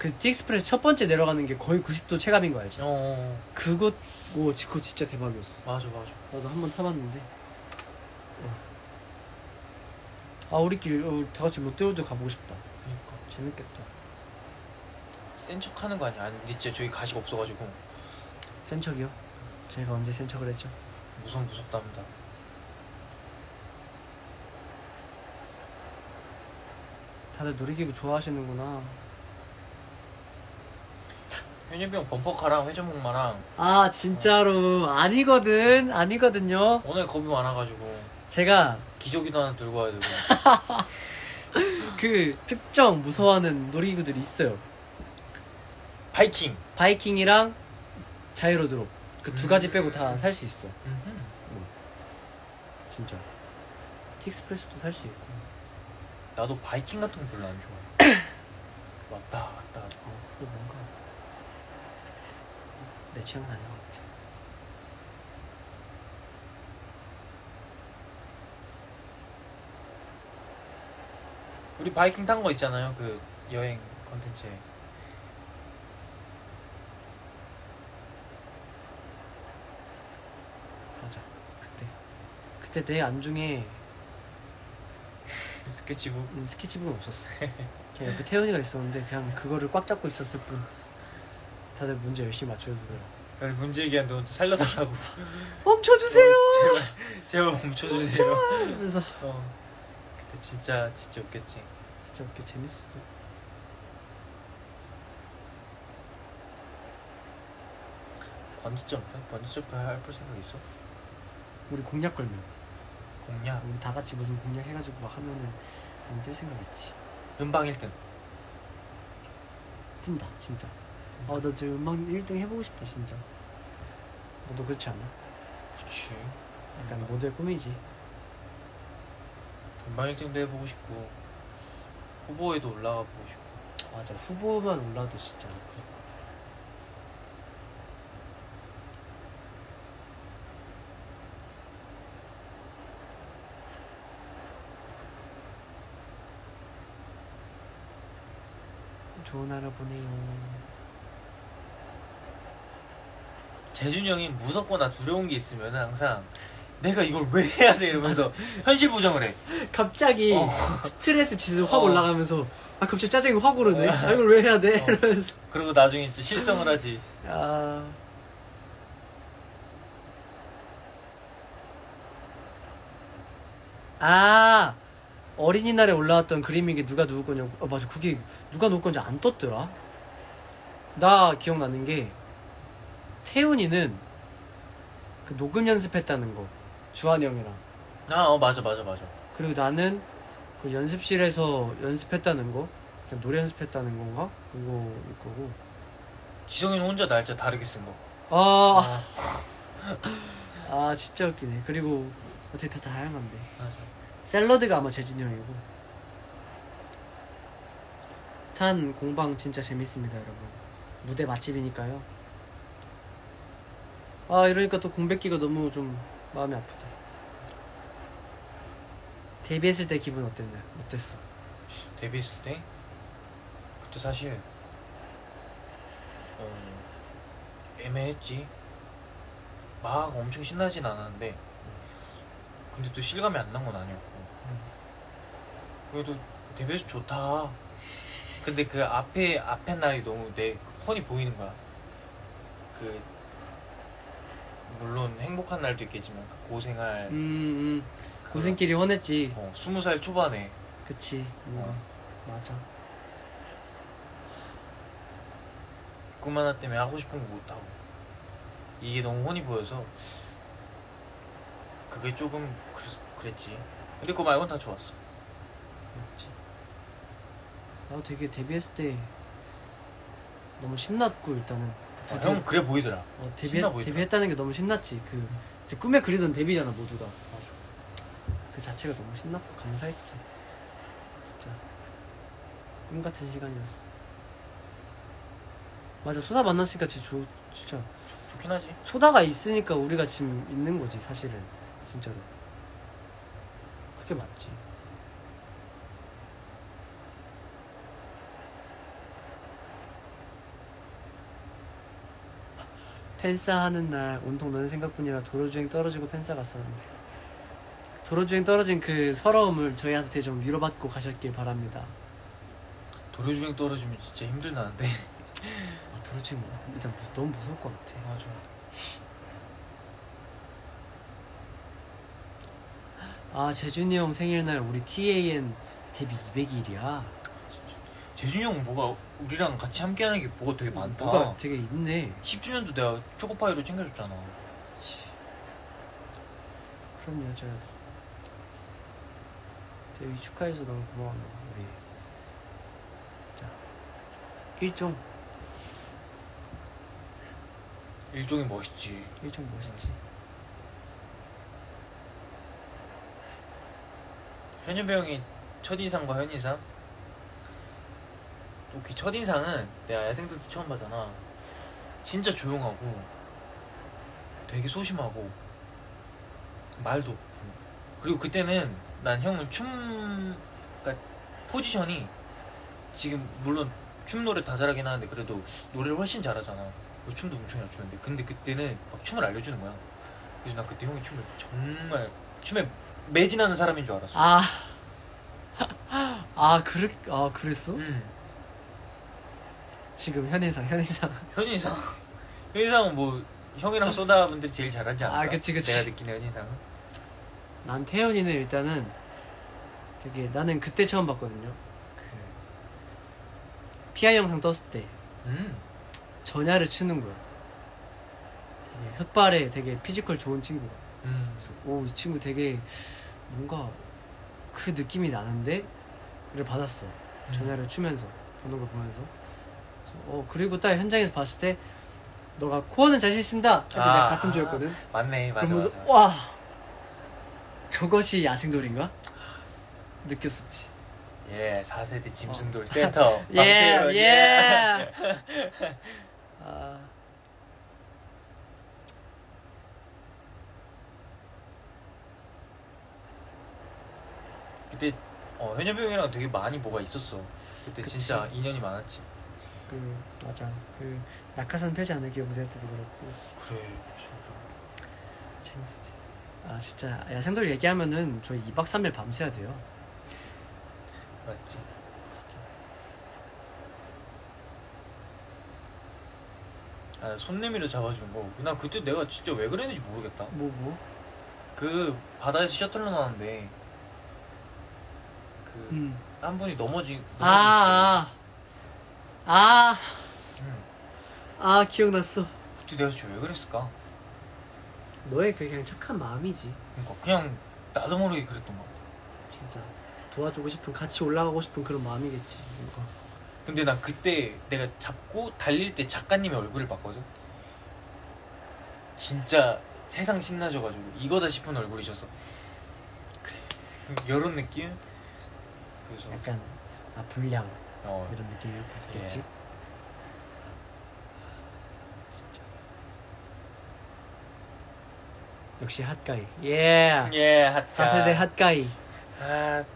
그 T Express 첫 번째 내려가는 게 거의 90도 체감인 거 알지? 어 그거 오 그거 진짜 대박이었어. 맞아 맞아. 나도 한 번 타봤는데. 아 우리끼리 어, 다 같이 롯데월드 가보고 싶다. 그러니까. 재밌겠다. 센 척하는 거 아니야? 아니 근데 진짜 저희 가식 없어가지고. 센 척이요? 저희가 언제 센 척을 했죠? 무서운 무섭답니다. 다들 놀이기구 좋아하시는구나 형 범퍼카랑 회전목마랑 아 진짜로. 아니거든. 아니거든요. 오늘 겁이 많아가지고. 제가 기저귀도 하나 들고 와야 되고. 그 특정 무서워하는 놀이기구들이 있어요. 바이킹. 바이킹이랑 자이로드롭 그두 음. 가지 빼고 다 살 수 있어. 음흠. 진짜. 틱스프레스도 살 수 있고. 나도 바이킹 같은 거 별로 안 좋아해. 왔다 왔다 어, 그게 뭔가 내 취향은 아닌 것 같아. 우리 바이킹 탄 거 있잖아요 그 여행 컨텐츠에. 맞아. 그때. 그때 내 안중에 스케치북? 음, 스케치북은 없었어. 그냥 옆에 태연이가 있었는데 그냥 그거를 꽉 잡고 있었을 뿐 다들 문제 열심히 맞춰주더라 문제 얘기하는데 혼자 살려달라고. 멈춰주세요! 제발 제발 멈춰주세요. 이러면서. 어. 그때 진짜 진짜 웃겼지. 진짜 웃겨. 재밌었어. 번지 점프? 번지 점프 해볼 생각 있어? 우리 공약 걸면. 공략? 우리 다 같이 무슨 공약 해가지고 막 하면은 안뜰 생각 있지. 음방 1등. 뜬다 진짜 아나 저 음악 1등 해보고 싶다 진짜. 너도 그렇지 않아? 그치. 약간 모델 꿈이지. 음방 1등도 해보고 싶고 후보에도 올라가 보고 싶고. 맞아 후보만 올라도 진짜 좋은 하루 보내요 재준이 형이 무섭거나 두려운 게 있으면 항상 내가 이걸 왜 해야 돼? 이러면서 현실 부정을 해. 갑자기 어. 스트레스 지수 확 어. 올라가면서 아 갑자기 짜증이 확 오르네. 아 이걸 왜 해야 돼? 어. 이러면서. 그리고 나중에 진짜 실성을 하지. 아. 아 어린이날에 올라왔던 그림이 게 누가 누구 거냐고. 아 맞아. 그게 누가 누구 건지 안 떴더라. 나 기억나는 게 태훈이는 그 녹음 연습했다는 거 주한이 형이랑. 아 어 맞아 맞아 맞아. 그리고 나는 그 연습실에서 연습했다는 거 그냥 노래 연습했다는 건가? 그거일 거고. 지성이는 혼자 날짜 다르게 쓴 거. 아, 아. 진짜 웃기네. 그리고 어떻게 다 다양한데. 맞아. 샐러드가 아마 재준이 형이고. 탄 공방 진짜 재밌습니다 여러분. 무대 맛집이니까요 아 이러니까 또 공백기가 너무 좀 마음이 아프다 데뷔했을 때 기분 어땠나요? 어땠어? 데뷔했을 때 그때 사실 어, 애매했지. 막 엄청 신나진 않았는데 근데 또 실감이 안 난 건 아니었고 그래도 데뷔해서 좋다. 근데 그 앞에 앞에 날이 너무 내 훤히 보이는 거야. 그 물론 행복한 날도 있겠지만 그 고생할 음, 음. 그, 고생길이 훤했지. 어, 스무 살 초반에. 그치. 뭔가 어. 맞아. 꿈 하나 때문에 하고 싶은 거 못하고. 이게 너무 훤히 보여서 그게 조금 그랬, 그랬지. 근데 그거 말고는 다 좋았어. 맞지. 나도 되게 데뷔했을 때 너무 신났고 일단은 아, 형 그래 보이더라 어, 데뷔 신나 보이더라. 데뷔했다는 게 너무 신났지. 그 이제 꿈에 그리던 데뷔잖아 모두가. 그 자체가 너무 신났고 감사했지. 진짜 꿈 같은 시간이었어. 맞아 소다 만났으니까 진짜 조, 진짜 좋긴 하지 소다가 있으니까 우리가 지금 있는 거지 사실은 진짜로. 그게 맞지. 펜사 하는 날 온통 너는 생각뿐이라 도로주행 떨어지고 펜사 갔었는데. 도로주행 떨어진 그 서러움을 저희한테 좀 위로받고 가셨길 바랍니다. 도로주행 떨어지면 진짜 힘들다는데. 아, 도로주행 뭐- 일단 무- 너무 무서울 것 같아. 맞아. 아 재준이 형 생일날 우리 TAN 데뷔 200일이야. 재준이 형 뭐가 우리랑 같이 함께하는 게 뭐가 되게 많다. 뭐가 되게 있네. 10주년도 내가 초코파이로 챙겨줬잖아. 그럼요 저 데뷔 축하해줘서 너무 고마워요. 우리 진짜 일종. 일종이 멋있지. 일종 멋있지. 현유배 형이 첫인상과 현인상 또그 첫인상은 내가 야생들 때 처음 봐잖아. 진짜 조용하고 되게 소심하고 말도 없고. 그리고 그때는 난 형은 춤 그러니까 포지션이 지금 물론 춤 노래 다 잘하긴 하는데 그래도 노래를 훨씬 잘하잖아. 춤도 엄청 잘 추는데. 근데 그때는 막 춤을 알려주는 거야. 그래서 난 그때 형이 춤을 정말 춤에 매진하는 사람인 줄 알았어. 아, 아, 그래, 아, 그랬어? 음. 지금 현인상, 현인상. 현인상 첫인상은 뭐 형이랑 소다분들이 제일 잘하지 않을까? 아, 그치, 그치. 내가 느끼는 현인상은 난 태연이는 일단은 되게, 나는 그때 처음 봤거든요. 그, PR 영상 떴을 때, 음. 전야를 추는 거야. 되게 혓발에 되게 physical 좋은 친구가. 음. 그래서, 오, 이 친구 되게 뭔가 그 느낌이 나는데? 를 받았어. 전야를 추면서, 보는 걸 보면서. 어, 그리고 딱 현장에서 봤을 때, 너가 코어는 자신! 근데 내가 같은 조였거든? 맞네 맞아 그러면서 맞아 와 저것이 야생돌인가? 느꼈었지. 예 4세대 짐승돌 어. 센터 예, 방패연, 예. 아, 그때 어, 현엽이 형이랑 되게 많이 뭐가 있었어 그때 그치. 진짜 인연이 많았지 그 맞아. 그 낙하산 펴지 않을게요 무대 때도 그렇고 그래 진짜. 재밌었지. 아 진짜 야 생돌 얘기하면은 저희 2박 3일 밤새야 돼요. 맞지 진짜. 아, 손 내밀어 잡아준 거난 그때 내가 진짜 왜 그랬는지 모르겠다 뭐 뭐? 그 바다에서 셔틀로 나왔는데 그한 음. 분이 넘어지 넘어졌을 아, 아, 아, 응. 아 기억났어. 그때 내가 진짜 왜 그랬을까 너의 그 그냥 착한 마음이지. 그러니까 그냥 나도 모르게 그랬던 것 같아 진짜. 도와주고 싶은 같이 올라가고 싶은 그런 마음이겠지 뭔가. 근데 난 그때 내가 잡고 달릴 때 작가님의 얼굴을 봤거든. 진짜 세상 신나져가지고 이거다 싶은 얼굴이셨어. 그래. 이런 느낌? 그래서 약간 아 불량 어, 이런 느낌이었겠지? 예. 진짜. 역시 hot guy. 예. 예, hot 4세대 hot guy. 핫,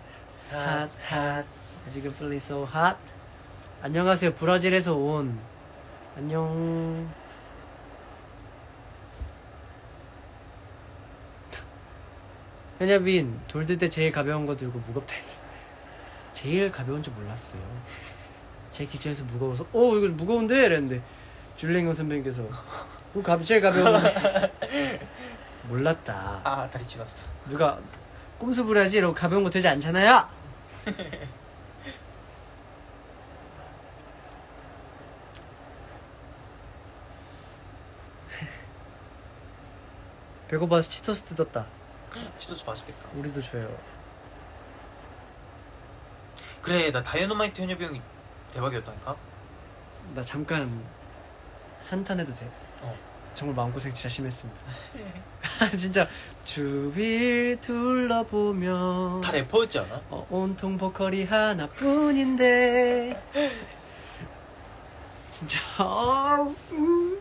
핫, 핫핫. 지금 플리 so 핫 안녕하세요. 브라질에서 온. 안녕. 현야빈 돌들 때 제일 가벼운 거 들고 무겁다 했어 제일 가벼운 줄 몰랐어요 제 기준에서 무거워서 어 이거 무거운데 이랬는데 줄랭이 선배님께서 그거 가- 제일 가벼운 몰랐다 아, 다리 지났어. 누가 꼼수 부려야지 이러고 가벼운 거 들지 않잖아요. 배고파서 치토스 뜯었다. 치토스 맛있겠다. 우리도 줘요. 그래, 나 다이너마이트 현엽이 형이 대박이었다니까? 나 잠깐 한탄 해도 돼. 어. 정말 마음고생 진짜 심했습니다. 진짜 주위를 둘러보면 다 래퍼였지 않아? 어, 온통 보컬이 하나뿐인데 진짜 아, 음,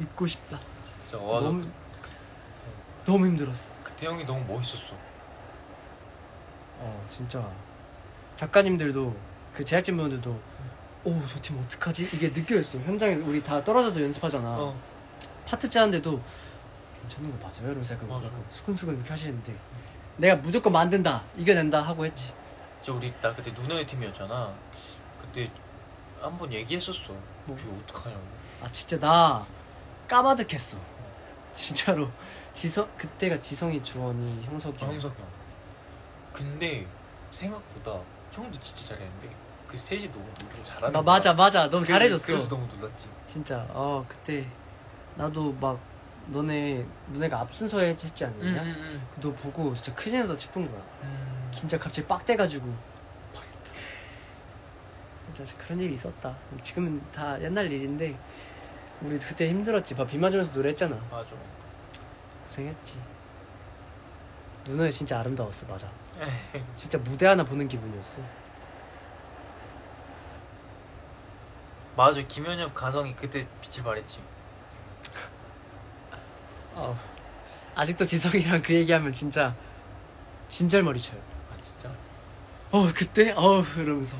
잊고 싶다. 진짜, 와, 너 너무 너무 힘들었어. 그때 형이 너무 멋있었어. 어 진짜 작가님들도 그 제작진 분들도 오 저 팀 어떡하지 이게 느껴졌어. 현장에 우리 다 떨어져서 연습하잖아. 어. 파트 짜는데도 괜찮은 거 맞아요? 이러면서 약간, 맞아. 약간 수근수근 이렇게 하시는데 내가 무조건 만든다 이겨낸다 하고 했지. 진짜 우리 나 그때 누나의 팀이었잖아. 그때 한 번 얘기했었어. 뭐? 이거 어떡하냐고. 아 진짜 나 까마득했어. 진짜로 지성 그때가 지성이 주원이 형석이 아, 형석 형. 근데 생각보다 형도 진짜 잘했는데 그 셋이 너무 노래 잘하는 나 거야. 맞아 맞아 너무 그래서- 잘해줬어. 그래서 너무 놀랐지. 진짜 어 그때 나도 막 너네 너네가 앞순서에 했지 않느냐? 응, 너 보고 진짜 큰일 나다 싶은 거야. 응. 진짜 갑자기 빡대가지고 진짜 그런 일이 있었다. 지금은 다 옛날 일인데 우리 그때 힘들었지. 봐, 비 맞으면서 노래했잖아. 맞아. 고생했지. 누나의 진짜 아름다웠어, 맞아. 진짜 무대 하나 보는 기분이었어. 맞아. 김현엽 가성이 그때 빛을 발했지. 어. 아직도 지성이랑 그 얘기하면 진짜 진절머리 쳐요. 아 진짜? 어 그때 어 이러면서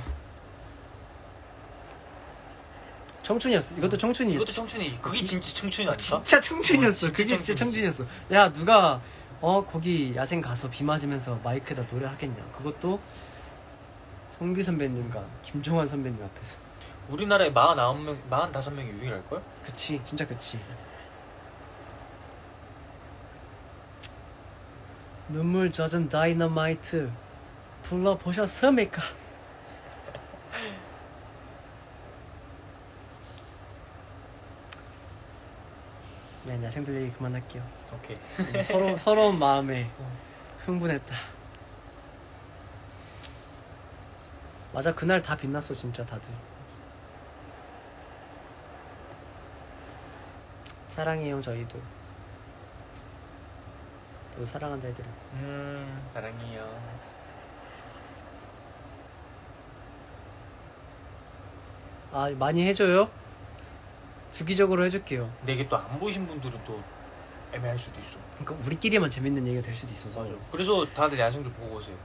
청춘이었어. 이것도 청춘이었지. 이것도 청춘이. 그게 진짜 청춘이 아닐까? 진짜 청춘이었어. 어, 진짜 그게 진짜. 청춘이었어. 야 누가 어 거기 야생 가서 비 맞으면서 마이크에다 노래 하겠냐? 그것도 성규 선배님과 김종환 선배님 앞에서. 우리나라에 49명, 45명이 유일할걸? 그치, 진짜 그치. 눈물 젖은 다이너마이트 불러보셨습니까? 네, 야생들 얘기 그만할게요. 오케이. 서로 서러운 마음에 어. 흥분했다. 맞아 그날 다 빛났어 진짜 다들. 사랑해요 저희도. 또 사랑한다 애들아. 음, 사랑해요. 아 많이 해줘요? 주기적으로 해줄게요. 근데 이게 또 안 보신 분들은 또 애매할 수도 있어. 그러니까 우리끼리만 재밌는 얘기가 될 수도 있어서. 그래서 다들 야생들 보고 오세요.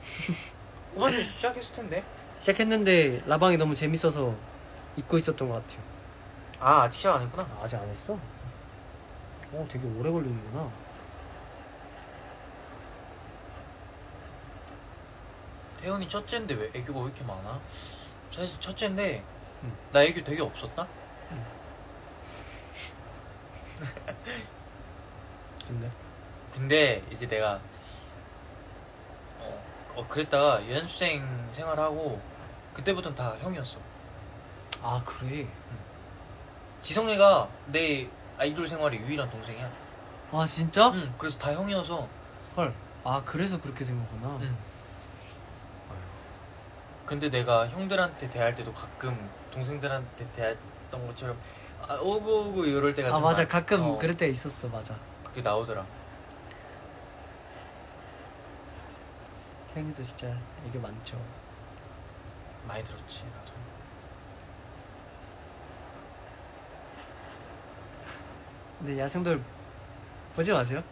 오늘 시작했을 텐데. 시작했는데 라방이 너무 재밌어서 잊고 있었던 것 같아요. 아, 아직 시작 안 했구나. 아, 아직 안 했어? 어 되게 오래 걸리는구나. 태연이 첫째인데 왜 애교가 왜 이렇게 많아? 사실 첫째인데 응. 나 애교 되게 없었다? 근데 근데 이제 내가 어, 어, 그랬다가 연습생 생활하고 그때부터는 다 형이었어. 아 그래. 지성애가 내 아이돌 생활의 유일한 동생이야. 아 진짜? 응, 그래서 다 형이어서 헐. 아 그래서 그렇게 된 거구나. 응. 근데 내가 형들한테 대할 때도 가끔 동생들한테 대했던 것처럼 아, 오고 오고 이럴 때가 아좀 맞아. 많- 가끔 어, 그럴 때 있었어. 맞아. 그게 나오더라. 태현이도 진짜 애교 많죠. 많이 들었지 나도. 근데 야생돌 보지 마세요.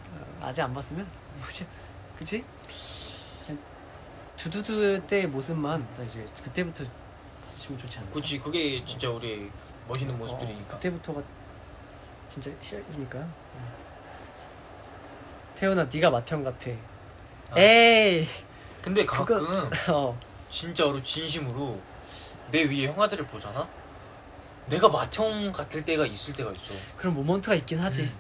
어, 아직 안 봤으면? 보지 그치? 두두두 때의 모습만 딱 이제 그때부터 보시면 좋지 않을까? 그치 그게 진짜 우리 멋있는 어, 모습들이니까. 그때부터가 진짜 시작이니까. 태훈아 네가 맏형 같아. 아. 에이. 근데 가끔 그거- 어. 진짜로 진심으로 내 위에 형아들을 보잖아? 내가 맏형 같을 때가 있을 때가 있어. 그런 모먼트가 있긴 하지. 음.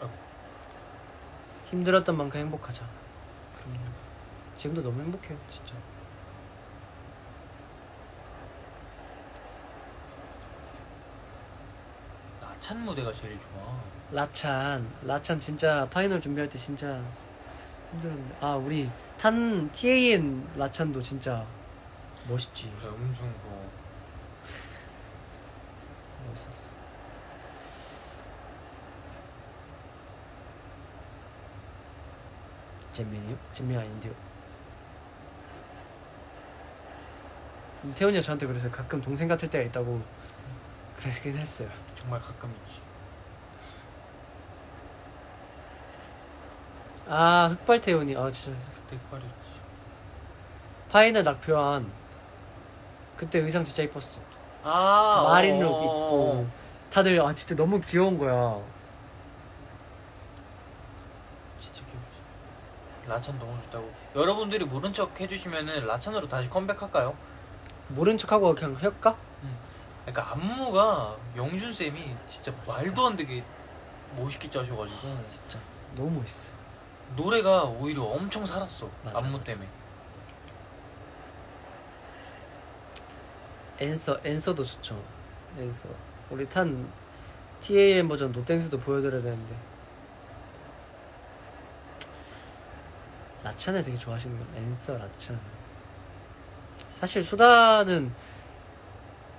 어. 힘들었던 만큼 행복하자. 그럼요. 지금도 너무 행복해요 진짜 나찬 무대가 제일 좋아. 라찬. 라찬 진짜 파이널 준비할 때 진짜 힘들었는데. 아 우리 탄 TAN 라찬도 진짜 멋있지. 그래 음중고. 멋있었어. 잼민이요? 잼민 아닌데요? 태훈이가 저한테 그래서 가끔 동생 같을 때가 있다고 그러긴 했어요 정말 가끔 있지. 아 흑발 태훈이. 아 진짜 그때 흑발이었지. 파이널 낙표한 그때 의상 진짜 이뻤어. 아 마린룩 어, 입고. 다들 아 진짜 너무 귀여운 거야. 진짜 귀엽지. 라찬 너무 좋다고. 여러분들이 모른 척 해주시면은 라찬으로 다시 컴백할까요? 모른 척하고 그냥 할까? 그러니까 안무가 영준 쌤이 진짜 말도 안 되게 멋있게 짜셔가지고 진짜. 너무 멋있어. 노래가 오히려 엄청 살았어 맞아, 안무 맞아. 때문에. 앤서 앤서도 좋죠. 앤서. 우리 탄 TAM 버전 노땡스도 보여드려야 되는데. 라찬을 되게 좋아하시는 건 앤서 라찬. 사실 수다는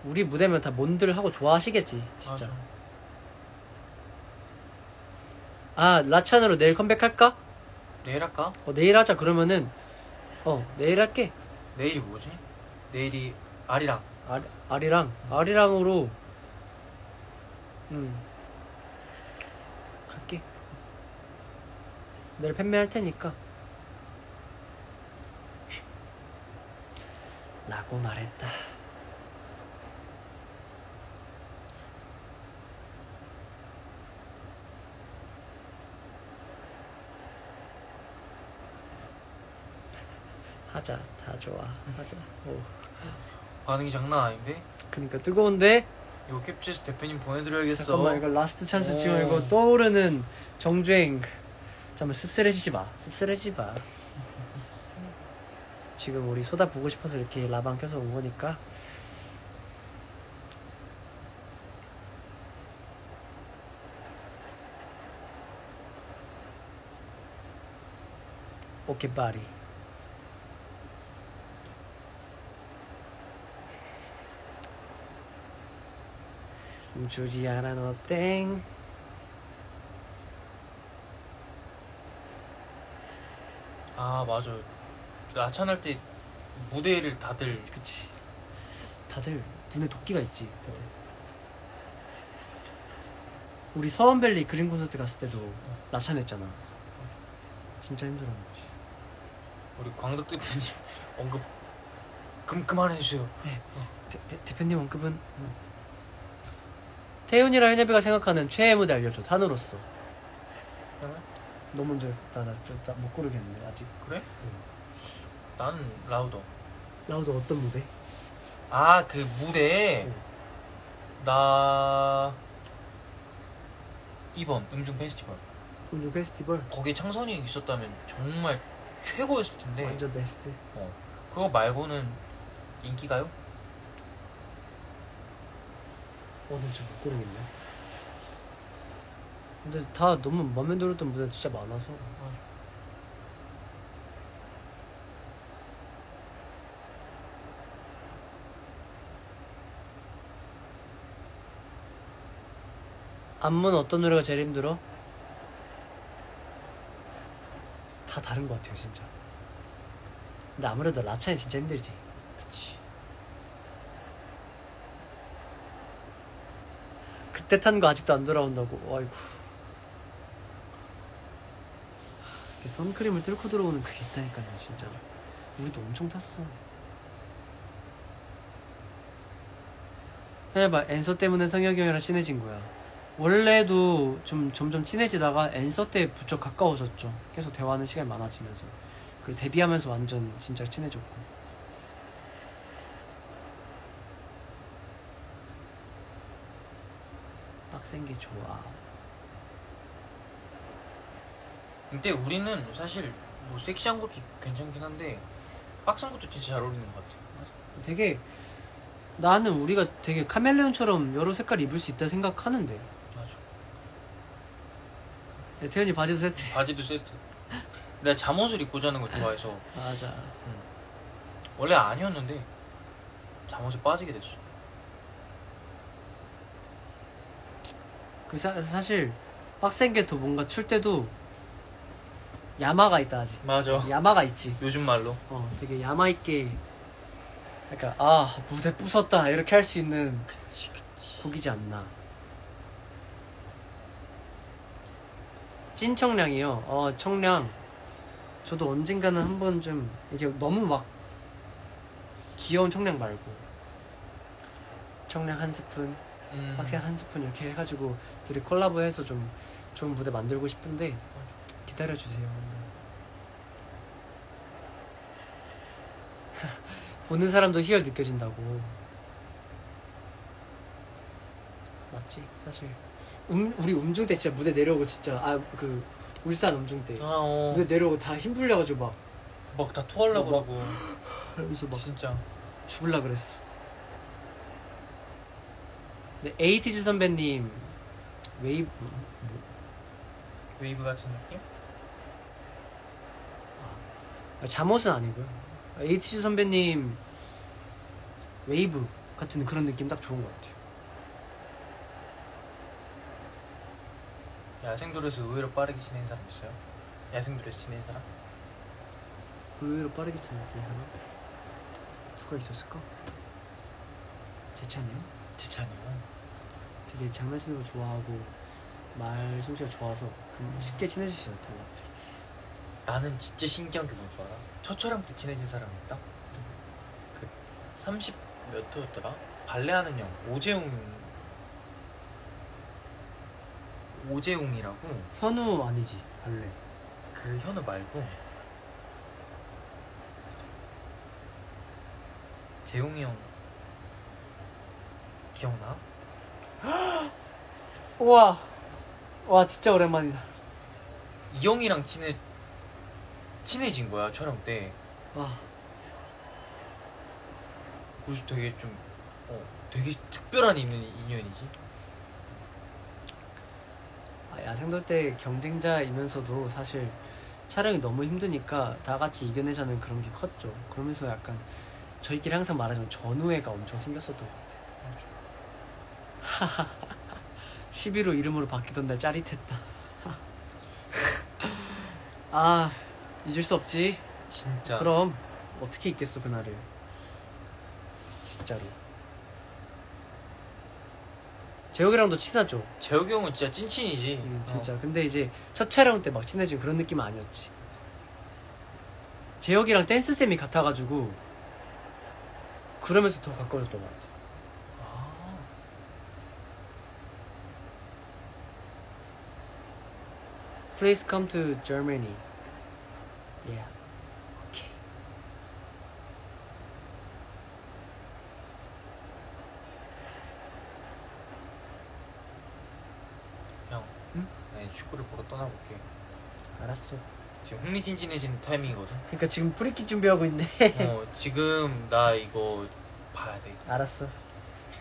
우리 무대면 다 뭔들 하고 좋아하시겠지 진짜. 아 라찬으로 내일 컴백할까? 내일 할까? 어 내일 하자 그러면은 어 내일 할게 내일이 뭐지? 내일이 아리랑 아리, 아리랑 아리랑으로 음 갈게 내일 팬매 할 테니까 라고 말했다 하자. 다 좋아. 하자. 오. 반응이 장난 아닌데? 그니까 뜨거운데? 이거 캡처해서 대표님 보내드려야겠어. 잠깐만 이거 last chance 오. 지금 이거 떠오르는 정주행. 잠깐만 씁쓸해지지 마. 씁쓸해지지 마. 지금 우리 소다 보고 싶어서 이렇게 라방 켜서 온 거니까. 오케이 바리 주지 않아 너땡 아 맞아. 라찬할 때 무대를 다들. 그치. 다들 눈에 도끼가 있지 다들. 우리 서원밸리 그린 콘서트 갔을 때도 나찬했잖아. 진짜 힘들었지 우리 광덕 대표님 언급. 금 그만해 주세요. 대, 대, 대 표님 언급은 태훈이랑 현엽이가 생각하는 최애 무대 알려줘 탄으로서. 너 먼저 나나 진짜 못 고르겠네 아직. 그래? 난 Louder. Louder 어떤 무대? 아 그 무대에 응. 나 2번 음중 페스티벌. 음중 페스티벌? 거기에 창선이 있었다면 정말 최고였을 텐데. 완전 베스트. 어, 그거 말고는 인기가요? 어, 나 진짜 못 고르겠네. 근데 다 너무 마음에 들었던 무대 진짜 많아서. 안무는 어떤 노래가 제일 힘들어? 다 다른 것 같아요, 진짜. 근데 아무래도 라차는 진짜 힘들지. 그치. 그때 탄 거 아직도 안 돌아온다고. 아이고. 선크림을 뚫고 들어오는 그게 있다니까요 진짜. 우리도 엄청 탔어. 해봐 엔서 때문에 성혁이 형이랑 친해진 거야. 원래도 좀 점점 친해지다가 엔서 때 부쩍 가까워졌죠. 계속 대화하는 시간이 많아지면서. 그리고 데뷔하면서 완전 진짜 친해졌고 빡센 게 좋아. 근데 우리는 사실 뭐 섹시한 것도 괜찮긴 한데 빡센 것도 진짜 잘 어울리는 것 같아. 되게 나는 우리가 되게 카멜레온처럼 여러 색깔 입을 수 있다 생각하는데. 맞아. 네, 태연이 바지도 세트. 바지도 세트. 내가 잠옷을 입고 자는 걸 좋아해서. 맞아. 원래 아니었는데 잠옷에 빠지게 됐어 그 사, 사실 빡센 게더 뭔가 출 때도 야마가 있다 하지 맞아. 야마가 있지. 요즘 말로. 어 되게 야마 있게 약간 아 무대 부쉈다 이렇게 할 수 있는 그치 그치. 곡이지 않나. 찐 청량이요. 어 청량. 저도 언젠가는 한 번 좀 이게 너무 막 귀여운 청량 말고. 청량 한 스푼 음, 빡센 한 스푼 이렇게 해가지고 둘이 콜라보해서 좀 좋은 무대 만들고 싶은데 기다려주세요 보는 사람도 희열 느껴진다고. 맞지? 사실. 음, 우리 음중 때 진짜 무대 내려오고 진짜 아 그 울산 음중 때. 아, 어. 무대 내려오고 다 힘 풀려가지고 막. 막 다 토하려고 어, 하고. 그러면서 막 진짜. 죽을라 그랬어. 네, 에이티즈 선배님 웨이브 뭐, 웨이브 같은 느낌? 아, 잠옷은 아니고요. 에이티즈 선배님 웨이브 같은 그런 느낌 딱 좋은 것 같아요. 야생돌에서 의외로 빠르게 지내는 사람 있어요? 야생돌에서 지내는 사람? 의외로 빠르게 차는 사람 누가 있었을까? 제찬이요? 재찬이요 되게 장난치는 거 좋아하고 말 솜씨가 좋아서 그 쉽게 친해질 수 있었던 것 같아요. 나는 진짜 신기한 게 뭔지 알아? 첫촬영 때 친해진 사람이 있다? 그 30몇 호였더라? 발레하는 형 오재웅 오재웅이라고 현우 아니지 발레. 그 현우 말고 재웅이 형 기억나? 우와 와 진짜 오랜만이다. 이 형이랑 친해 친해진 거야 촬영 때 와 그래서 되게 좀 어, 되게 특별한 인연, 인연이지 아, 야생돌 때 경쟁자이면서도 사실 촬영이 너무 힘드니까 다 같이 이겨내자는 그런 게 컸죠. 그러면서 약간 저희끼리 항상 말하자면 전우애가 엄청 생겼었던 것 같아요. 11호 이름으로 바뀌던 날 짜릿했다. 아 잊을 수 없지. 진짜 그럼 어떻게 잊겠어 그날을. 진짜로. 재혁이랑도 친하죠. 재혁이 형은 진짜 찐친이지 음, 어. 진짜. 근데 이제 첫 촬영 때 막 친해진 그런 느낌 은 아니었지. 재혁이랑 댄스 쌤이 같아가지고 그러면서 더 가까워졌던 것 같아. 아, Please come to Germany. Yeah. Okay. 형 응? 나 축구를 보러 떠나볼게 알았어. 지금 흥미진진해지는 타이밍이거든 그러니까 지금 프리킥 준비하고 있네. 어 지금 나 이거 봐야 돼 알았어.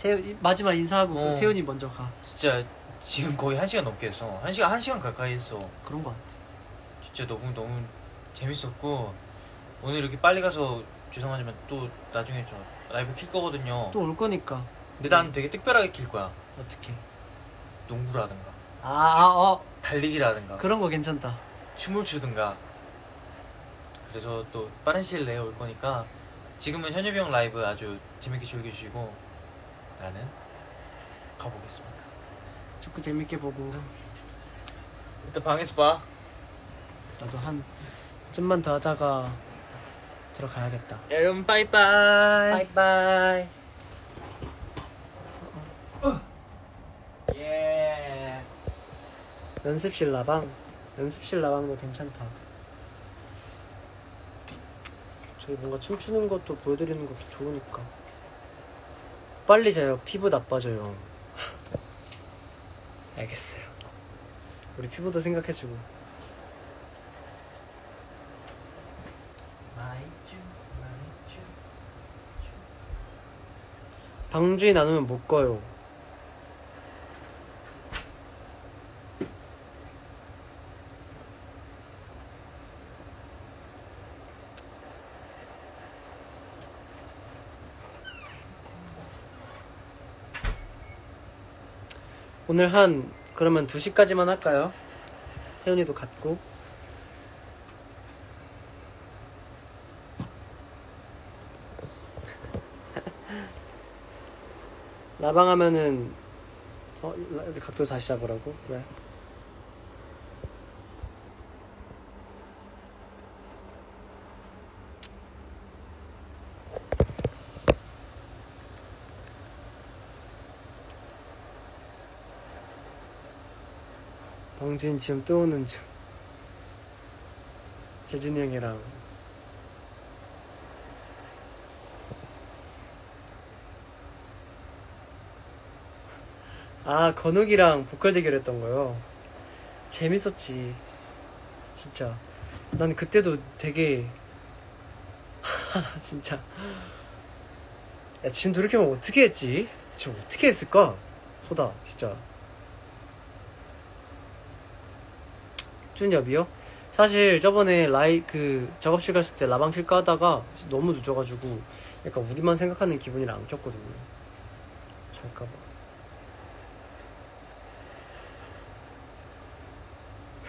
태훈 이- 마지막 인사하고 어. 태훈이 먼저 가. 진짜 지금 거의 한 시간 넘게 했어 한 시간 한 시간 가까이 했어 그런 것 같아. 진짜 너무 너무 재밌었고 오늘 이렇게 빨리 가서 죄송하지만 또 나중에 저 라이브 킬 거거든요 또 올 거니까 근데 난 되게 특별하게 킬 거야 어떻게? 농구를 하든가 아, 아, 어. 달리기라든가 그런 거 괜찮다. 춤을 추든가 그래서 또 빠른 시일 내에 올 거니까 지금은 형 라이브 아주 재밌게 즐겨주시고 나는 가보겠습니다 축구 재밌게 보고. 일단 방에서 봐 나도 한 좀만 더 하다가 들어가야겠다. 여러분 빠이빠이 바이바이. 예 연습실 라방. 연습실 라방도 괜찮다. 저희 뭔가 춤추는 것도 보여드리는 것도 좋으니까. 빨리 자요. 피부 나빠져요. 알겠어요. 우리 피부도 생각해주고. 방주에 나누면 못 가요. 오늘 한 그러면 2시까지만 할까요? 태연이도 갔고 라방 하면은 어? 라- 각도 다시 잡으라고? 왜? 방진 지금 또 오는 중. 재준이 형이랑. 아 건욱이랑 보컬 대결했던 거요? 재밌었지. 진짜. 난 그때도 되게 진짜. 야 지금 돌이켜보면 어떻게 했지? 지금 어떻게 했을까? 소다 진짜 준엽이요? 사실 저번에 라이 그 작업실 갔을 때 라방 킬까 하다가 너무 늦어가지고 약간 우리만 생각하는 기분이라 안 켰거든요. 잘까봐.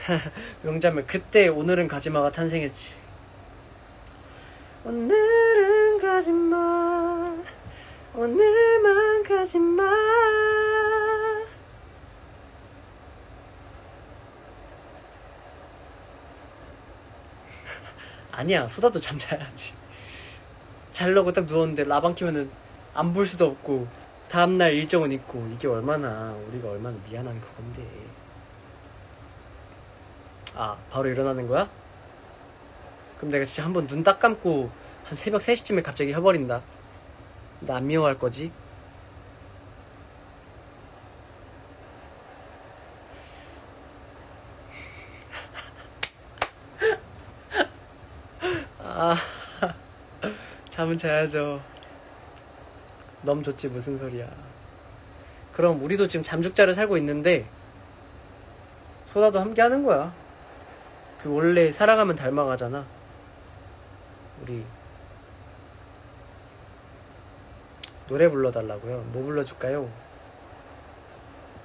명자면 그때 오늘은 가지마가 탄생했지. 오늘은 가지마 오늘만 가지마 아니야 소다도 잠자야지 잘려고 딱 누웠는데 라방 키면은 안 볼 수도 없고 다음날 일정은 있고 이게 얼마나 우리가 얼마나 미안한 그건데 아 바로 일어나는 거야? 그럼 내가 진짜 한번 눈 딱 감고 한 새벽 3시쯤에 갑자기 해버린다 나 안 미워할 거지? 아 잠은 자야죠. 너무 좋지 무슨 소리야. 그럼 우리도 지금 잠죽자를 살고 있는데 소다도 함께 하는 거야. 그 원래 살아가면 닮아가잖아. 우리 노래 불러달라고요. 뭐 불러줄까요?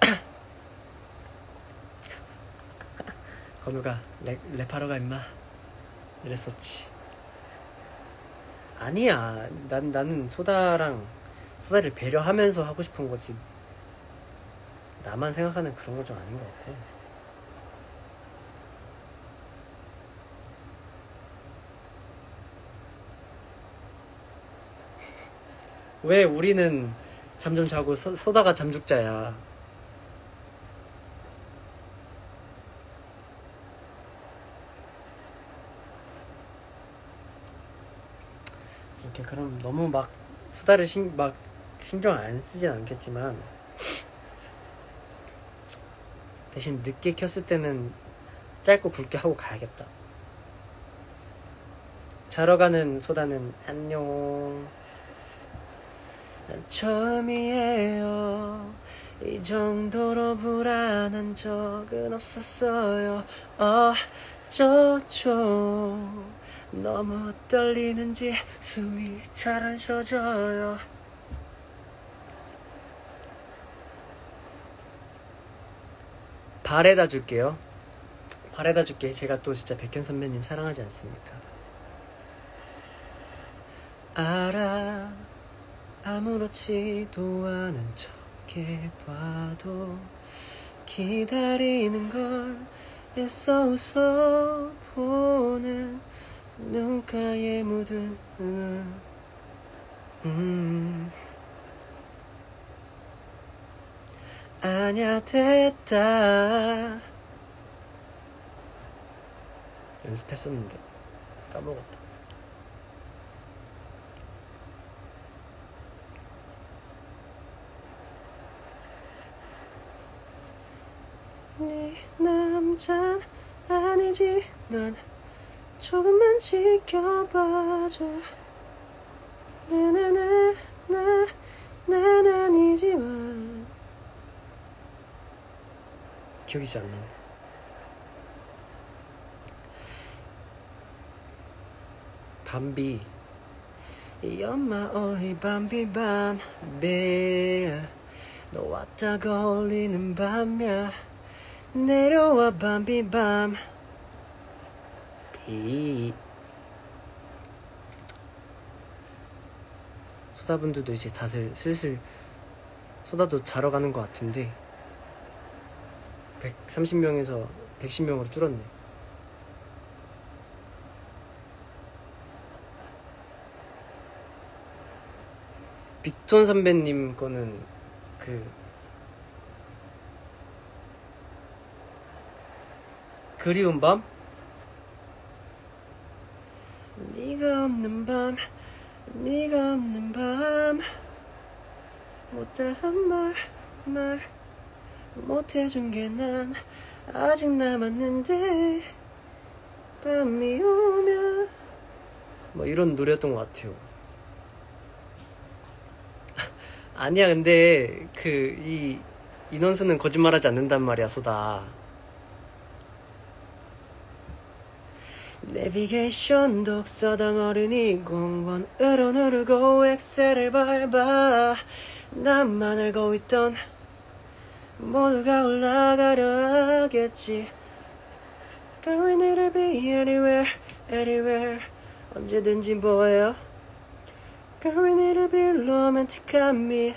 건우가 랩, 랩하러 가 임마. 이랬었지 아니야. 난, 나는 소다랑 소다를 배려하면서 하고 싶은 거지. 나만 생각하는 그런 건 좀 아닌 것 같고. 왜 우리는 잠 좀 자고 소, 소다가 잠 죽자야 이렇게 그럼 너무 막 수다를 신, 막 신경 안 쓰진 않겠지만 대신 늦게 켰을 때는 짧고 굵게 하고 가야겠다. 자러 가는 소다는 안녕. 난 처음이에요. 이 정도로 불안한 적은 없었어요. 어쩌죠. 너무 떨리는지 숨이 잘 안 쉬어져요. 발에다 줄게요. 발에다 줄게. 제가 또 진짜 백현 선배님 사랑하지 않습니까? 알아 아무렇지도 않은 척 해 봐도 기다리는 걸 애써 웃어 보는 눈가에 묻은 음. 아냐 됐다. 연습했었는데 까먹었다. 네 남잔 아니지만 조금만 지켜봐줘. 나나나 나 난 아니지만. 기억이 잘 안 나네. 밤비. You're my only 밤비 밤비. 너 왔다가 올리는 밤이야. 내려와 밤비 밤 비 소다분들도 이제 다들 슬슬 소다도 자러 가는 것 같은데 130명에서 110명으로 줄었네. 빅톤 선배님 거는 그 그리운 밤? 네가 없는 밤, 네가 없는 밤 못다한 말, 말 못해준 게 난 아직 남았는데 밤이 오면 뭐 이런 노래였던 것 같아요. 아니야 근데 그 이 인원수는 거짓말하지 않는단 말이야 소다. 내비게이션 독서당 어린이 공원으로 누르고 엑셀을 밟아 나만 알고 있던 모두가 올라가려 하겠지. Girl we need to be anywhere anywhere 언제든지 뭐예요? Girl we need to be romantic한 me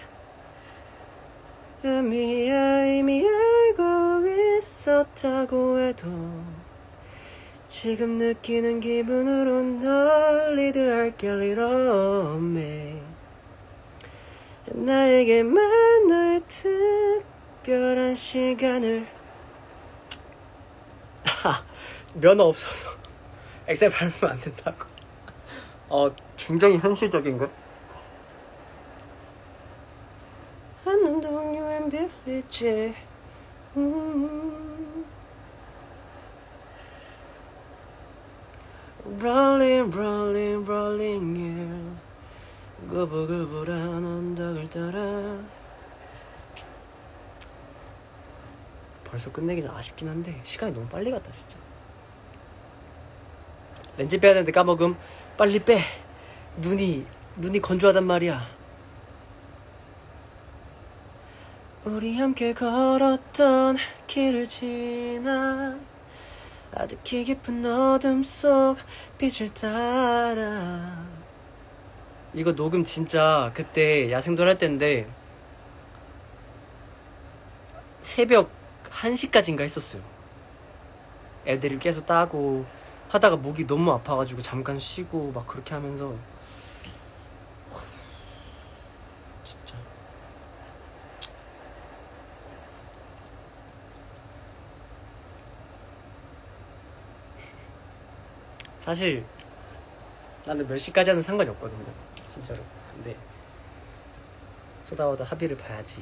의미야 이미 알고 있었다고 해도 지금 느끼는 기분으로 널 리드할게 little me 나에게만 너의 특별한 시간을. 면허 없어서 엑셀 밟으면 안 된다고. 어 굉장히 현실적인걸? 한남동 유엔 빌리지 음. Rolling rolling rolling yeah. 구불구불한 언덕을 따라. 벌써 끝내기 좀 아쉽긴 한데 시간이 너무 빨리 갔다 진짜. 렌즈 빼야 되는데 까먹음. 빨리 빼. 눈이 눈이 건조하단 말이야. 우리 함께 걸었던 길을 지나 아득히 깊은 어둠 속 빛을 따라. 이거 녹음 진짜 그때 야생돌 할 때인데 새벽 1시까지인가 했었어요. 애들이 계속 따고 하다가 목이 너무 아파가지고 잠깐 쉬고 막 그렇게 하면서 진짜 사실 나는 몇 시까지 하는 상관이 없거든요 진짜로. 근데 쏟아와도 합의를 봐야지.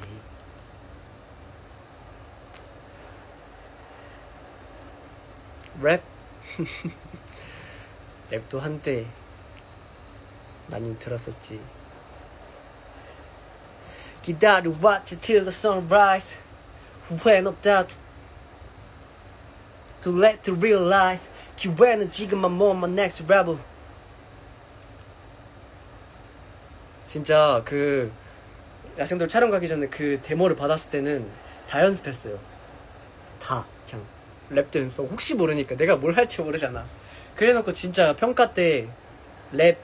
랩? 랩도 한때 많이 들었었지. 기다려왔지 till the sunrise. 후회는 없다. Too late to realize 기회는 지금만 모험만 next level 진짜 그 야생돌 촬영 가기 전에 그 데모를 받았을 때는 다 연습했어요. 다. 그냥 랩도 연습하고. 혹시 모르니까. 내가 뭘 할지 모르잖아. 그래놓고 진짜 평가 때 랩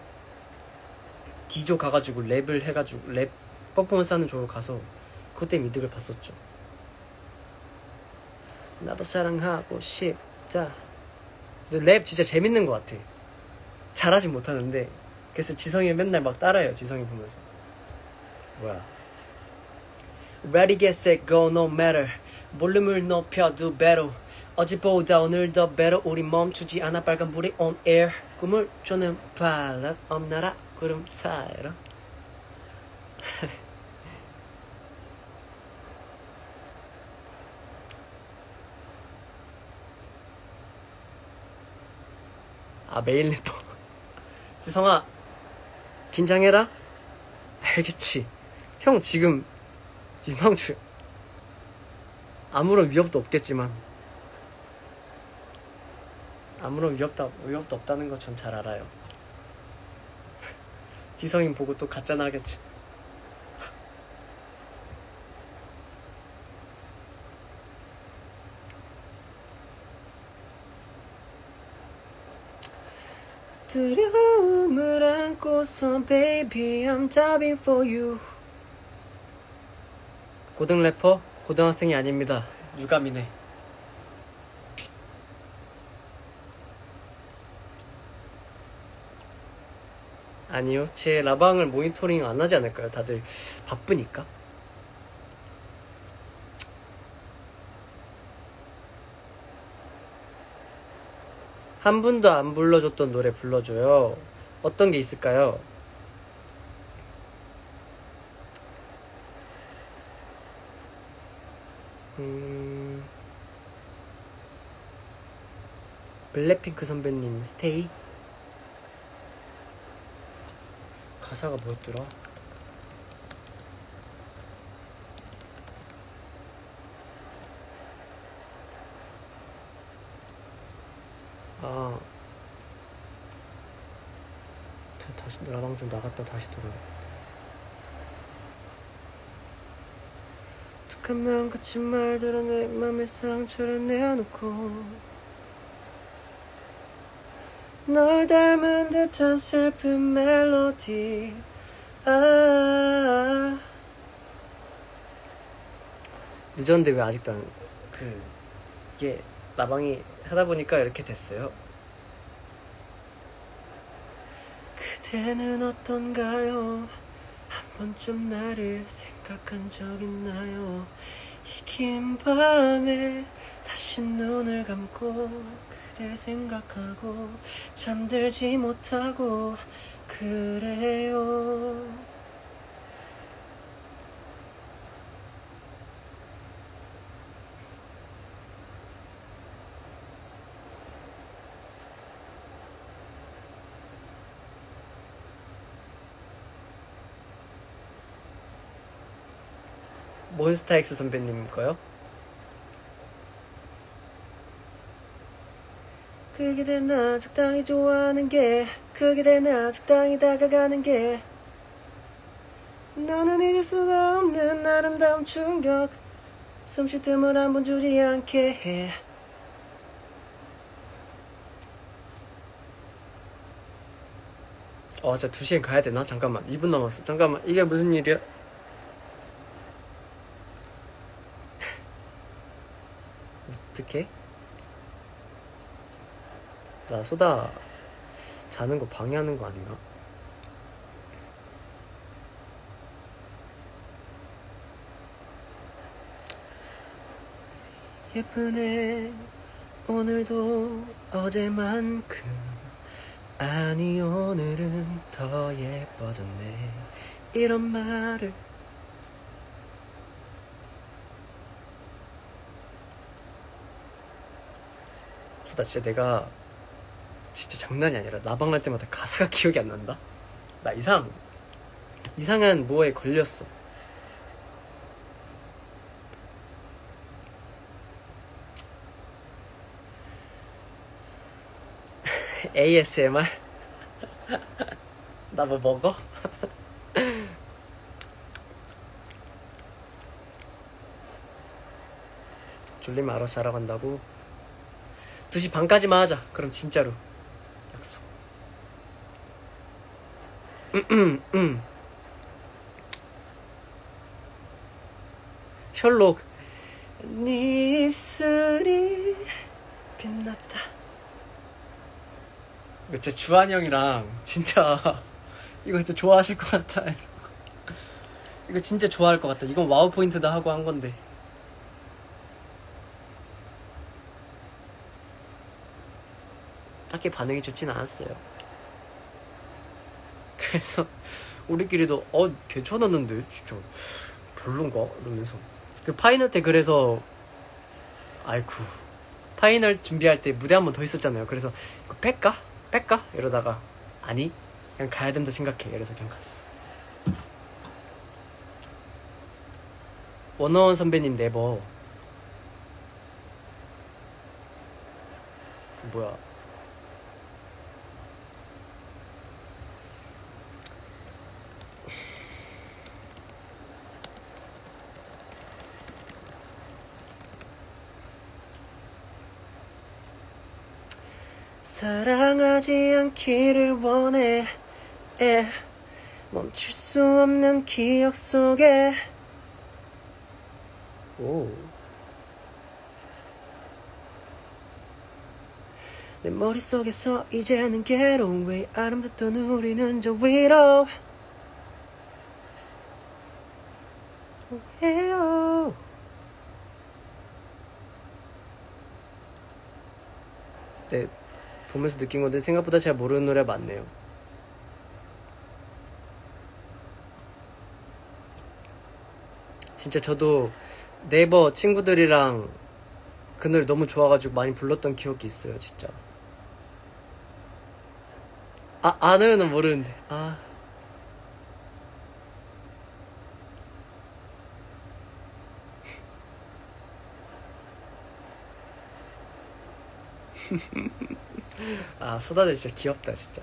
D조 가가지고 랩을 해가지고 랩 퍼포먼스 하는 조로 가서 그것 때문에 이득을 봤었죠. 나도 사랑하고 싶다 랩 진짜 재밌는 것 같아. 잘하진 못하는데. 그래서 지성이 맨날 막 따라해요 지성이 보면서. 뭐야. Ready get set go no matter. 볼륨을 높여 do better 어제보다 오늘 더 better 우리 멈추지 않아 빨간불이 on air. 꿈을 쫓는 발랏 엄나라 구름 사이로 아 메일 래퍼 지성아 긴장해라. 알겠지? 형 지금 유망주. 아무런 위협도 없겠지만. 아무런 위협도, 위협도 없다는 거 전 잘 알아요. 지성인 보고 또 가짜나 하겠지 두려움을 안고서 baby I'm diving for you. 고등 래퍼 고등학생이 아닙니다. 유감이네. 아니요 제 라방을 모니터링 안 하지 않을까요? 다들 바쁘니까 한 분도 안 불러줬던 노래 불러줘요 어떤 게 있을까요? 음... 블랙핑크 선배님 스테이 가사가 뭐였더라? 아. 다- 다시 나랑 좀 나갔다 다시 들어야겠다 툭하면 그친 말들은 내 맘에 상처를 내어놓고 널 닮은 듯한 슬픈 멜로디. 아. 늦었는데 왜 아직도 안 그 이게 나방이 하다 보니까 이렇게 됐어요. 그대는 어떤가요? 한 번쯤 나를 생각한 적 있나요? 이 긴 밤에 다시 눈을 감고 그댈 생각하고 잠들지 못하고 그래요 몬스타엑스 선배님 거요? 그게 되나 적당히 좋아하는 게 그게 되나 적당히 다가가는 게 너는 잊을 수가 없는 아름다운 충격 숨쉴 틈을 한 번 주지 않게 해 어, 진짜 2시엔 가야 되나? 잠깐만. 2분 남았어. 잠깐만. 이게 무슨 일이야? 어떡해? 나 소다 자는 거 방해하는 거 아닌가? 예쁘네 오늘도 어제만큼 아니 오늘은 더 예뻐졌네 이런 말을 소다 진짜 내가 진짜 장난이 아니라 나방할 때마다 가사가 기억이 안 난다 나 이상 이상한 뭐에 걸렸어 ASMR? 나 뭐 먹어? 졸리면 알아서 자러 간다고 2시 반까지만 하자. 그럼 진짜로. 약속. 음 음 음. 셜록 네 입술이 빛났다. 이거 진짜 주한 형이랑 진짜 이거 진짜 좋아하실 것 같아 이거 진짜 좋아할 것 같다 이건 wow point다 하고 한 건데 딱히 반응이 좋진 않았어요. 그래서 우리끼리도 어 괜찮았는데 진짜. 별론가? 이러면서. 그 final 때 그래서 아이쿠. final 준비할 때 무대 한 번 더 있었잖아요. 그래서 이거 뺄까? 뺄까? 이러다가 아니 그냥 가야 된다 생각해. 이래서 그냥 갔어. 원어원 선배님 네버. 그 뭐야 사랑하지 않기를 원해 에. 멈출 수 없는 기억 속에 오. 내 머릿속에서 이제는 괴로운 왜 아름답던 우리는 저 위로 해요 네 보면서 느낀 건데 생각보다 잘 모르는 노래 많네요 진짜 저도 네이버 친구들이랑 그 노래 너무 좋아가지고 많이 불렀던 기억이 있어요, 진짜. 아, 아는 모르는데. 아. 아, 소다들 진짜 귀엽다, 진짜.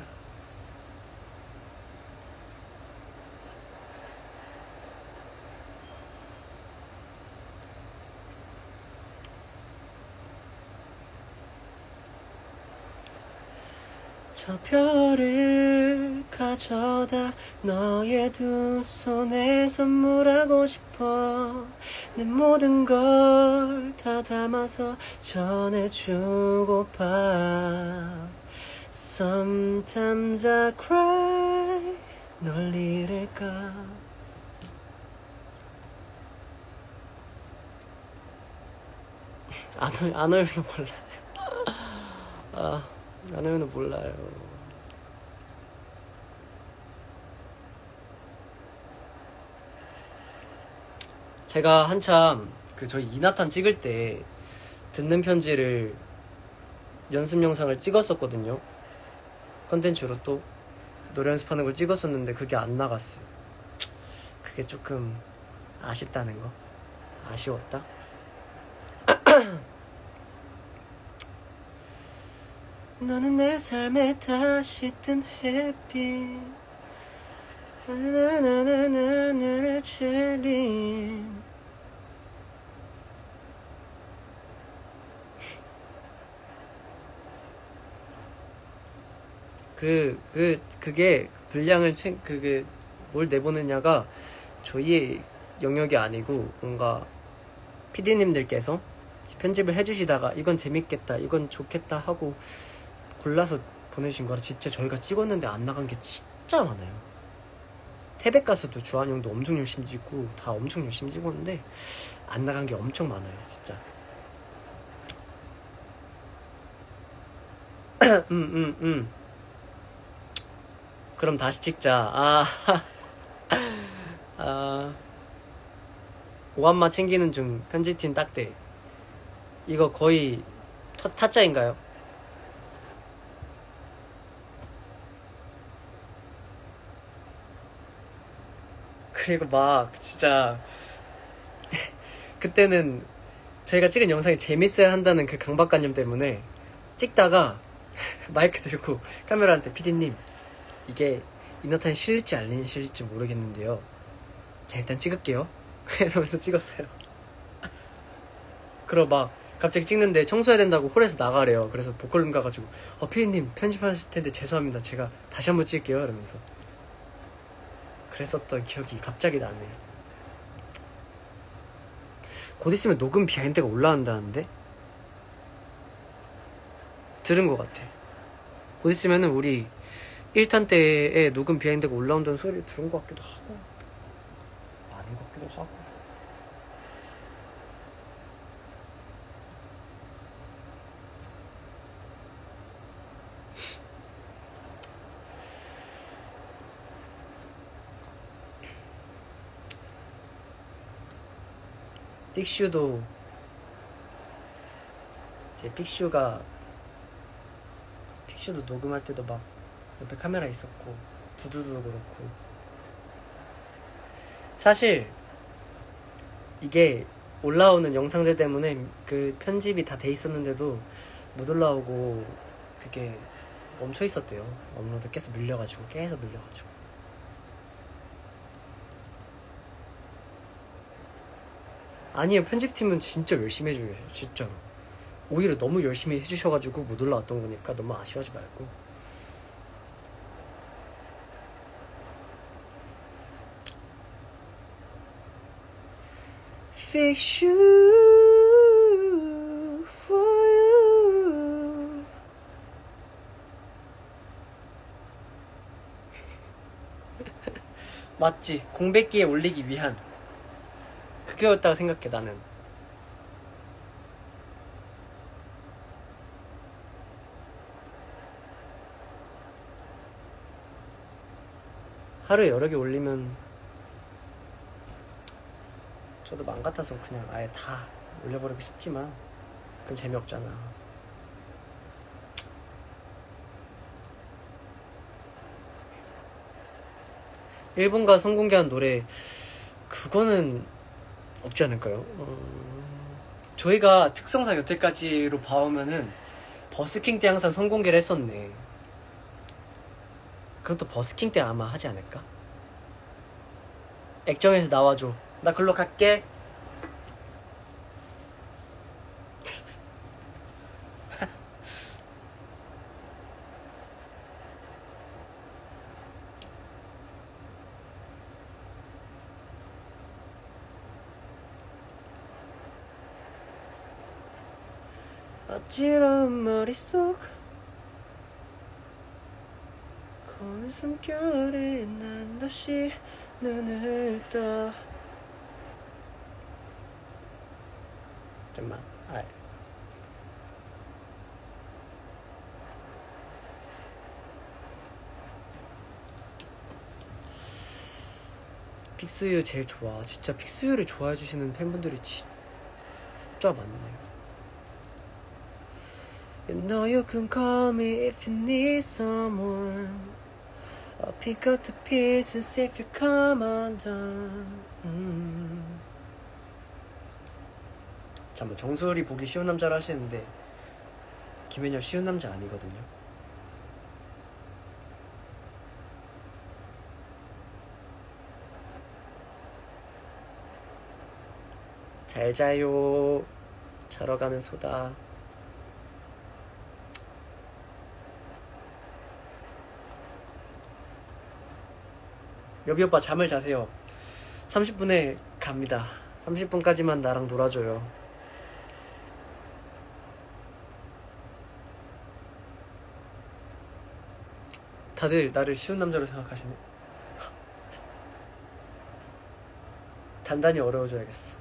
저 별을 가져다 너의 두 손에 선물하고 싶어. 내 모든 걸 다 담아서 전해주고파 Sometimes I cry. 널 잃을까? 안, 올- 안 올면 몰라요. 아, 안 올면 몰라요 제가 한참 그 저희 이나탄 찍을 때 듣는 편지를 연습 영상을 찍었었거든요. 컨텐츠로 또 노래 연습하는 걸 찍었었는데 그게 안 나갔어요. 그게 조금 아쉽다는 거. 아쉬웠다. 너는 내 삶에 다시 뜬 햇빛 나나나나나나 질린 그, 그, 그게 분량을 챙, 그게 뭘 내보느냐가 저희의 영역이 아니고 뭔가 PD님들께서 편집을 해주시다가 이건 재밌겠다, 이건 좋겠다 하고 골라서 보내주신 거라 진짜 저희가 찍었는데 안 나간 게 진짜 많아요. 태백 가서도 주한 형도 엄청 열심히 찍고 다 엄청 열심히 찍었는데 안 나간 게 엄청 많아요, 진짜. 음, 음, 음. 그럼 다시 찍자. 아, 아, 오한마 챙기는 중 편집팀 딱대. 이거 거의 타, 타짜인가요? 그리고 막 진짜 그때는 저희가 찍은 영상이 재밌어야 한다는 그 강박관념 때문에 찍다가 마이크 들고 카메라한테 피디님 이게 이너탄이 실릴지 안 실릴지 모르겠는데요 일단 찍을게요 이러면서 찍었어요 그럼 막 갑자기 찍는데 청소해야 된다고 홀에서 나가래요. 그래서 보컬룸 가가지고 어 피디님 편집하실 텐데 죄송합니다. 제가 다시 한번 찍을게요. 이러면서 그랬었던 기억이 갑자기 나네. 곧 있으면 녹음 비하인드가 올라온다는데 들은 것 같아. 곧 있으면은 우리 1탄 때에 녹음 비하인드가 올라온다는 소리를 들은 것 같기도 하고. 아닌 것 같기도 하고. 픽슈도 제 픽슈가 픽슈도 녹음할 때도 막 옆에 카메라 있었고 두두도 그렇고. 사실 이게 올라오는 영상들 때문에 그 편집이 다 돼 있었는데도 못 올라오고 그게 멈춰 있었대요. 업로드 계속 밀려가지고 계속 밀려가지고. 아니에요 편집팀은 진짜 열심히 해줘요 진짜로. 오히려 너무 열심히 해주셔가지고 못 올라왔던 거니까 너무 아쉬워하지 말고 Fix you for you 맞지. 공백기에 올리기 위한 그게였다고 생각해 나는. 하루에 여러 개 올리면 저도 맘 같아서 그냥 아예 다 올려버리고 싶지만 그럼 재미없잖아 일본가 선공개한 노래 그거는 없지 않을까요? 음, 저희가 특성상 여태까지로 봐오면은 버스킹 때 항상 선공개를 했었네 또 버스킹 때 아마 하지 않을까? 액정에서 나와줘. 나 글로 갈게. 어지러운 머릿속 고운 숨결에 난 다시 눈을 떠 잠깐만 아 픽스유 제일 좋아 진짜 픽스유를 좋아해 주시는 팬분들이 진짜 많네요 You know you can call me if you need someone. I'll pick up the pieces if you come undone. 음. 잠깐 정수리 보기 쉬운 남자를 하시는데 김현엽 쉬운 남자 아니거든요. 잘 자요. 자러 가는 소다. 여비 오빠 잠을 자세요. 30분에 갑니다. 30분까지만 나랑 놀아줘요. 다들 나를 쉬운 남자로 생각하시네. 단단히 어려워져야겠어.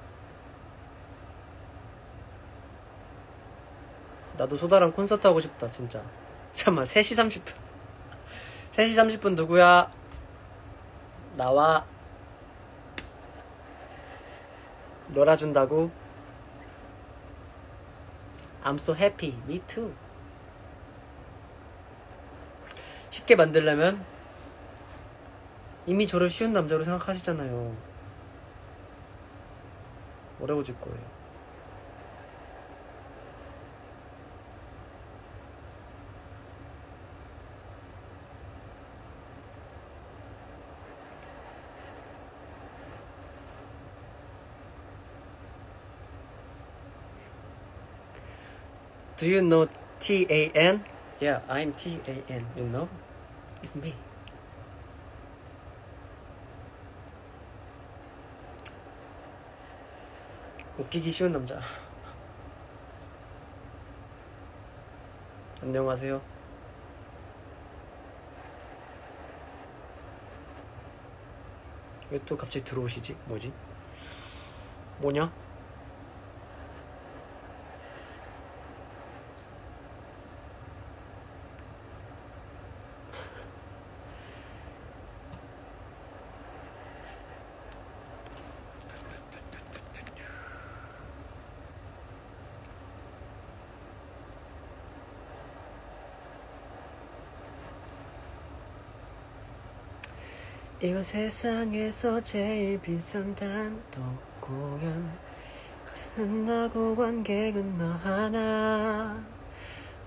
나도 소다랑 콘서트 하고 싶다, 진짜. 잠깐만, 3시 30분. 3시 30분 누구야? 나와. 놀아준다고? I'm so happy. Me too. 쉽게 만들려면 이미 저를 쉬운 남자로 생각하시잖아요. 어려워질 거예요. Do you know T A N? Yeah, I'm T A N. You know? It's me. 웃기기 쉬운 남자. 안녕하세요. 왜 또 갑자기 들어오시지? 뭐지? 뭐냐? 이거 세상에서 제일 비싼 단독 공연. 가수는 나고 관객은 너 하나.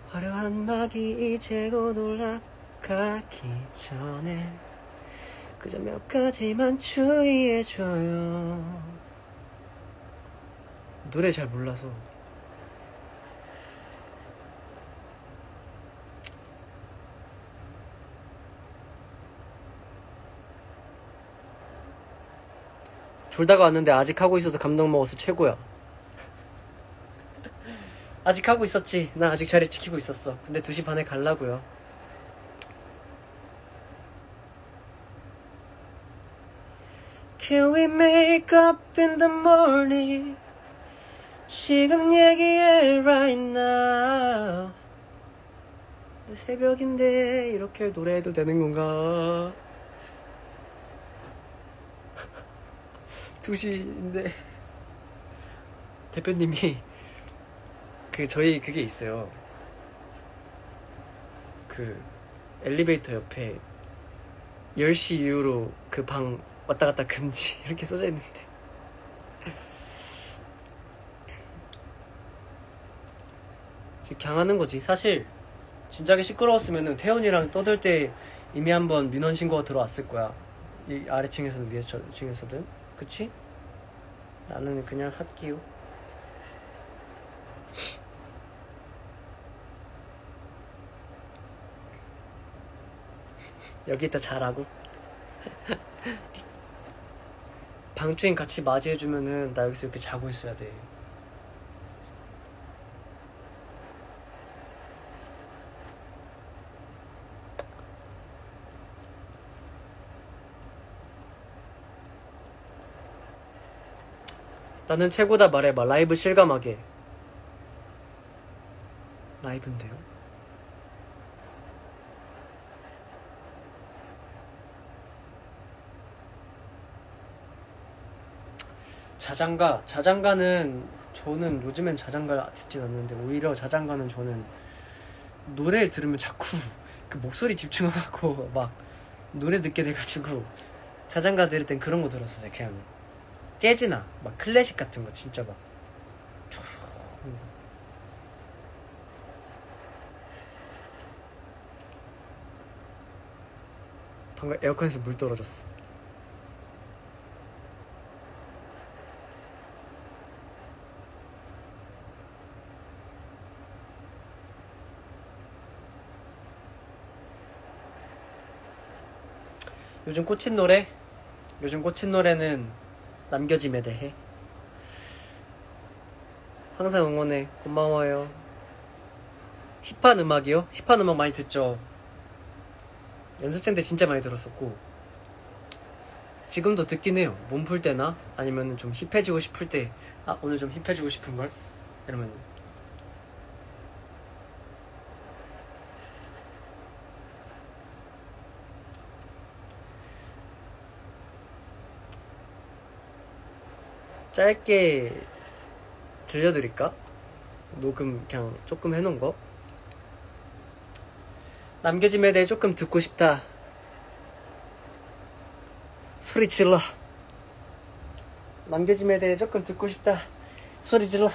화려한 막이 이제 곧 올라가기 전에 그저 몇 가지만 주의해줘요. 노래 잘 몰라서 졸다가 왔는데 아직 하고 있어서 감동 먹어서 최고야. 아직 하고 있었지. 나 아직 자리 지키고 있었어. 근데 2시 반에 갈라고요. Can we make up in the morning? 지금 얘기해 right now. 새벽인데 이렇게 노래해도 되는 건가? 2시인데 대표님이 그 저희 그게 있어요. 그 엘리베이터 옆에 10시 이후로 그 방 왔다 갔다 금지 이렇게 써져 있는데. 강하는 거지. 사실 진작에 시끄러웠으면은 태훈이랑 떠들 때 이미 한번 민원 신고가 들어왔을 거야. 이 아래층에서든 위에층에서든 그치? 나는 그냥 할게요. 여기 있다 잘하고. 방주인 같이 맞이해주면은 나 여기서 이렇게 자고 있어야 돼. 나는 최고다 말해봐. 라이브 실감하게. 라이브인데요? 자장가, 자장가는 저는 요즘엔 자장가 듣진 않는데 오히려 자장가는 저는 노래 들으면 자꾸 그 목소리 집중하고 막 노래 듣게 돼가지고 자장가 들을 땐 그런 거 들었어요. 그냥 재즈나 막 클래식 같은 거 진짜 막 방금 에어컨에서 물 떨어졌어. 요즘 꽂힌 노래? 요즘 꽂힌 노래는 남겨짐에 대해. 항상 응원해. 고마워요. 힙한 음악이요? 힙한 음악 많이 듣죠. 연습생 때 진짜 많이 들었었고. 지금도 듣긴 해요. 몸 풀 때나 아니면 좀 힙해지고 싶을 때. 아 오늘 좀 힙해지고 싶은 걸? 이러면 짧게 들려드릴까? 녹음 그냥 조금 해놓은 거? 남겨짐에 대해 조금 듣고 싶다. 소리 질러. 남겨짐에 대해 조금 듣고 싶다. 소리 질러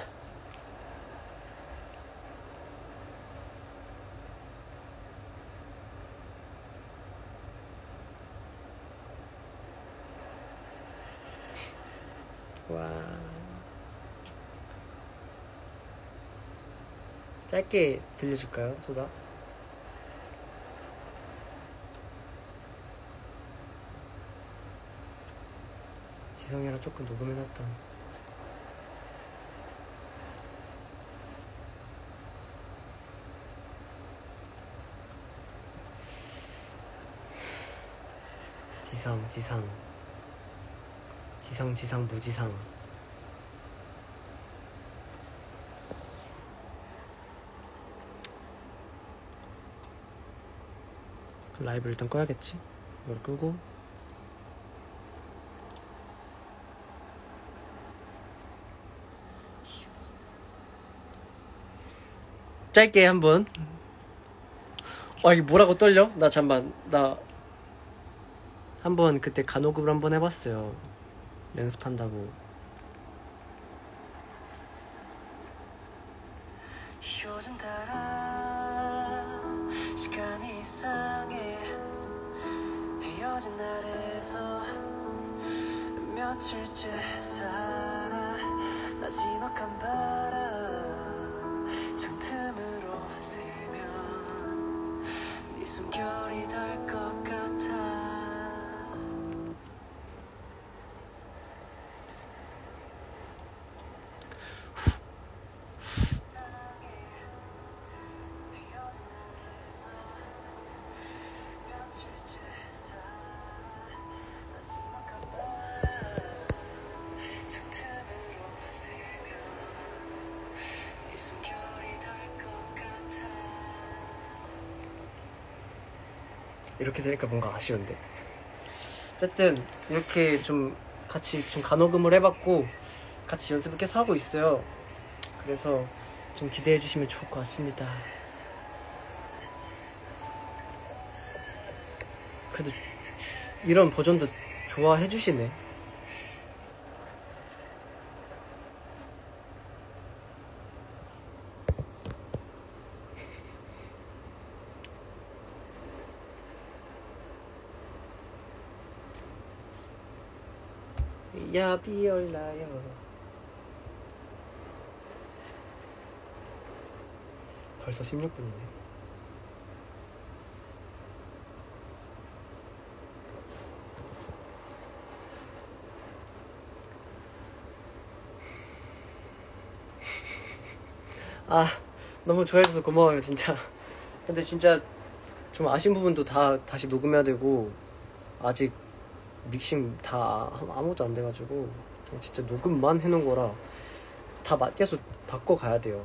짧게 들려줄까요, 소다? 지성이랑 조금 녹음해놨던 지상, 지상, 지상, 지상, 무지상. 라이브 일단 꺼야겠지? 이걸 끄고 짧게 한번 와 이게 뭐라고 떨려? 나 잠만 나 한번 그때 간호급을 한번 해봤어요 연습한다고 들으니까 뭔가 아쉬운데. 어쨌든 이렇게 좀 같이 좀 간호금을 해봤고 같이 연습을 계속 하고 있어요. 그래서 좀 기대해 주시면 좋을 것 같습니다. 그래도 이런 버전도 좋아해 주시네 올라요 벌써 16분이네. 아 너무 좋아해줘서 고마워요 진짜. 근데 진짜 좀 아쉬운 부분도 다 다시 녹음해야 되고 아직 믹싱 다 아무것도 안 돼가지고 진짜 녹음만 해놓은 거라 다 마- 계속 바꿔 가야 돼요.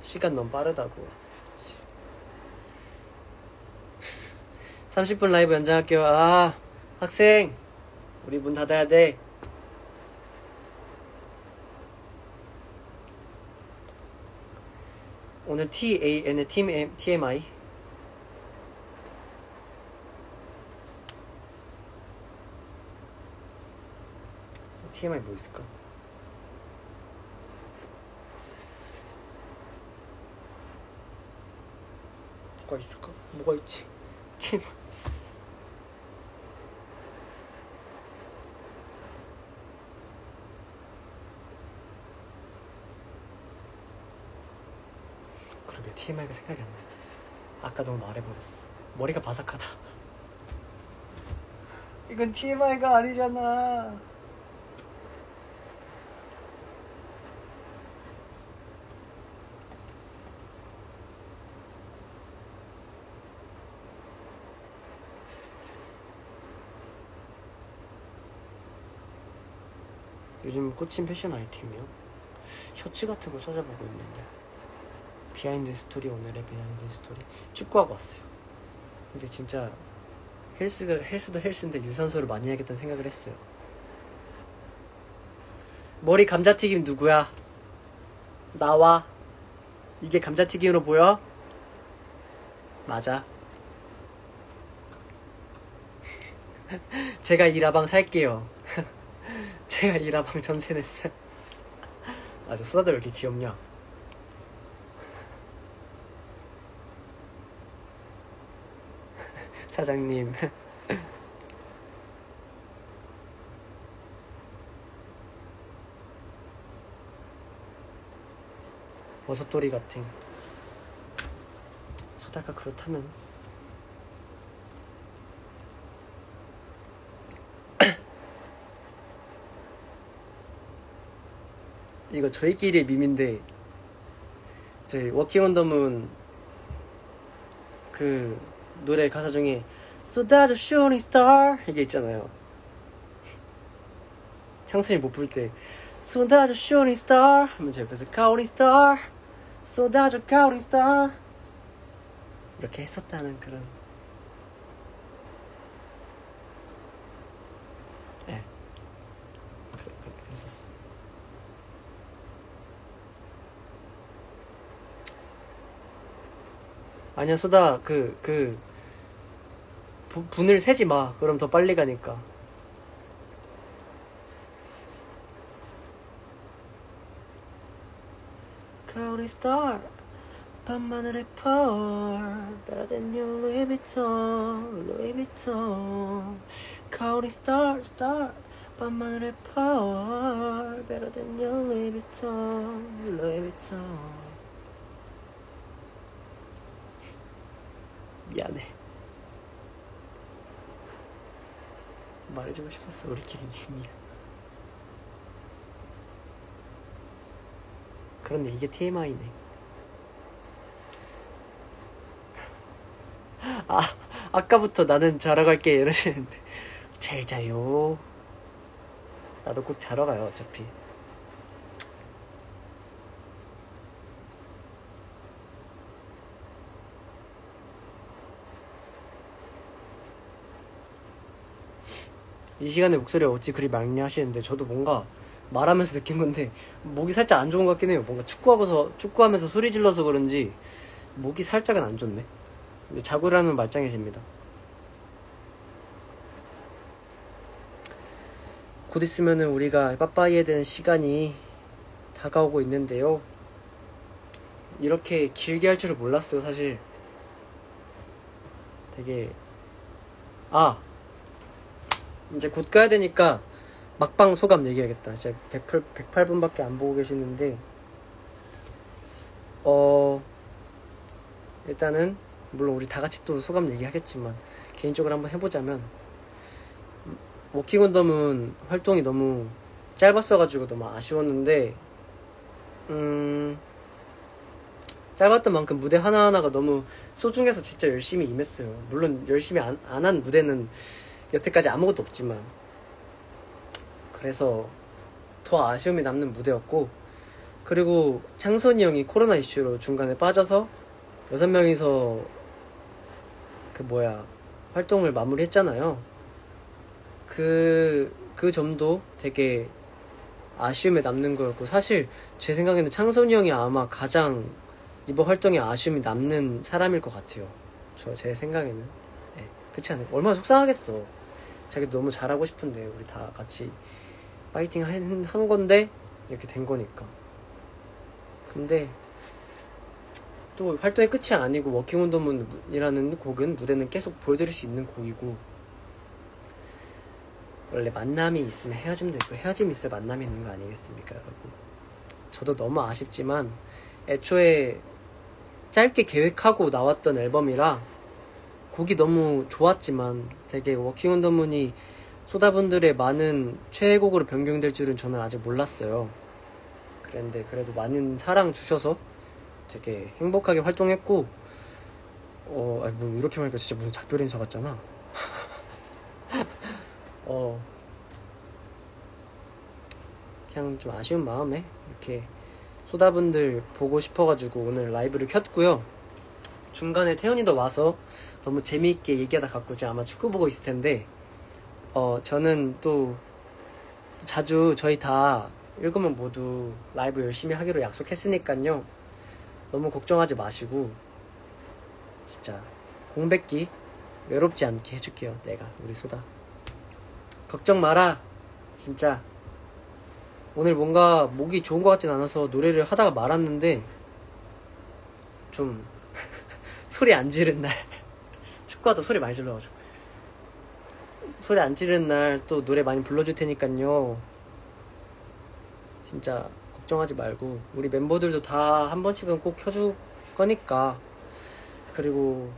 시간 너무 빠르다고. 30분 라이브 연장할게요. 아, 학생! 우리 문 닫아야 돼. 오늘 TAN의 팀 TMI. TMI 뭐 있을까? 뭐가 있을까? 뭐가 있지? TMI. TMI가 생각이 안 난다. 아까 너무 말해버렸어. 머리가 바삭하다. 이건 TMI가 아니잖아. 요즘 꽂힌 패션 아이템이요? 셔츠 같은 거 찾아보고 있는데 behind story 오늘의 behind story. 축구하고 왔어요. 근데 진짜 헬스가 헬스도 헬스인데 유산소를 많이 해야겠다는 생각을 했어요. 머리 감자튀김 누구야? 나와. 이게 감자튀김으로 보여? 맞아. 제가 이 라방 살게요. 제가 이 라방 전세 냈어요. 아저 수다들 왜 이렇게 귀엽냐 사장님. 버섯돌이 같은. 소다가 그렇다면. 이거 저희끼리의 밈인데 저희 Walking on the Moon 그 노래 가사 중에 쏟아져 shooting star 이게 있잖아요. 창선이 못 부를 때 쏟아져 shooting star 하면 제 옆에서 falling star 쏟아져 카우링 스타 이렇게 했었다는 그런 예 그래, 그래, 그랬었어 아니야 소다 그그 분을 세지 마 그럼 더 빨리 가니까 Counting star 밤하늘의 pearl Better than your Louis Vuitton Louis Vuitton Counting star star 밤하늘의 pearl Better than your Louis Vuitton Louis Vuitton 미안해. 말해주고 싶었어 우리끼리 미미야. 그런데 이게 TMI네. 아 아까부터 나는 자러 갈게 이러시는데 잘 자요. 나도 꼭 자러 가요 어차피. 이 시간에 목소리가 어찌 그리 맑냐하시는데 저도 뭔가 말하면서 느낀 건데 목이 살짝 안 좋은 것 같긴 해요. 뭔가 축구하고서 축구하면서 소리 질러서 그런지 목이 살짝은 안 좋네. 근데 자고라는 말짱해집니다. 곧 있으면은 우리가 빠빠이에 대한 시간이 다가오고 있는데요. 이렇게 길게 할 줄을 몰랐어요, 사실. 되게 아 이제 곧 가야 되니까 막방 소감 얘기하겠다. 이제 108, 108분밖에 안 보고 계시는데, 어, 일단은, 물론 우리 다 같이 또 소감 얘기하겠지만, 개인적으로 한번 해보자면, 워킹 온 덤은 활동이 너무 짧았어가지고 너무 아쉬웠는데, 음, 짧았던 만큼 무대 하나하나가 너무 소중해서 진짜 열심히 임했어요. 물론 열심히 안한 무대는 여태까지 아무것도 없지만 그래서 더 아쉬움이 남는 무대였고 그리고 창선이 형이 코로나 이슈로 중간에 빠져서 여섯 명이서 그 뭐야 활동을 마무리했잖아요. 그, 그 점도 되게 아쉬움에 남는 거였고 사실 제 생각에는 창선이 형이 아마 가장 이번 활동에 아쉬움이 남는 사람일 것 같아요. 저 제 생각에는. 네, 그렇지 않아요? 얼마나 속상하겠어. 자기도 너무 잘하고 싶은데 우리 다 같이 파이팅 한, 한 건데 이렇게 된 거니까. 근데 또 활동의 끝이 아니고 Walking on the Moon이라는 곡은 무대는 계속 보여드릴 수 있는 곡이고 원래 만남이 있으면 헤어짐도 있고 헤어짐이 있어야 만남이 있는 거 아니겠습니까 여러분? 저도 너무 아쉽지만 애초에 짧게 계획하고 나왔던 앨범이라 곡이 너무 좋았지만 되게 워킹 온 더 문이 소다분들의 많은 최애곡으로 변경될 줄은 저는 아직 몰랐어요. 그런데 그래도 많은 사랑 주셔서 되게 행복하게 활동했고 어, 아니 뭐 이렇게 말하니까 진짜 무슨 작별 인사 같잖아. 어, 그냥 좀 아쉬운 마음에 이렇게 소다분들 보고 싶어가지고 오늘 라이브를 켰고요. 중간에 태연이도 와서 너무 재미있게 얘기하다 갔고 지금 아마 축구 보고 있을 텐데 어 저는 또 자주 저희 다 일곱 명 모두 라이브 열심히 하기로 약속했으니까요. 너무 걱정하지 마시고 진짜 공백기 외롭지 않게 해줄게요 내가 우리 소다. 걱정 마라. 진짜. 오늘 뭔가 목이 좋은 것 같진 않아서 노래를 하다가 말았는데 좀 소리 안 지른 날 치과도 소리 많이 질러가지고. 소리 안 지르는 날 또 노래 많이 불러줄 테니까요. 진짜 걱정하지 말고. 우리 멤버들도 다 한 번씩은 꼭 켜줄 거니까. 그리고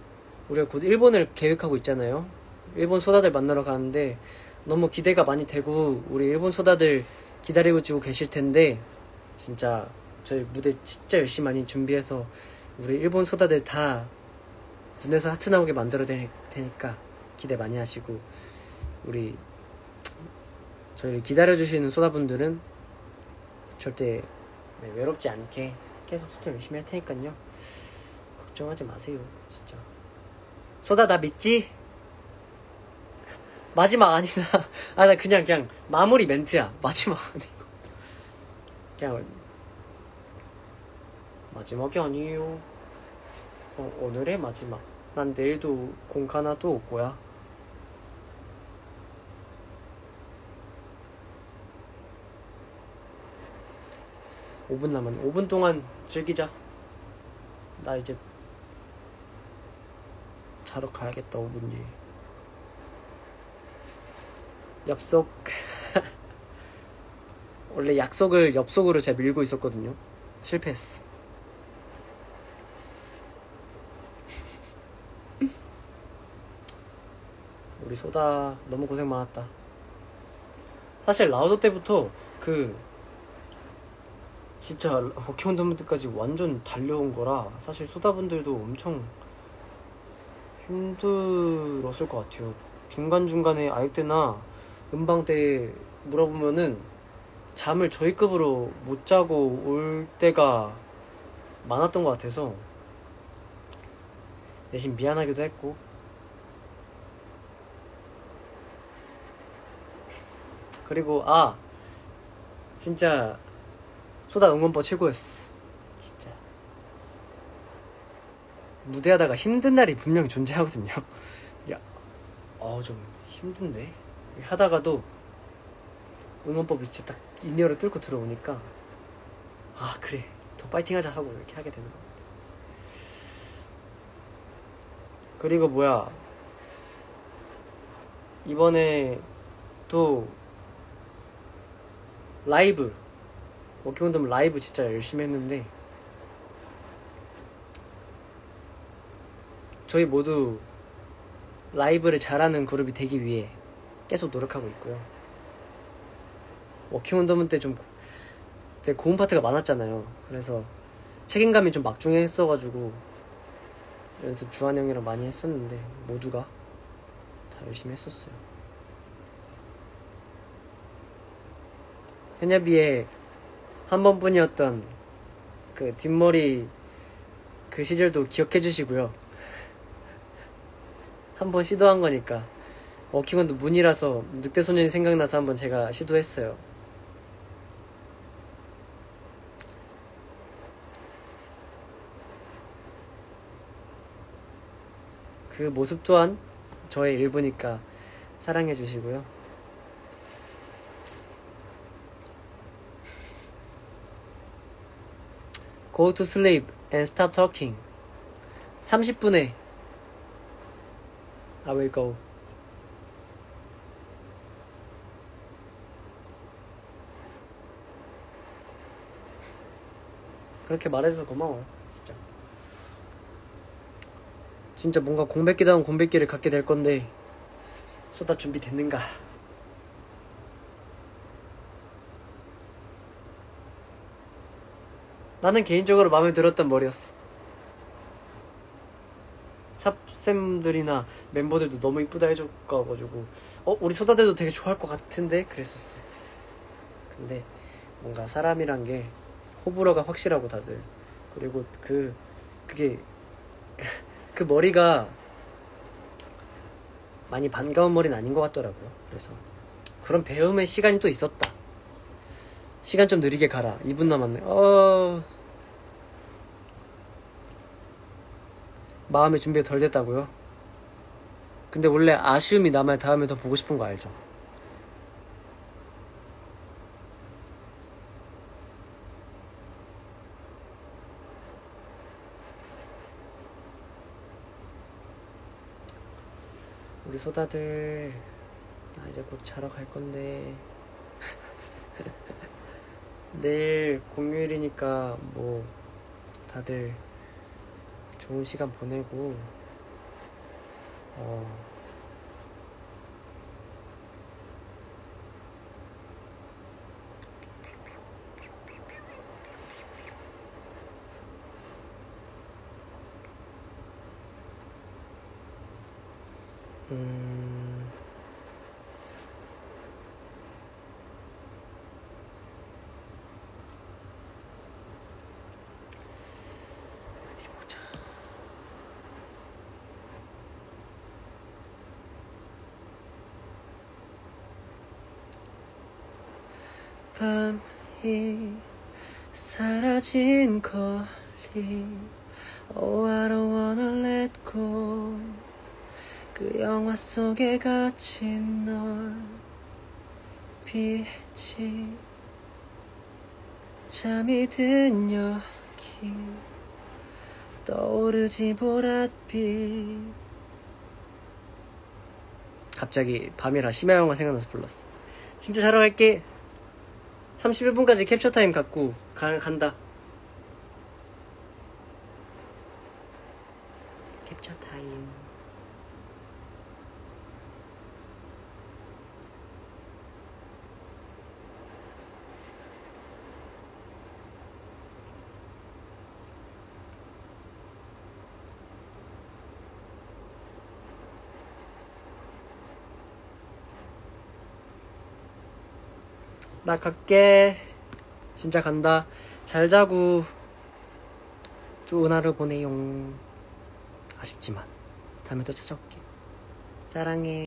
우리가 곧 일본을 계획하고 있잖아요. 일본 소다들 만나러 가는데 너무 기대가 많이 되고 우리 일본 소다들 기다리고 주고 계실 텐데 진짜 저희 무대 진짜 열심히 많이 준비해서 우리 일본 소다들 다 눈에서 하트 나오게 만들어 될 테니까 기대 많이 하시고 우리 저희를 기다려 주시는 소다분들은 절대 네, 외롭지 않게 계속 소통 열심히 할 테니까요. 걱정하지 마세요 진짜. 소다 나 믿지? 마지막 아니다 아 나 그냥 그냥 마무리 멘트야. 마지막 아니고. 그냥 마지막이 아니에요. 그냥 오늘의 마지막 난 내일도 공카 하나 또 올 거야. 오분 남았네. 5분 동안 즐기자. 나 이제 자러 가야겠다 5분 뒤에 엽속 원래 약속을 엽속으로 제가 밀고 있었거든요. 실패했어 우리 소다 너무 고생 많았다. 사실 라우도 때부터 그 진짜 어키원더분들까지 완전 달려온 거라 사실 소다분들도 엄청 힘들었을 것 같아요. 중간중간에 아역 때나 음방 때 물어보면은 잠을 저희 급으로 못 자고 올 때가 많았던 것 같아서 대신 미안하기도 했고 그리고 아 진짜 소다 응원법 최고였어. 진짜. 무대하다가 힘든 날이 분명 존재하거든요. 야, 어 좀 힘든데? 하다가도 응원법이 진짜 딱 in-ear를 뚫고 들어오니까 아 그래. 더 파이팅하자 하고 이렇게 하게 되는 것 같아. 그리고 뭐야. 이번에 또 라이브 Walking on the Moon 라이브 진짜 열심히 했는데 저희 모두 라이브를 잘하는 그룹이 되기 위해 계속 노력하고 있고요. Walking on the Moon 때 좀 되게 고음 파트가 많았잖아요. 그래서 책임감이 좀 막중해 했어가지고 연습 주한 형이랑 많이 했었는데 모두가 다 열심히 했었어요. 현엽이의 한 번뿐이었던 그 뒷머리 그 시절도 기억해 주시고요. 한 번 시도한 거니까 워킹원도 문이라서 늑대 소년이 생각나서 한번 제가 시도했어요. 그 모습 또한 저의 일부니까 사랑해 주시고요. Go to sleep and stop talking. 30분에 I will go. 그렇게 말해줘서 고마워요, 진짜. 진짜 뭔가 공백기다운 공백기를 갖게 될 건데, 쏟아 준비됐는가? 나는 개인적으로 마음에 들었던 머리였어. 샵쌤들이나 멤버들도 너무 이쁘다 해줘가지고 어 우리 소다들도 되게 좋아할 것 같은데 그랬었어. 근데 뭔가 사람이란 게 호불호가 확실하고 다들 그리고 그 그게 그 머리가 많이 반가운 머리는 아닌 것 같더라고요. 그래서 그런 배움의 시간이 또 있었다. 시간 좀 느리게 가라. 2분 남았네. 어. 마음의 준비가 덜 됐다고요? 근데 원래 아쉬움이 남아야 다음에 더 보고 싶은 거 알죠? 우리 소다들 나 이제 곧 자러 갈 건데 내일 공휴일이니까 뭐 다들 좋은 시간 보내고 어 음, 밤이 사라진 거리. Oh I don't wanna let go. 그 영화 속에 갇힌 널 빛이 잠이 든 여기. 떠오르지 보랏빛. 갑자기 밤이라 심야 영화 생각나서 불렀어. 진짜 자러 갈게 31분까지 캡처 타임 갖고 가, 간다 캡처 타임 나 갈게. 진짜 간다. 잘 자고 좋은 하루 보내용. 아쉽지만 다음에 또 찾아올게. 사랑해.